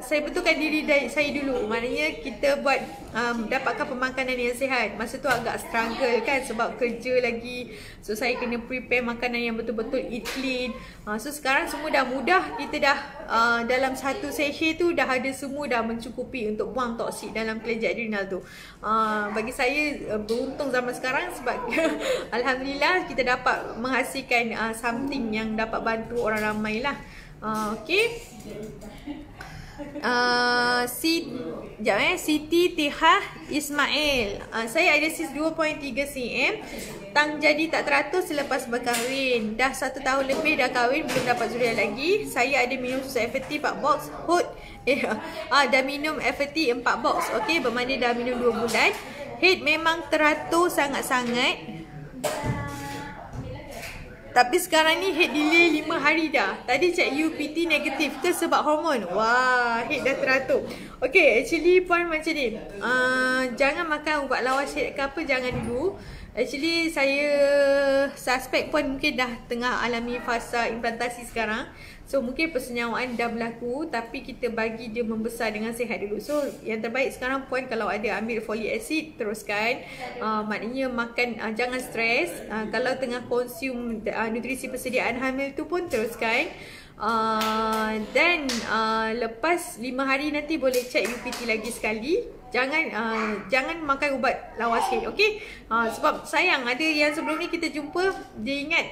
Saya betulkan diri saya dulu. Maknanya kita buat um, Dapatkan pemakanan yang sihat. Masa tu agak struggle kan Sebab kerja lagi. So saya kena prepare makanan yang betul-betul eat clean. Uh, so sekarang semua dah mudah. Kita dah uh, dalam satu sesi tu dah ada semua dah mencukupi untuk buang toksik dalam kelenjar adrenal tu. Uh, bagi saya uh, beruntung zaman sekarang sebab alhamdulillah kita dapat menghasilkan uh, something yang dapat bantu orang ramai lah. Uh, okay. Uh, si Sekejap eh. Siti Tihah Ismail. Uh, Saya ada sis 2.3 cm Tang jadi tak teratur selepas berkahwin. Dah satu tahun lebih dah kahwin Belum dapat zuriat lagi. Saya ada minum susu FT 4 box. Hood Eh, ah, dah minum FT 4 box. Okay, bermakna dah minum 2 bulan. Head memang teratur sangat-sangat tapi sekarang ni head delay 5 hari dah. Tadi cek UPT negatif ke sebab hormon? Wah, head dah teratur. Okay, actually puan macam ni. Uh, jangan makan ubat lawas head ke apa, jangan dulu. Actually saya suspect pun mungkin dah tengah alami fasa implantasi sekarang. So mungkin persenyawaan dah berlaku tapi kita bagi dia membesar dengan sihat dulu. So yang terbaik sekarang puan kalau ada ambil folic acid teruskan. Uh, maknanya makan uh, jangan stres. Uh, kalau tengah consume uh, nutrisi persediaan hamil tu pun teruskan. Dan uh, uh, lepas 5 hari nanti boleh check UPT lagi sekali jangan uh, jangan makan ubat lawas head okey uh, sebab sayang ada yang sebelum ni kita jumpa dia ingat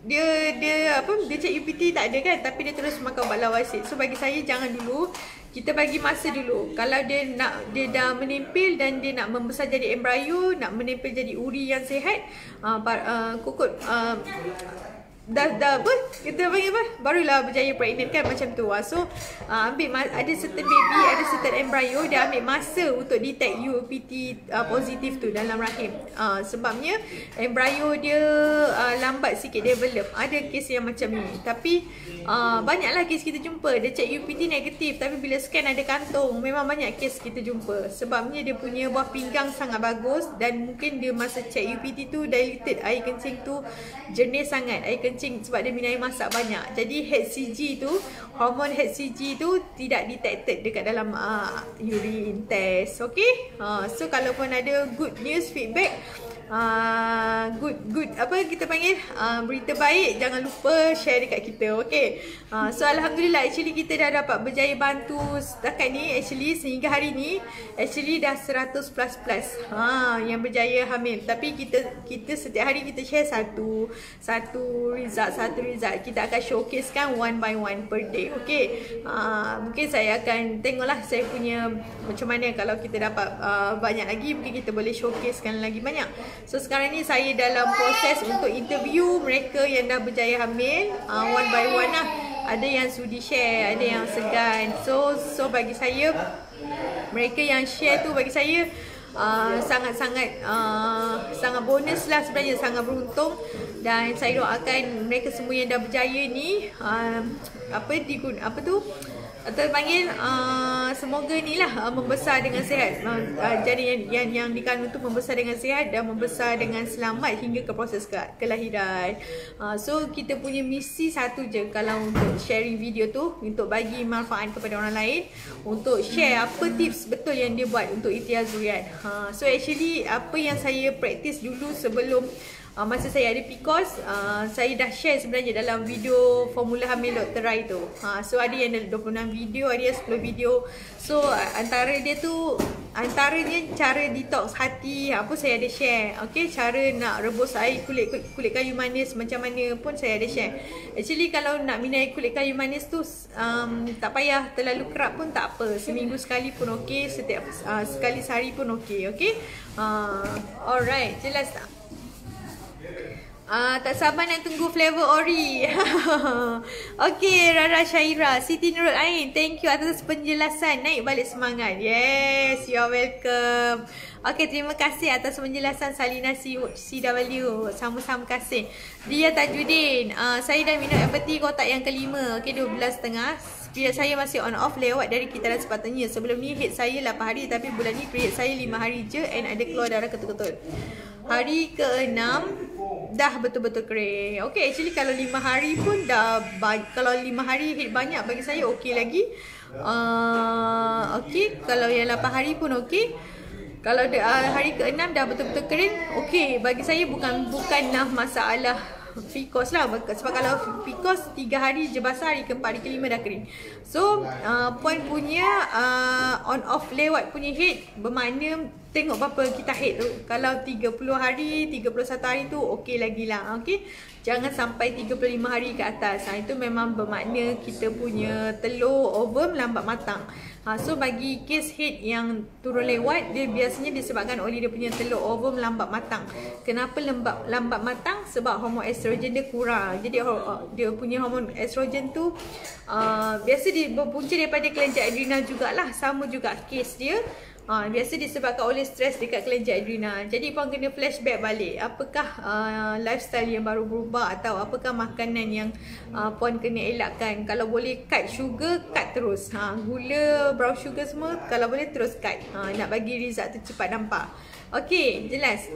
dia dia apa dia cek UPT tak ada kan tapi dia terus makan ubat lawas head so bagi saya jangan dulu. Kita bagi masa dulu. Kalau dia nak dia dah menempel dan dia nak membesar jadi embryo nak menempel jadi uri yang sihat uh, uh, kukut uh, dah dah apa? Kita panggil apa? Barulah berjaya pregnant kan macam tu. Ah so uh, ambil ada certain baby ada certain embryo dia ambil masa untuk detect UPT uh, positif tu dalam rahim. Uh, sebabnya embryo dia uh, lambat sikit develop. Ada kes yang macam ni. Tapi uh, banyaklah kes kita jumpa. Dia check UPT negatif tapi bila scan ada kantung memang banyak kes kita jumpa. Sebabnya dia punya buah pinggang sangat bagus dan mungkin dia masa check UPT tu dilated air kencing tu jernih sangat. Air kencing kencing sebab dia minum air masak banyak. Jadi HCG tu, hormon HCG tu tidak detected dekat dalam uh, urine test. Okay? Uh, so kalau pun ada good news feedback, uh, good good. Apa kita panggil? Uh, berita baik. Jangan lupa share dekat kita okey? Uh, so alhamdulillah actually kita dah dapat berjaya bantu setakat ni actually sehingga hari ni actually dah 100 plus plus. Ha yang berjaya hamil. Tapi kita kita setiap hari kita share satu satu result satu result. Kita akan showcase kan one by one per day okey? Uh, mungkin saya akan tengoklah saya punya macam mana. Kalau kita dapat uh, banyak lagi mungkin kita boleh showcasekan lagi banyak So sekarang ni saya dalam proses untuk interview mereka yang dah berjaya hamil. Uh, One by one lah. Ada yang sudi share, ada yang segan. So so bagi saya Mereka yang share tu bagi saya uh, Sangat-sangat uh, Sangat bonus lah sebenarnya Sangat beruntung. Dan saya doakan mereka semua yang dah berjaya ni uh, Apa diguna, apa tu atau panggil uh, semoga ni lah uh, membesar dengan sihat. Uh, jadi yang, yang yang dikandung tu membesar dengan sihat dan membesar dengan selamat hingga ke proses ke kelahiran. Uh, so kita punya misi satu je kalau untuk sharing video tu untuk bagi manfaat kepada orang lain untuk share apa tips betul yang dia buat untuk ikhtiar zuriat uh, so actually apa yang saya practice dulu sebelum uh, masa saya ada PCOS uh, saya dah share sebenarnya dalam video formula hamil Dr. Rai tu. Uh, so ada yang 26 video ada yang 10 video. So uh, antara dia tu antaranya cara detox hati apa saya ada share. Okay cara nak rebus air kulit kulit kayu manis macam mana pun saya ada share. Actually kalau nak minum air kulit kayu manis tu um, tak payah terlalu kerap pun tak apa. Seminggu sekali pun okey setiap uh, sekali sehari pun okey okey? Uh, alright jelas tak Ah, tak sabar nak tunggu flavor ori. okay, Rara Syaira, Siti Nurul Ain, thank you atas penjelasan. Naik balik semangat. Yes, you are welcome. Okay, terima kasih atas penjelasan Salina CW. Sama-sama kasih. Dia Tajudin, uh, saya dah minum FT kotak yang kelima. Okay, 12 setengah. Period saya masih on off lewat dari kita dan sepatutnya. Sebelum ni head saya 8 hari tapi bulan ni period saya 5 hari je and ada keluar darah ketut-ketut. Hari ke-6 dah betul-betul kering. Okay, actually kalau 5 hari pun dah kalau 5 hari banyak bagi saya okey lagi. Uh, okay, kalau yang 8 hari pun okey. Kalau uh, hari ke-6 dah betul-betul kering, okey bagi saya bukan bukanlah masalah PCOS lah sebab kalau PCOS 3 hari je basah hari keempat hari kelima dah kering so uh, puan punya uh, on off lewat punya head bermakna tengok berapa kita head tu kalau 30 hari 31 hari tu okey lagi lah okey jangan sampai 35 hari ke atas ha, itu memang bermakna kita punya telur ovum lambat matang Ha, so bagi kes head yang turun lewat dia biasanya disebabkan oleh dia punya telur ovum lambat matang. Kenapa lambat lambat matang? Sebab hormon estrogen dia kurang. Jadi dia punya hormon estrogen tu uh, biasa dia berpunca daripada kelenjar adrenal jugalah. Sama juga kes dia. Ha, biasa disebabkan oleh stres dekat kelenjar adrenal. Jadi puan kena flashback balik. Apakah uh, lifestyle yang baru berubah atau apakah makanan yang uh, puan kena elakkan. Kalau boleh cut sugar, cut terus. Ha, gula, brown sugar semua kalau boleh terus cut. Ha, nak bagi result tu cepat nampak. Okey, jelas.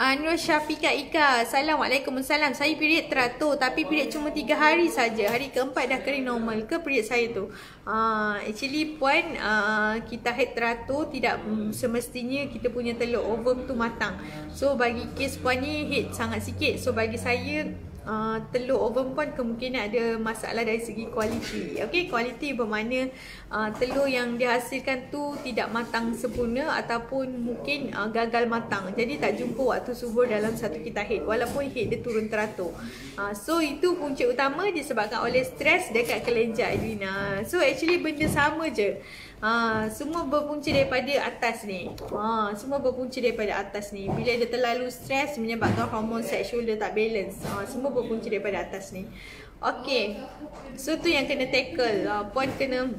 Anwar Syafiqah Ika Assalamualaikum Salam. Saya period teratur Tapi period cuma 3 hari saja. Hari keempat dah kering normal ke period saya tu? Uh, Actually puan uh, Kita head teratur Tidak semestinya kita punya telur ovum tu matang. So bagi kes puan ni head sangat sikit. So bagi saya uh, telur ovum pun kemungkinan ada masalah dari segi kualiti. Okey, kualiti bermakna uh, telur yang dihasilkan tu tidak matang sempurna ataupun mungkin uh, gagal matang. Jadi tak jumpa waktu subur dalam satu kita head walaupun head dia turun teratur. Uh, so itu punca utama disebabkan oleh stres dekat kelenjar adrenal. So actually benda sama je. Ha, semua berpunca daripada atas ni. Ha, semua berpunca daripada atas ni. Bila dia terlalu stres menyebabkan hormon seksual dia tak balance. Ha, semua berpunca daripada atas ni. Okay. So tu yang kena tackle. Ha, puan kena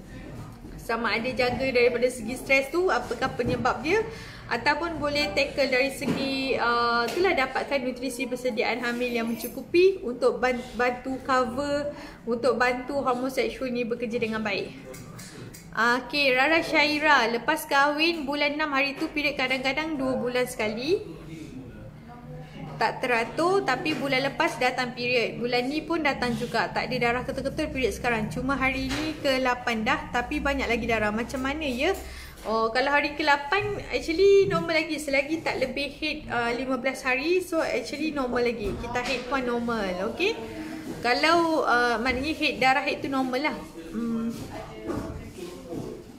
sama ada jaga daripada segi stres tu apakah penyebab dia ataupun boleh tackle dari segi uh, itulah dapatkan nutrisi persediaan hamil yang mencukupi untuk bantu cover untuk bantu hormon seksual ni bekerja dengan baik. Okay, Rara Syaira. Lepas kahwin bulan 6 hari tu period kadang-kadang 2 bulan sekali. Tak teratur tapi bulan lepas datang period. Bulan ni pun datang juga. Tak ada darah ketul-ketul period sekarang. Cuma hari ni ke-8 dah tapi banyak lagi darah. Macam mana ya? Oh, kalau hari ke-8 actually normal lagi. Selagi tak lebih head uh, 15 hari. So actually normal lagi. Kita head pun normal. Okay? Kalau uh, maknanya head darah head tu normal lah. Hmm.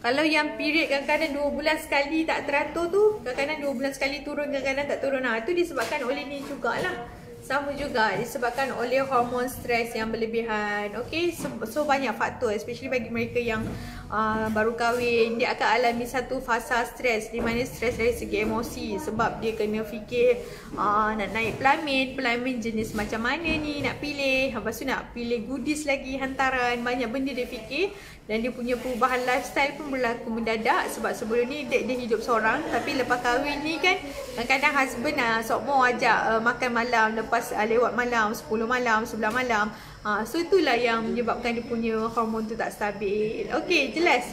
Kalau yang period kadang-kadang 2 bulan sekali tak teratur tu, kadang-kadang 2 bulan sekali turun, kadang-kadang tak turun. Nah, itu disebabkan oleh ni jugalah. Sama juga disebabkan oleh hormon stres yang berlebihan. Okay, so, so banyak faktor especially bagi mereka yang uh, baru kahwin. Dia akan alami satu fasa stres di mana stres dari segi emosi sebab dia kena fikir uh, nak naik pelamin, pelamin jenis macam mana ni nak pilih. Lepas tu nak pilih goodies lagi hantaran. Banyak benda dia fikir dan dia punya perubahan lifestyle pun berlaku mendadak sebab sebelum ni dia, dia hidup seorang. Tapi lepas kahwin ni kan kadang-kadang husband uh, sok mau ajak uh, makan malam lepas uh, lewat malam 10 malam 11 malam. Uh, so itulah yang menyebabkan dia punya hormon tu tak stabil. Okey jelas.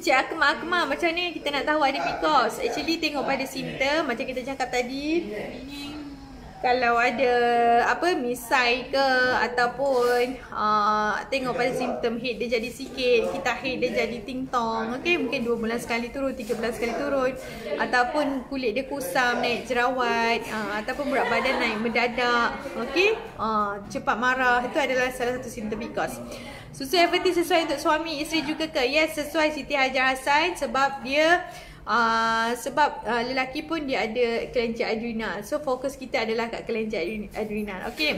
Cik Akma Akma macam ni kita nak tahu ada PCOS actually tengok pada simptom macam kita cakap tadi kalau ada apa misai ke ataupun uh, tengok pada simptom head dia jadi sikit kita head dia jadi tingtong okey mungkin 2 bulan sekali turun 3 bulan sekali turun ataupun kulit dia kusam naik jerawat uh, ataupun berat badan naik mendadak okey uh, cepat marah itu adalah salah satu simptom PCOS susu FT sesuai untuk suami isteri juga ke? Yes sesuai Siti Hajar Hassan sebab dia Uh, sebab uh, lelaki pun dia ada kelenjar adrenal. So fokus kita adalah kat kelenjar adrenal. Okey.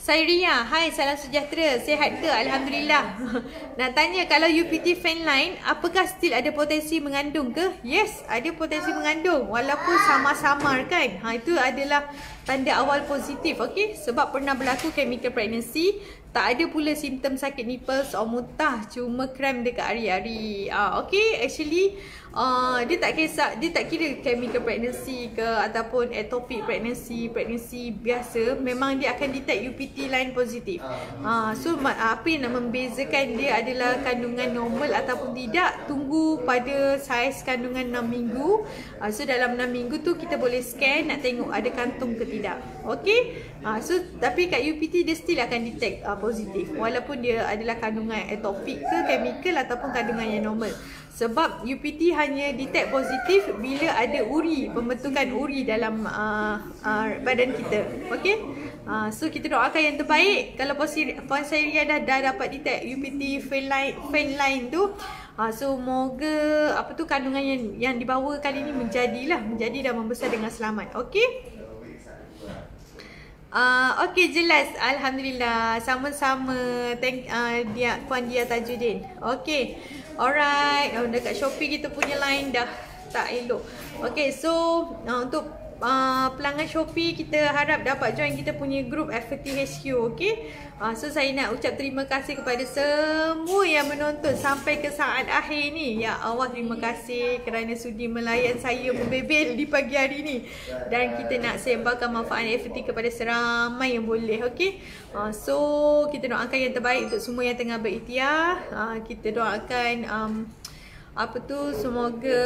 Saya Ria. Hai, salam sejahtera. Sehat ke? Alhamdulillah. Nak tanya kalau UPT fan line, apakah still ada potensi mengandung ke? Yes, ada potensi mengandung walaupun sama-samar kan. Ha itu adalah tanda awal positif, okey? Sebab pernah berlaku chemical pregnancy, tak ada pula simptom sakit nipples atau muntah, cuma krem dekat hari-hari. Ah, okey, actually uh, dia tak kisah dia tak kira chemical pregnancy ke ataupun ectopic pregnancy pregnancy biasa memang dia akan detect UPT line positif. Uh, so apa yang nak membezakan dia adalah kandungan normal ataupun tidak tunggu pada saiz kandungan 6 minggu. Uh, so dalam 6 minggu tu kita boleh scan nak tengok ada kantung ke tidak. Okay uh, so tapi kat UPT dia still akan detect uh, positif. Walaupun dia adalah kandungan ectopic ke chemical ataupun kandungan yang normal Sebab UPT hanya detect positif bila ada uri, pembentukan uri dalam uh, uh, badan kita. Okay? Uh, so kita doakan yang terbaik. Kalau Puan Sairia dah, dah dapat detect UPT fail line, fail line tu uh, So moga apa tu kandungan yang, yang dibawa kali ni menjadilah Menjadi dan membesar dengan selamat. Okay? Uh, okay jelas. Alhamdulillah. Sama-sama. Thank uh, dia Puan Dia Tajudin. Okay Alright oh, Dekat Shopee kita punya line dah Tak elok Okay so uh, Untuk uh, pelanggan Shopee kita harap dapat join kita punya group FTHQ okay uh, so saya nak ucap terima kasih kepada semua yang menonton sampai ke saat akhir ni. Ya Allah terima kasih kerana sudi melayan saya membebel di pagi hari ni. Dan kita nak sebarkan manfaat FT kepada seramai yang boleh okay uh, so kita doakan yang terbaik untuk semua yang tengah berikhtiar. Uh, kita doakan um, apa tu semoga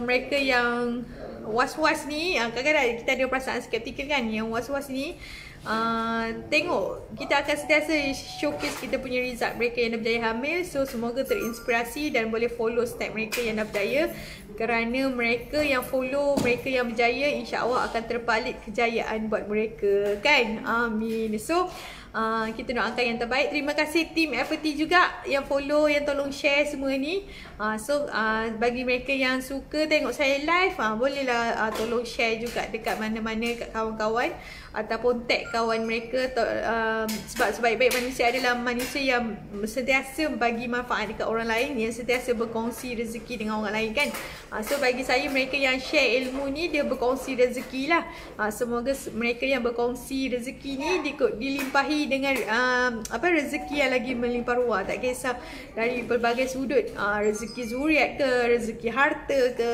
mereka yang was-was ni uh, kadang-kadang kita ada perasaan skeptikal kan yang was-was ni uh, tengok. Kita akan sentiasa showcase kita punya result mereka yang dah berjaya hamil. So semoga terinspirasi dan boleh follow step mereka yang dah berjaya. Kerana mereka yang follow mereka yang berjaya insya-Allah akan terpalit kejayaan buat mereka. Kan? Amin. So Uh, kita doakan yang terbaik. Terima kasih tim FT juga yang follow, yang tolong share semua ni. Uh, so uh, bagi mereka yang suka tengok saya live, uh, bolehlah uh, tolong share juga dekat mana-mana kat kawan-kawan ataupun tag kawan mereka to, uh, sebab sebaik-baik manusia adalah manusia yang sentiasa bagi manfaat dekat orang lain yang sentiasa berkongsi rezeki dengan orang lain kan. Uh, so bagi saya mereka yang share ilmu ni dia berkongsi rezeki lah. Uh, semoga mereka yang berkongsi rezeki ni di, dilimpahi dengan um, apa rezeki yang lagi melimpah ruah tak kisah dari pelbagai sudut uh, rezeki zuriat ke rezeki harta ke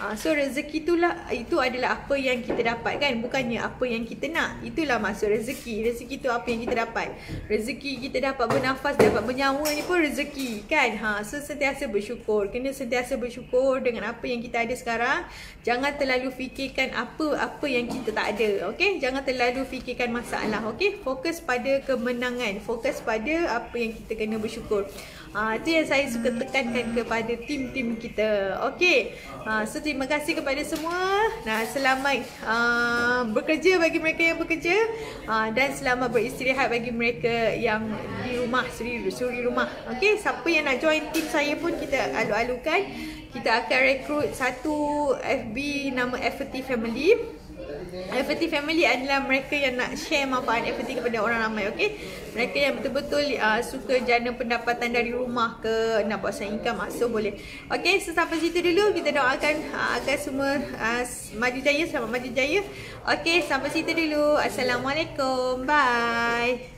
uh, so rezeki itulah itu adalah apa yang kita dapat kan bukannya apa yang kita nak itulah maksud rezeki. Rezeki itu apa yang kita dapat? Rezeki kita dapat bernafas dapat bernyawa ni pun rezeki kan? Ha so sentiasa bersyukur. Kena sentiasa bersyukur dengan apa yang kita ada sekarang. Jangan terlalu fikirkan apa apa yang kita tak ada okey? Jangan terlalu fikirkan masalah okey? Fokus pada kemenangan. Fokus pada apa yang kita kena bersyukur uh, itu yang saya suka tekankan kepada tim-tim kita. Okey. Uh, so terima kasih kepada semua. Nah selamat uh, bekerja bagi mereka yang bekerja. Uh, dan selamat beristirahat bagi mereka yang di rumah suri suri rumah. Okey siapa yang nak join tim saya pun kita alu-alukan kita akan rekrut satu FB nama FT Family FT family adalah mereka yang nak share manfaat FT kepada orang ramai, okey? Mereka yang betul-betul uh, suka jana pendapatan dari rumah ke nak buat side income masuk boleh. Okey, so sampai situ dulu kita doakan uh, agar semua uh, maju jaya, selamat maju jaya. Okey, sampai situ dulu. Assalamualaikum. Bye.